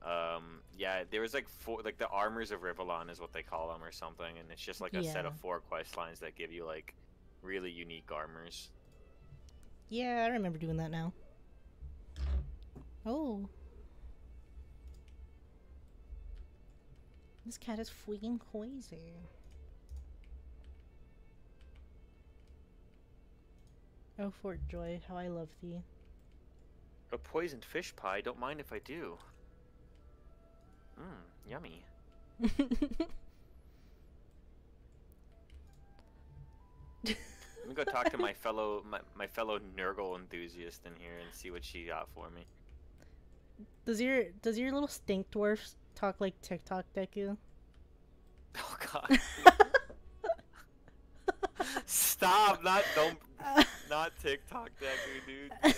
A: Um, yeah, there was like four, like the armors of Rivellon is what they call them or something, and it's just like a set of four quest lines that give you like really unique armors.
B: Yeah, I remember doing that now. Oh. This cat is freaking crazy. Oh, Fort Joy, how I love thee.
A: A poisoned fish pie. Don't mind if I do. Mmm, yummy. Let me go talk to my fellow my, my fellow Nurgle enthusiast in here and see what she got for me.
B: Does your does your little stink dwarf talk like TikTok Deku?
A: Oh god. Stop! Not don't not TikTok Deku, dude. no.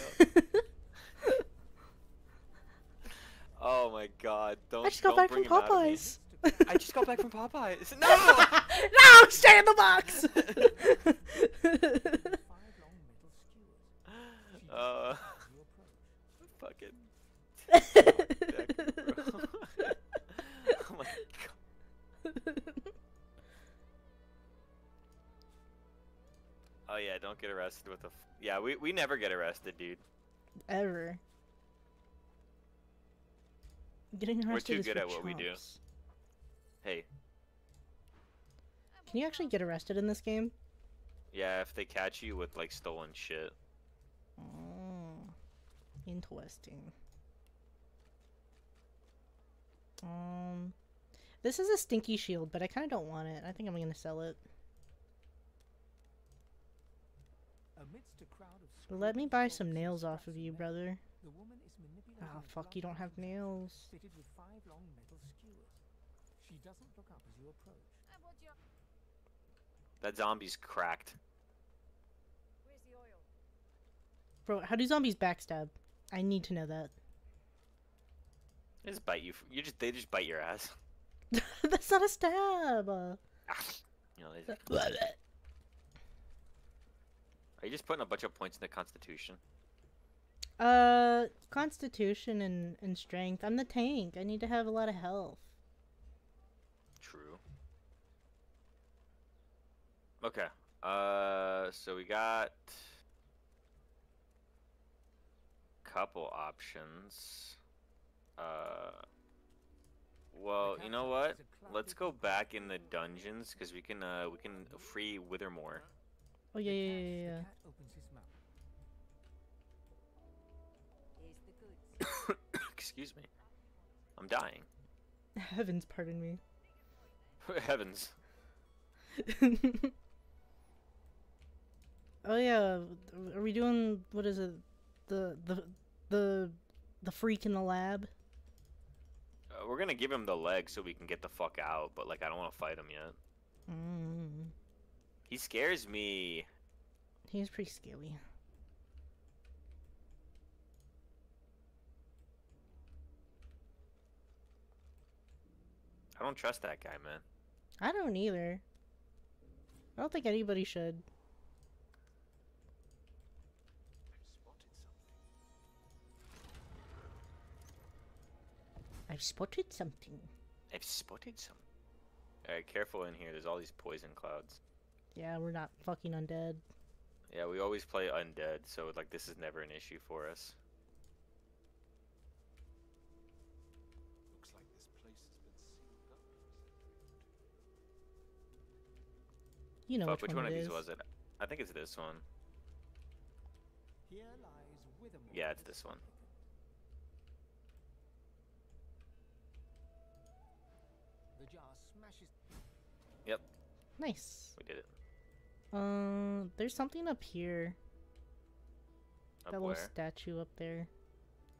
A: oh my god! Don't.
B: I just got back from
A: bring him out of me.
B: Popeyes.
A: I just got back from Popeyes. No!
B: no, stay in the box.
A: uh, fucking. Deku, bro. oh my god. Oh yeah, don't get arrested with a. F- yeah, we we never get arrested, dude.
B: Ever. Getting arrested.
A: We're
B: too
A: good at what we do. Hey,
B: Can you actually get arrested in this game?
A: Yeah, if they catch you with like stolen shit.
B: Oh, interesting. Um, this is a stinky shield, but I kind of don't want it. I think I'm gonna sell it.
F: Amidst a crowd of
B: Let me buy some nails off of you, brother.
F: The woman is
B: Oh fuck, you don't have nails.
F: with five long metal. She doesn't look up as you approach.
A: That zombie's cracked.
B: Bro, how do zombies backstab? I need to know that.
A: They just bite you. You just they just bite your ass.
B: That's not a stab.
A: You know. Are you just putting a bunch of points in the Constitution?
B: Uh, constitution and, and strength. I'm the tank. I need to have a lot of health.
A: True. Okay. Uh, so we got couple options. Uh, well, you know what? Let's go back in the dungeons because we can uh we can free Withermoore.
B: Oh yeah, yeah, yeah, yeah.
F: Opens his mouth.
A: Excuse me. I'm dying.
B: Heavens, pardon me.
A: Heavens.
B: Oh yeah, are we doing what is it? The the the the freak in the lab?
A: We're gonna give him the leg so we can get the fuck out, but like I don't want to fight him yet.
B: Mm,
A: He scares me.
B: he's pretty scary.
A: I don't trust that guy, man.
B: I don't either. I don't think anybody should. I've spotted something.
A: I've spotted some. Alright, careful in here. There's all these poison clouds.
B: Yeah, we're not fucking undead.
A: Yeah, we always play undead, so like this is never an issue for us.
G: Looks like this place has been sealed up.
B: You know
A: Fuck,
B: which,
A: which
B: one,
A: one,
B: it
A: of
B: is.
A: these was it? I think it's this one.
F: Here lies
A: Yeah, it's this one.
F: The jar smashes.
A: Yep,
B: Nice.
A: we did it.
B: Um, there's something up here.
A: Up
B: that
A: where?
B: little statue up there.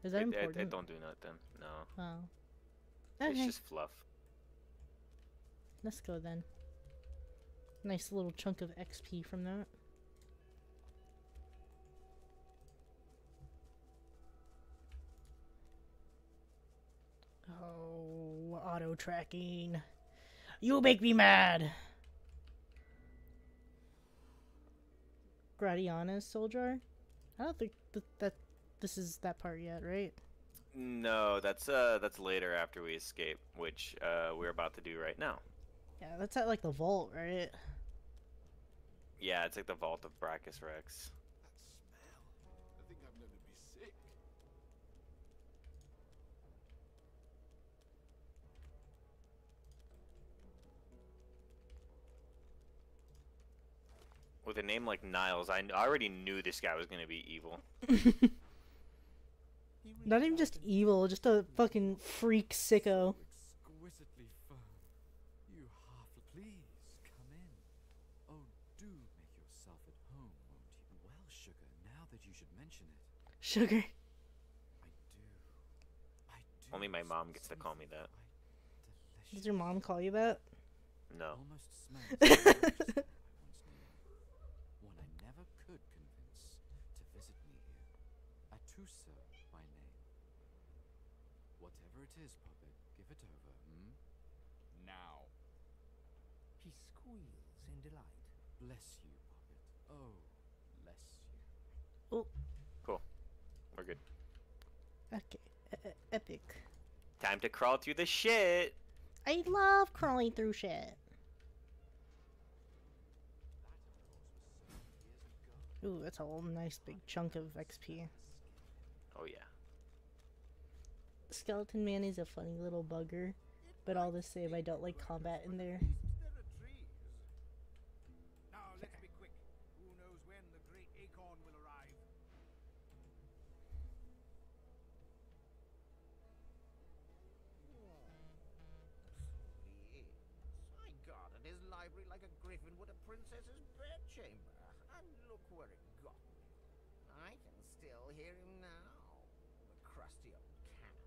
B: Is that
A: it,
B: important?
A: It, don't do nothing. No.
B: Oh.
A: It's just fluff.
B: let's go then. Nice little chunk of XP from that. Oh, auto tracking. You make me mad. Gradiana's soldier? I don't think th- that this is that part yet, right?
A: No, that's uh that's later after we escape, which uh we're about to do right now.
B: Yeah, that's at like the vault, right?
A: Yeah, it's like the Vault of Braccus Rex. With a name like Kniles, I, I already knew this guy was gonna be evil.
B: Not even just evil, just a fucking freak sicko.
L: Exquisitely firm. You half. Please come in. Oh, do make yourself at home, won't you? Well, sugar. Now that you should mention it,
B: Sugar.
A: Only my mom gets to call me that.
B: Does your mom call you that?
A: No.
L: almost smells. like the delicious I once knew. One I never could convince to visit me here. Atusa by name. Whatever it is, puppet, give it over, hmm? Now.
F: He squeals in delight.
L: Bless you, puppet. Oh, bless you.
B: Oh,
A: Cool. We're good.
B: okay. E- e- epic.
A: Time to crawl through the shit.
B: I love crawling through shit. Ooh, that's a whole nice big chunk of XP.
A: Oh yeah.
B: Skeleton Man is a funny little bugger, but all the same, I don't like combat in there.
D: Now, let's be quick.
K: even with a princess's bedchamber. And look where it got me. I can still hear him now. The crusty old cat.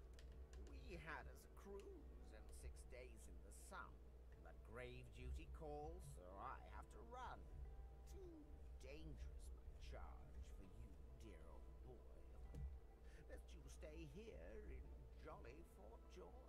K: We had us a cruise and six days in the sun. But grave duty calls, so I have to run. Too dangerous, my charge, for you, dear old boy. Best you stay here in jolly Fort Joy.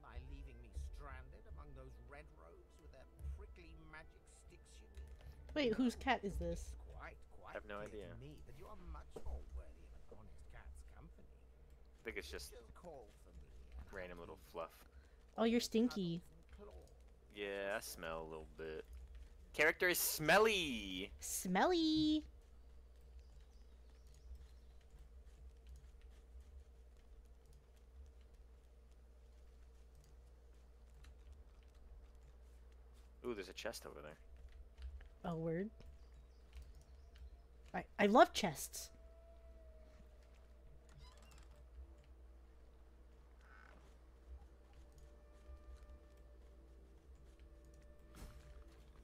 K: By leaving me stranded among those red robes with their prickly magic sticks you need.
B: Wait, whose cat is this?
K: Quite, quite
A: I have no idea.
K: me that you are much more worthy of an honest cat's company.
A: I think it's just
K: Just call for me.
A: random little fluff.
B: Oh, you're stinky.
A: Yeah, I smell a little bit. Character is smelly.
B: Smelly.
A: Ooh, there's a chest over there.
B: Oh, word. I I love chests.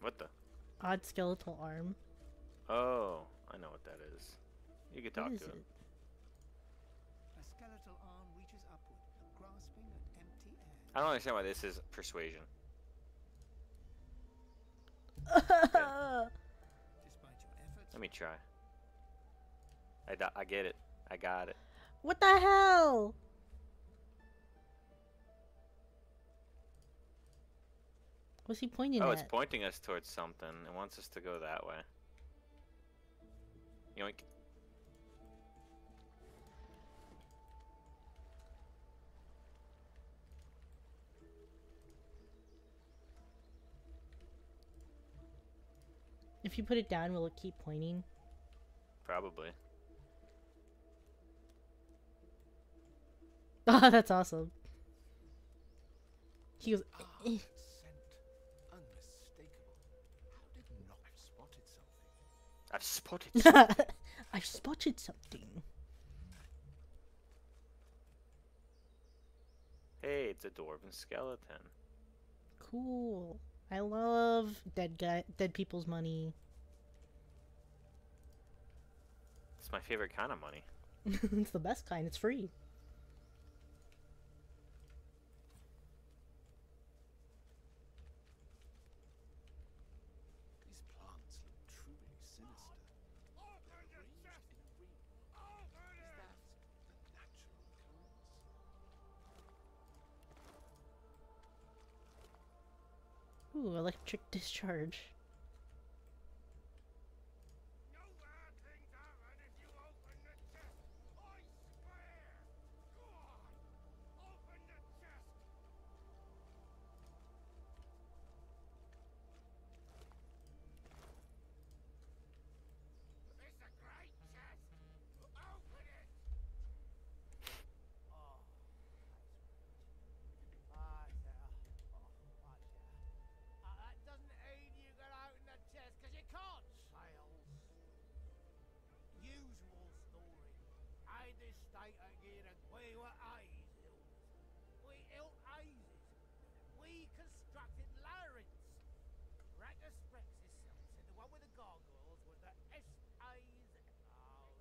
A: What the?
B: Odd skeletal arm.
A: Oh, I know what that is. You can talk
B: What is
A: to
B: it?
A: him.
F: A skeletal arm reaches upward, grasping at empty air.
A: I don't understand why this is persuasion.
F: Despite your efforts,
A: Let me try. I, I get it. I got it.
B: What the hell? What's he pointing
A: Oh,
B: at?
A: it's pointing us towards something. It wants us to go that way. Yoink.
B: If you put it down, will it keep pointing?
A: Probably.
B: Oh, that's awesome. He goes.
E: Ah,
B: "Eh."
E: scent. Unmistakable. How did Nock spotted something?
A: I've spotted something.
B: I've spotted something.
A: hey, it's a dwarven skeleton.
B: Cool. I love dead guy, dead people's money.
A: It's my favorite kind of money.
B: it's the best kind. It's free.
E: These plants look truly sinister. They're arranged in a ring. Is that the natural occurrence?
B: Ooh, electric discharge.
D: It's a great chest. Open it.
K: Oh, that's right. Ah, there. Oh, right there. Uh, that doesn't aid you get out in the chest because you can't sail. Usual story. I this state again and we were Aesils. We ilt Aesis. We constructed labyrinths. Rackus Rexus said the one with the gargoyles was the S-A-Z. Oh,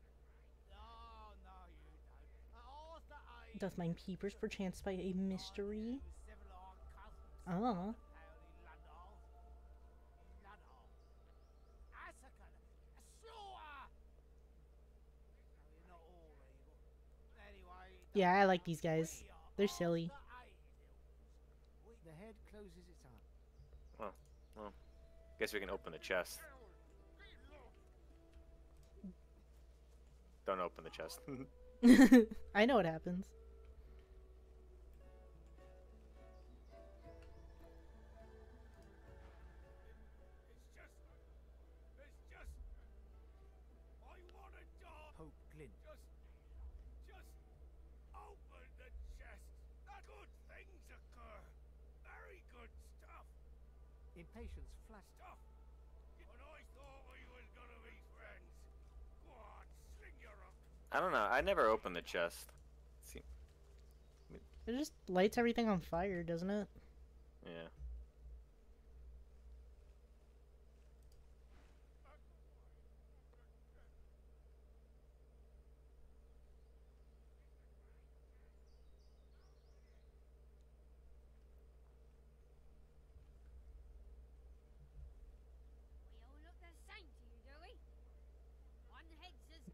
K: no, no, you don't. Uh,
B: Doth mine peepers perchance by a mystery? Ah. Yeah, I like these guys. They're silly.
F: the head closes its.
A: Well, well. Guess we can open the chest. Don't open the chest.
B: I know what happens.
F: Impatience flash.
D: Stuff. When I thought we was gonna be friends. Go on, sling your up.
A: I don't know. I never opened the chest. See,
B: It just lights everything on fire, doesn't it?
A: yeah.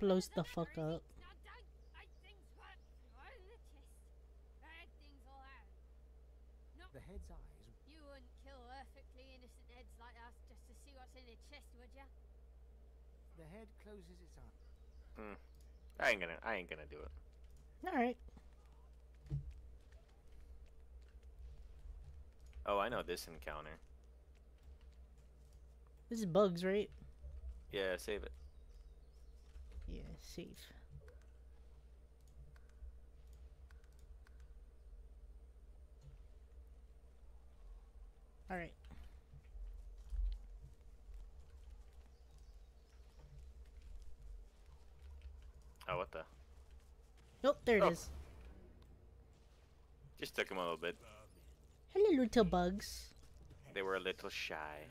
B: Blows the fuck up.
F: The head's eyes.
I: You wouldn't kill perfectly innocent heads like us just to see what's in the chest, would ya?
F: The head closes its eyes.
A: Hmm. I ain't gonna. I ain't gonna do it.
B: Alright.
A: Oh, I know this encounter.
B: This is bugs, right?
A: Yeah, save it.
B: Yeah, safe. Alright.
A: Oh, what the?
B: Oh, there it oh. is.
A: Oh. Just took him a little bit.
B: Hello, little bugs.
A: They were a little shy.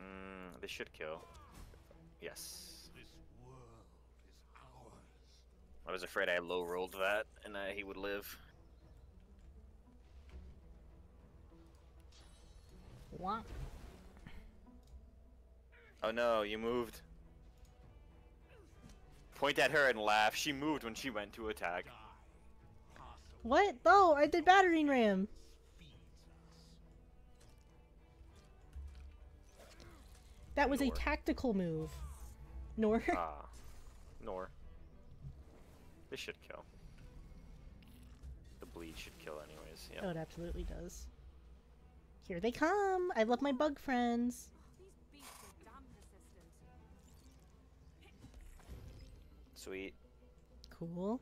A: Mm, this should kill. Yes. I was afraid I low rolled that and uh, he would live.
B: What?
A: Oh no, you moved. Point at her and laugh. She moved when she went to attack.
B: What? No, I did battering ram. That was a tactical move. Nor.
A: Ah. Nor. This should kill. The bleed should kill anyways. Yep.
B: Oh, it absolutely does. Here they come. I love my bug friends.
A: Sweet.
B: Cool.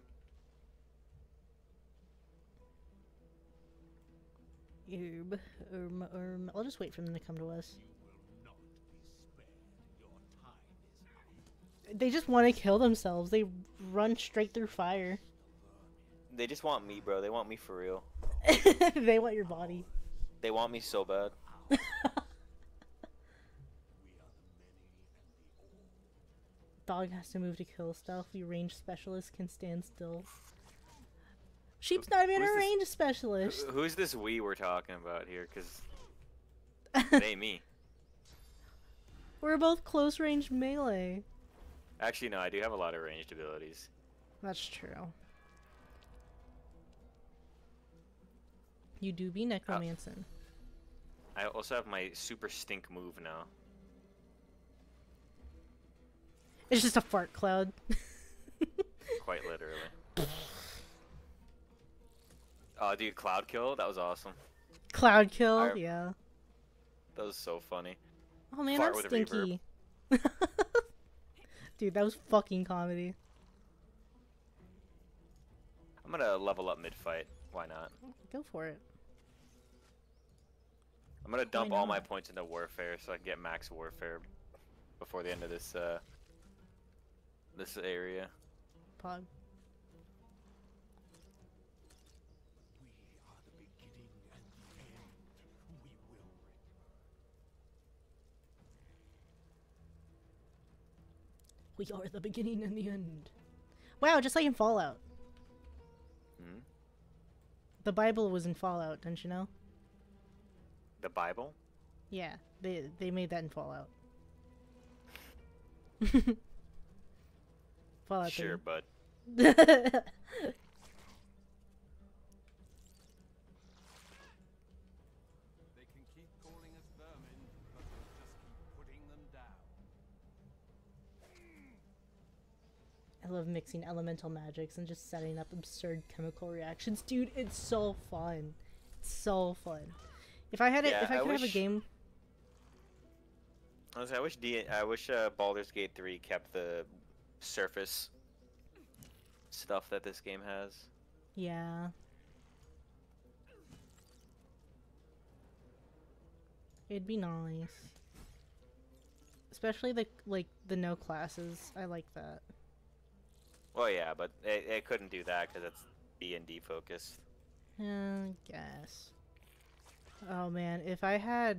B: Herb, erm, erm. I'll just wait for them to come to us. They just want to kill themselves. They run straight through fire.
A: They just want me, bro. They want me for real.
B: they want your body.
A: They want me so bad.
B: Dog has to move to kill stuff. Your range specialist can stand still. Sheep's not even
A: Who's
B: a
A: this-
B: range specialist.
A: Who- Who's this we we're talking about here? Cause it ain't me.
B: We're both close range melee.
A: Actually, no. I do have a lot of ranged abilities.
B: That's true. You do be necromancing.
A: I also have my super stink move now.
B: It's just a fart cloud.
A: Quite literally. Oh, dude, cloud kill. That was awesome.
B: Cloud kill,
A: I-
B: yeah.
A: That was so funny.
B: Oh man,
A: Fart
B: I'm
A: with a reverb.
B: stinky. Dude, that was fucking comedy.
A: I'm gonna level up mid fight. Why not?
B: Go for it.
A: I'm gonna dump all my points into warfare so I can get max warfare before the end of this uh this area.
B: Pog. We are the beginning and the end. Wow, just like in Fallout.
A: Hmm?
B: The Bible was in Fallout, don't you know?
A: The Bible?
B: Yeah, they they made that in Fallout. Fallout
A: Sure,
B: 3.
A: bud.
B: I love mixing elemental magics and just setting up absurd chemical reactions. Dude, it's so fun. It's so fun. If I had it,
A: Yeah,
B: if I
A: I
B: could have a
A: wish-
B: game,
A: Honestly, I wish D I wish uh, Baldur's Gate 3 kept the surface stuff that this game has.
B: yeah. It'd be nice. Especially the like the no classes. I like that.
A: Well, yeah, but it, it couldn't do that because it's D and D focused.
B: I guess. Oh man, if I had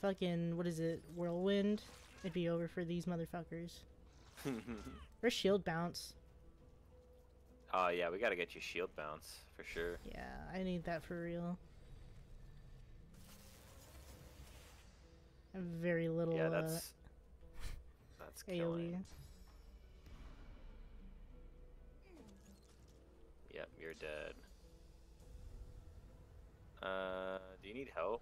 B: fucking what is it, whirlwind, it'd be over for these motherfuckers. Or shield bounce.
A: Oh yeah, we gotta get you shield bounce for sure.
B: Yeah, I need that for real. Very little.
A: Yeah,
B: uh,
A: that's that's killing.
B: AOE.
A: Yep, you're dead. Uh, do you need help?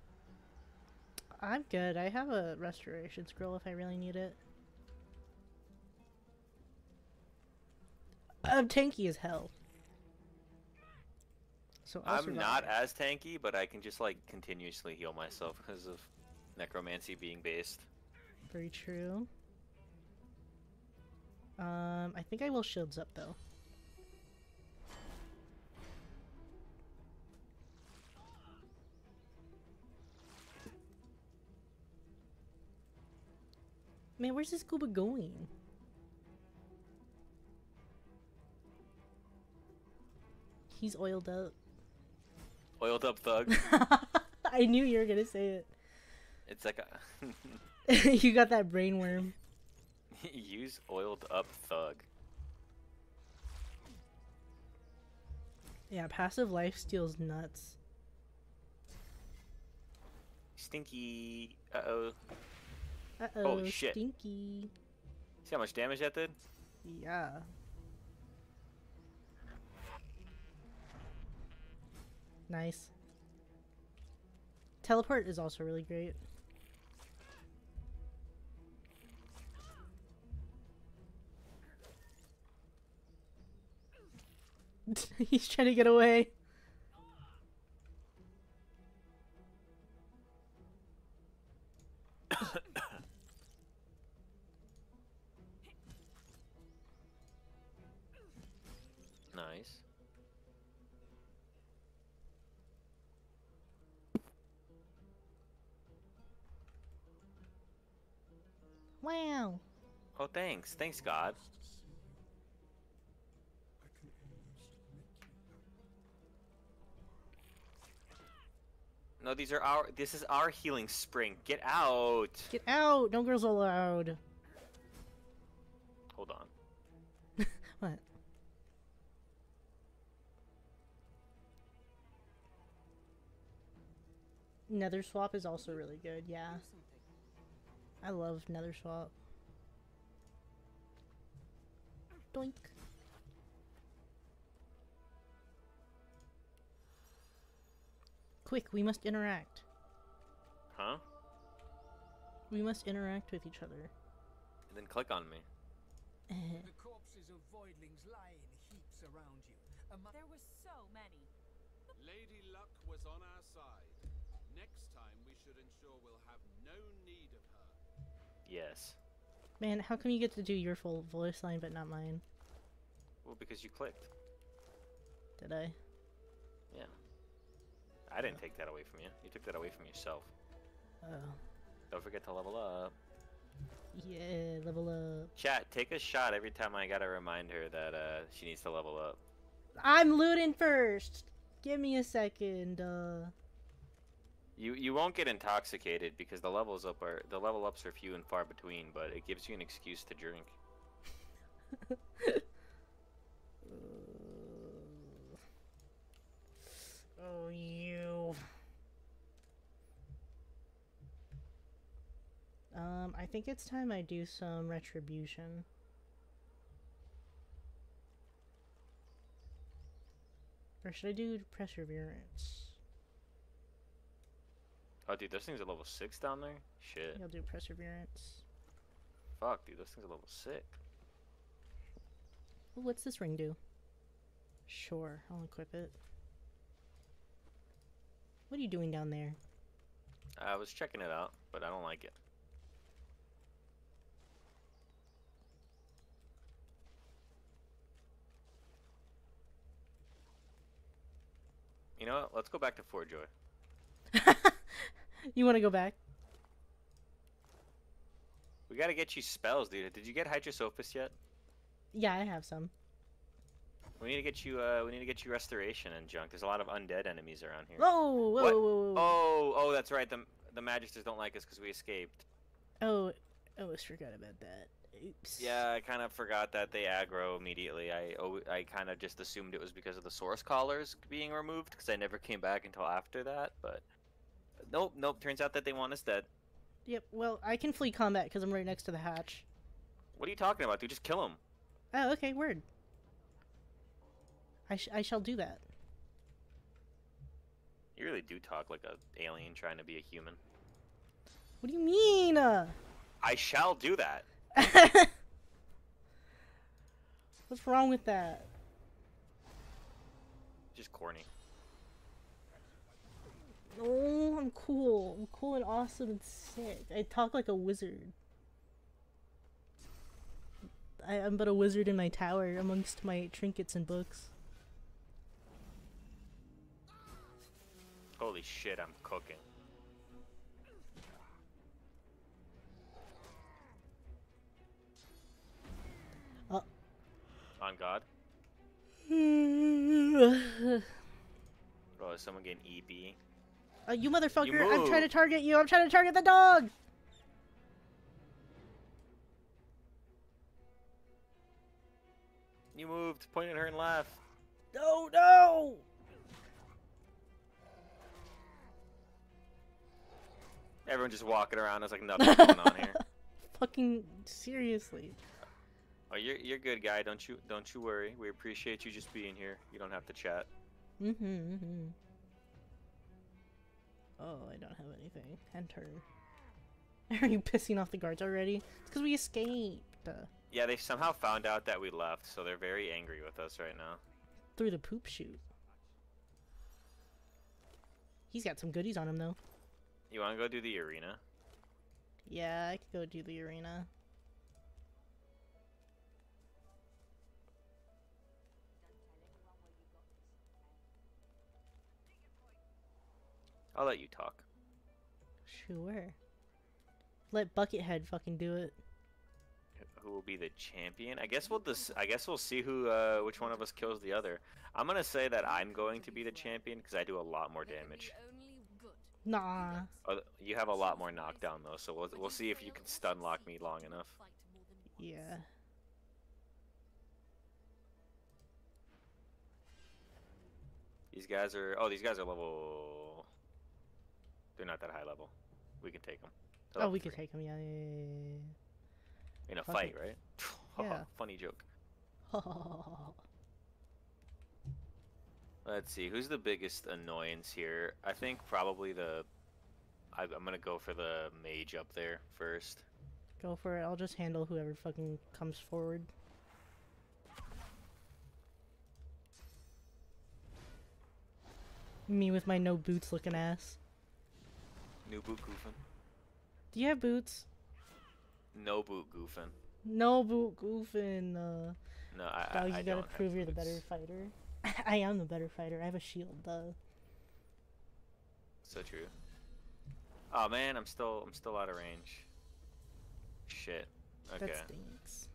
B: I'm good. I have a restoration scroll if I really need it. I'm tanky as hell. So
A: I'm
B: survive.
A: not as tanky, but I can just like continuously heal myself because of necromancy being based.
B: Very true. Um, I think I will shields up though. Man, where's this scuba going? He's oiled up.
A: Oiled up thug.
B: I knew you were gonna say it.
A: it's like a
B: you got that brain worm.
A: use oiled up thug.
B: Yeah, passive life steals nuts.
A: Stinky. Uh oh.
B: Uh oh,
A: Holy shit.
B: stinky.
A: See how much damage that did?
B: Yeah. Nice. Teleport is also really great. He's trying to get away. Wow.
A: Oh, thanks. Thanks, God. No, these are our. This is our healing spring. Get out.
B: Get out! No girls allowed.
A: Hold on.
B: What? Nether swap is also really good, yeah. I love nether swap. Doink. Quick, we must interact.
A: Huh?
B: We must interact with each other.
A: And then click on me. Eh.
F: The corpses of voidlings lie in heaps around you. Amo-
P: There were so many.
Q: Lady Luck was on our side. Next time we should ensure we'll have no need of her.
A: Yes.
B: Man, how come you get to do your full voice line but not mine?
A: Well, because you clicked.
B: Did I?
A: Yeah. I didn't take that away from you. You took that away from yourself.
B: Oh.
A: Don't forget to level up.
B: Yeah, level up.
A: Chat, take a shot every time I gotta remind her that uh, she needs to level up.
B: I'm looting first! Give me a second, uh...
A: You you won't get intoxicated because the levels up are the level ups are few and far between, but it gives you an excuse to drink.
B: Oh, you. Um, I think it's time I do some retribution. Or should I do perseverance?
A: Oh, dude, those things are level six down there. Shit.
B: You'll do perseverance.
A: Fuck, dude, those things are level six.
B: Ooh, what's this ring do? Sure, I'll equip it. What are you doing down there?
A: I was checking it out, but I don't like it. You know what? Let's go back to Fort Joy.
B: You want to go back?
A: We gotta get you spells, dude. Did you get Hydrosophist yet?
B: Yeah, I have some.
A: We need to get you. Uh, we need to get you restoration and junk. There's a lot of undead enemies around here.
B: Whoa, whoa,
A: What?
B: whoa, whoa, whoa.
A: Oh, oh, that's right. The the magisters don't like us because we escaped.
B: Oh, I almost forgot about that. Oops.
A: Yeah, I kind of forgot that they aggro immediately. I oh, I kind of just assumed it was because of the source collars being removed because I never came back until after that. But nope, nope. Turns out that they want us dead.
B: Yep. Well, I can flee combat because I'm right next to the hatch.
A: What are you talking about, dude? Just kill him.
B: Oh, okay. Word. I sh- I shall do that.
A: You really do talk like a alien trying to be a human.
B: What do you mean? Uh,
A: I shall do that.
B: what's wrong with that?
A: Just corny.
B: No, I'm cool. I'm cool and awesome and sick. I talk like a wizard. I am but a wizard in my tower amongst my trinkets and books.
A: Holy shit, I'm cooking.
B: Uh.
A: On God? Oh, is someone getting EB?
B: Uh, you motherfucker! I'm trying to target you. I'm trying to target the dog.
A: You moved, point at her and laugh.
B: No, no.
A: Everyone just walking around. It's like nothing's going on here.
B: Fucking seriously.
A: Oh, you're you're good, guy. Don't you don't you worry. We appreciate you just being here. You don't have to chat.
B: Mm-hmm. mm-hmm. Oh, I don't have anything. Enter. Are you pissing off the guards already? It's because we escaped
A: Yeah, they somehow found out that we left, so they're very angry with us right now.
B: through the poop chute. He's got some goodies on him though.
A: You want to go do the arena?
B: Yeah, I could go do the arena.
A: I'll let you talk.
B: Sure. Let Buckethead fucking do it.
A: Who will be the champion? I guess we'll dis- I guess we'll see who uh, which one of us kills the other. I'm gonna say that I'm going to be the champion because I do a lot more damage.
B: Nah.
A: Oh, you have a lot more knockdown though, so we'll we'll see if you can stun lock me long enough.
B: Yeah.
A: These guys are oh these guys are level. They're not that high level. We can take them.
B: Oh, we could take them. Yeah, yeah, yeah,
A: in a
B: fuck
A: fight,
B: it.
A: right?
B: Yeah.
A: Funny joke. Let's see, who's the biggest annoyance here? I think probably the. I, I'm gonna go for the mage up there first.
B: Go for it. I'll just handle whoever fucking comes forward. Me with my no boots looking ass.
A: New boot goofing.
B: Do you have boots?
A: No boot goofing.
B: No boot goofing. Uh,
A: No, I.
B: dog,
A: I,
B: you
A: I
B: gotta prove you're the better fighter. I am the better fighter. I have a shield, though.
A: So true. Oh man, I'm still I'm still out of range. Shit. Okay.
B: That stinks.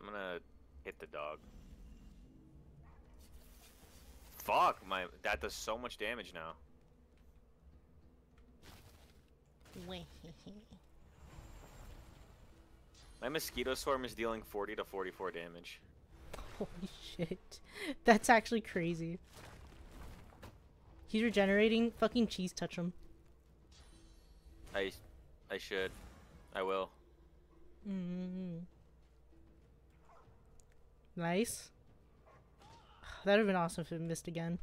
A: I'm gonna hit the dog. Fuck my that does so much damage now. My mosquito swarm is dealing 40 to 44 damage.
B: Holy shit. That's actually crazy. He's regenerating. Fucking cheese touch him.
A: I I should. I will.
B: Mm. Nice. That would have been awesome if it missed again.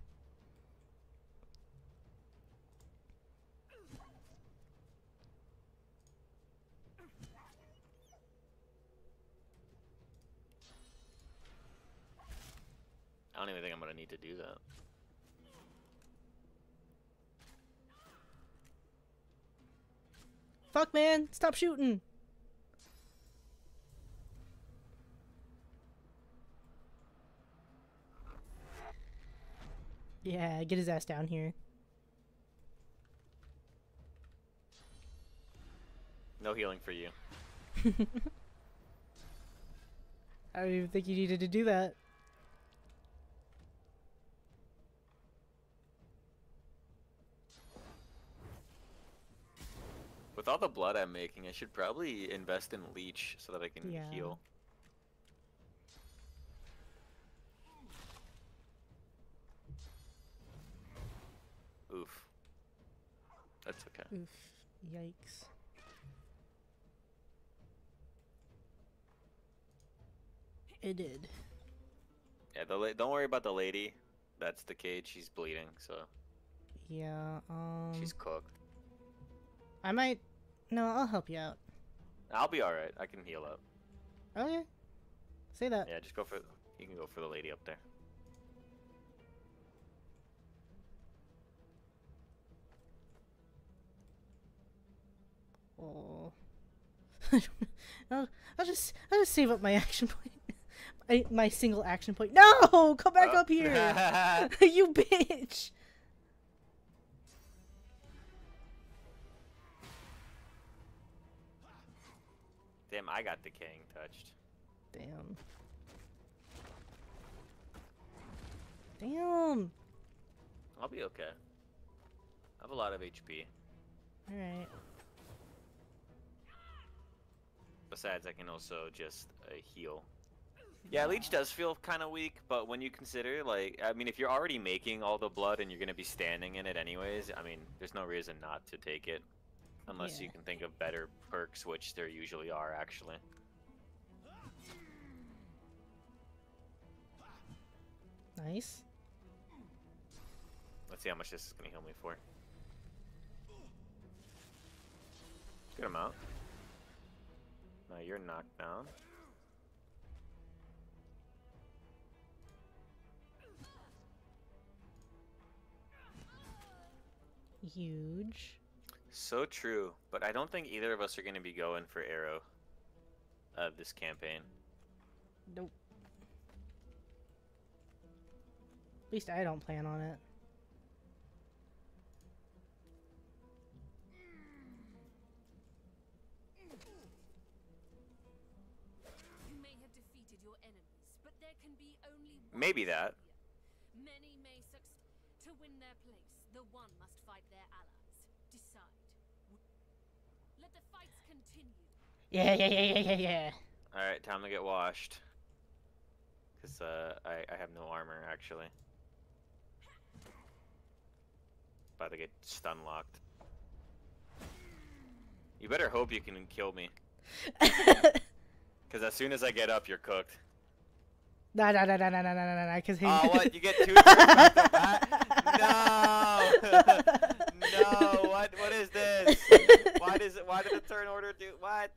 A: Don't even think I'm gonna need to do that.
B: Fuck, man. Stop shooting. Yeah, get his ass down here.
A: No healing for you.
B: I don't even think you needed to do that.
A: With all the blood I'm making, I should probably invest in leech so that I can
B: Yeah.
A: heal. Oof. That's okay.
B: Oof. Yikes. It did.
A: Yeah, the don't worry about the lady. That's the cage. She's bleeding, so
B: Yeah, um...
A: she's cooked.
B: I might... No, I'll help you out.
A: I'll be all right. I can heal up.
B: Okay. Say that.
A: Yeah, just go for. You can go for the lady up there.
B: Oh. I'll, I'll just I'll just save up my action point. I, my single action point. No, come back
A: Oh.
B: up here, you bitch.
A: Damn, I got decaying touched.
B: Damn. Damn.
A: I'll be okay. I have a lot of HP.
B: All right.
A: Besides, I can also just uh, heal. Yeah, Leech does feel kind of weak, but when you consider, like, I mean, if you're already making all the blood and you're going to be standing in it anyways, I mean, there's no reason not to take it. Unless you can think of better perks, which there usually are, actually.
B: Nice.
A: Let's see how much this is going to heal me for. Good amount. Now you're knocked down.
B: Huge.
A: So true, but I don't think either of us are going to be going for arrow of this campaign.
B: Nope. At least I don't plan on it.
J: You may have defeated your enemies, but there can be only one
A: Maybe that.
B: Yeah, yeah, yeah, yeah, yeah, yeah.
A: Alright, time to get washed. Because uh, I, I have no armor, actually. About to get stun locked. You better hope you can kill me. Because as soon as I get up, you're cooked.
B: Nah, nah, nah, nah, nah, nah, nah, nah, nah, because he.
A: Oh, what? You get two turns back to back? No! no, what, what is this? Why does it, why did the turn order do, what?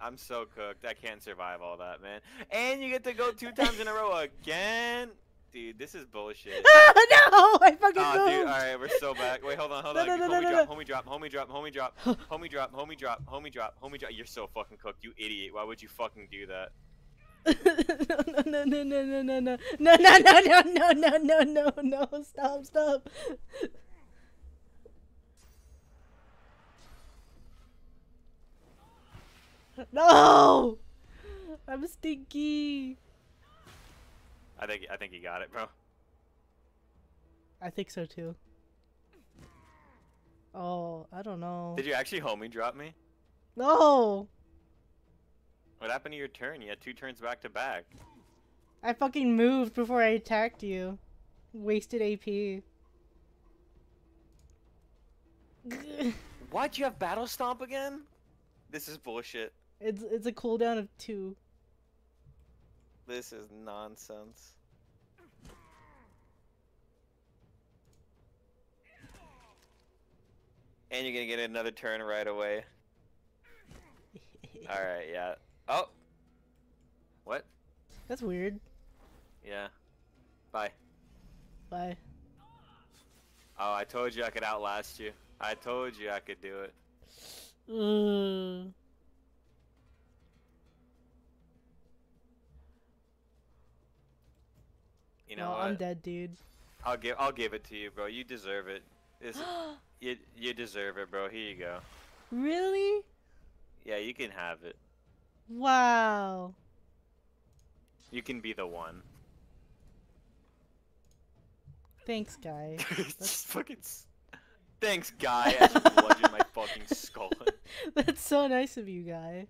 A: I'm so cooked. I can't survive all that, man. And you get to go two times in a row again? Dude, this is bullshit.
B: no, I fucking
A: Oh,
B: moved.
A: dude, alright, we're so back. Wait, hold on, hold
B: No,
A: on.
B: no, no,
A: homie,
B: no,
A: drop,
B: no.
A: homie drop, homie drop, homie drop, homie drop, homie drop, homie drop, homie drop. You're so fucking cooked, you idiot. Why would you fucking do that?
B: no, no, no, no, no, no, no, no, no, no, no, no, no, no, no, stop, stop. No, I'm stinky.
A: I think I think you got it, bro.
B: I think so too. Oh, I don't know.
A: Did you actually homie drop me?
B: No,
A: What happened to your turn? You had two turns back to back.
B: I fucking moved before I attacked you. Wasted AP.
A: What? You have battle stomp again? This is bullshit.
B: It's it's a cooldown of two.
A: This is nonsense. And you're gonna get another turn right away. Alright, yeah. Oh! What?
B: That's weird.
A: Yeah. Bye.
B: Bye.
A: Oh, I told you I could outlast you. I told you I could do it.
B: Ugh.
A: You know
B: well. I'm dead, dude.
A: I'll give I'll give it to you, bro. You deserve it. This, you you deserve it, bro. Here you go.
B: Really?
A: Yeah, you can have it.
B: Wow.
A: You can be the one.
B: Thanks, guy.
A: Just fucking. Thanks, guy. As you bludgeon my fucking skull.
B: That's so nice of you, guy.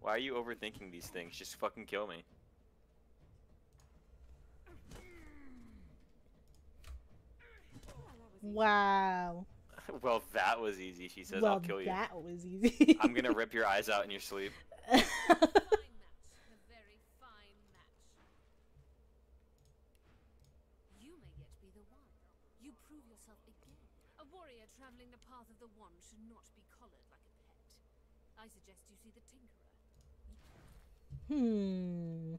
A: Why are you overthinking these things? Just fucking kill me.
B: Wow.
A: well, that was easy. She says,
B: well,
A: "I'll kill you.
B: that was easy.
A: I'm gonna rip your eyes out in your sleep."
J: A very fine match. You may yet be the one. You prove yourself again. A warrior traveling the path of the one should not be collared like a pet. I suggest you see the Tinkerer.
B: hmm.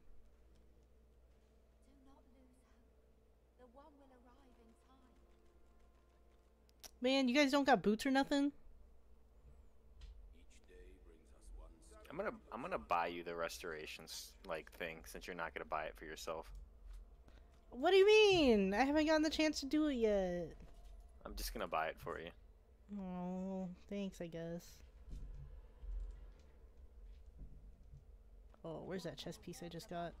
I: Do not lose hope. The one will arrive in time.
B: Man, you guys don't got boots or nothing?
A: I'm gonna I'm gonna buy you the restorations like thing since you're not gonna buy it for yourself.
B: What do you mean? I haven't gotten the chance to do it yet.
A: I'm just gonna buy it for you.
B: Oh, thanks, I guess. Oh, where's that chess piece I just got?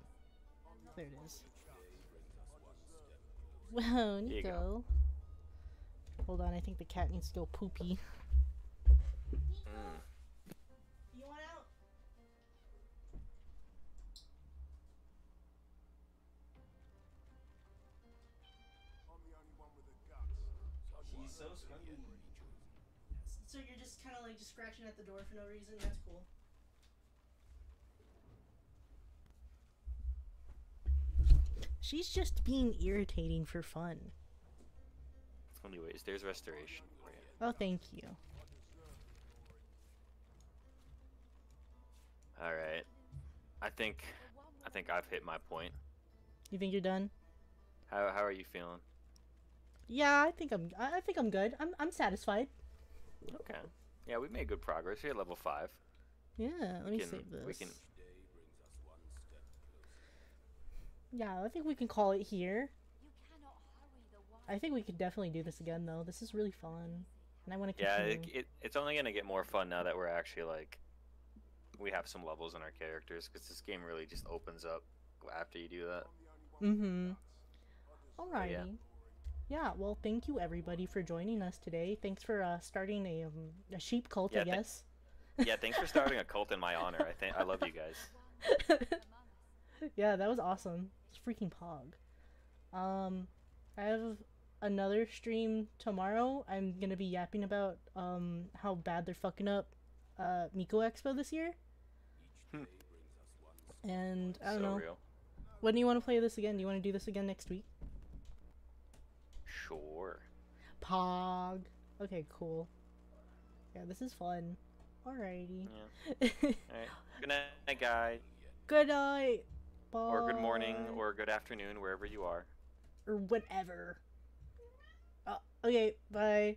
B: There it is. Wow,
A: you
B: Nico.
A: go.
B: Hold on, I think the cat needs to go poopy.
A: Mm.
B: You want out?
E: She's so scruffy.
B: So you're just kind of like just scratching at the door for no reason? That's cool. She's just being irritating for fun.
A: Anyways, there's restoration for you.
B: Oh, thank you.
A: All right. I think I think I've hit my point.
B: You think you're done?
A: How how are you feeling?
B: Yeah, I think I'm. I think I'm good. I'm. I'm satisfied.
A: Okay. Yeah, we made good progress. We're at level five.
B: Yeah. Let
A: We
B: me
A: can-
B: save this.
A: We can.
B: Yeah, I think we can call it here. I think we could definitely do this again, though. This is really fun, and I want to
A: keep
B: Yeah,
A: it, it, it's only gonna get more fun now that we're actually like we have some levels in our characters because this game really just opens up after you do that.
B: Mm-hmm. Alrighty.
A: yeah.
B: Yeah. Well, thank you everybody for joining us today. Thanks for uh, starting a um, a sheep cult,
A: Yeah,
B: I
A: thank-
B: guess.
A: Yeah, thanks for starting a cult in my honor. I think I love you guys.
B: yeah, that was awesome. It's freaking pog. Um, I have another stream tomorrow. I'm gonna be yapping about um how bad they're fucking up uh Miko Expo this year.
A: Hmm.
B: And I don't
A: So
B: know.
A: real.
B: When do you want to play this again? Do you want to do this again next week?
A: Sure.
B: Pog. Okay, cool. Yeah, this is fun. Alrighty.
A: Yeah. Alright. Good night, guys.
B: Good night. Bye.
A: Or good morning, or good afternoon, wherever you are.
B: or whatever. Okay, bye.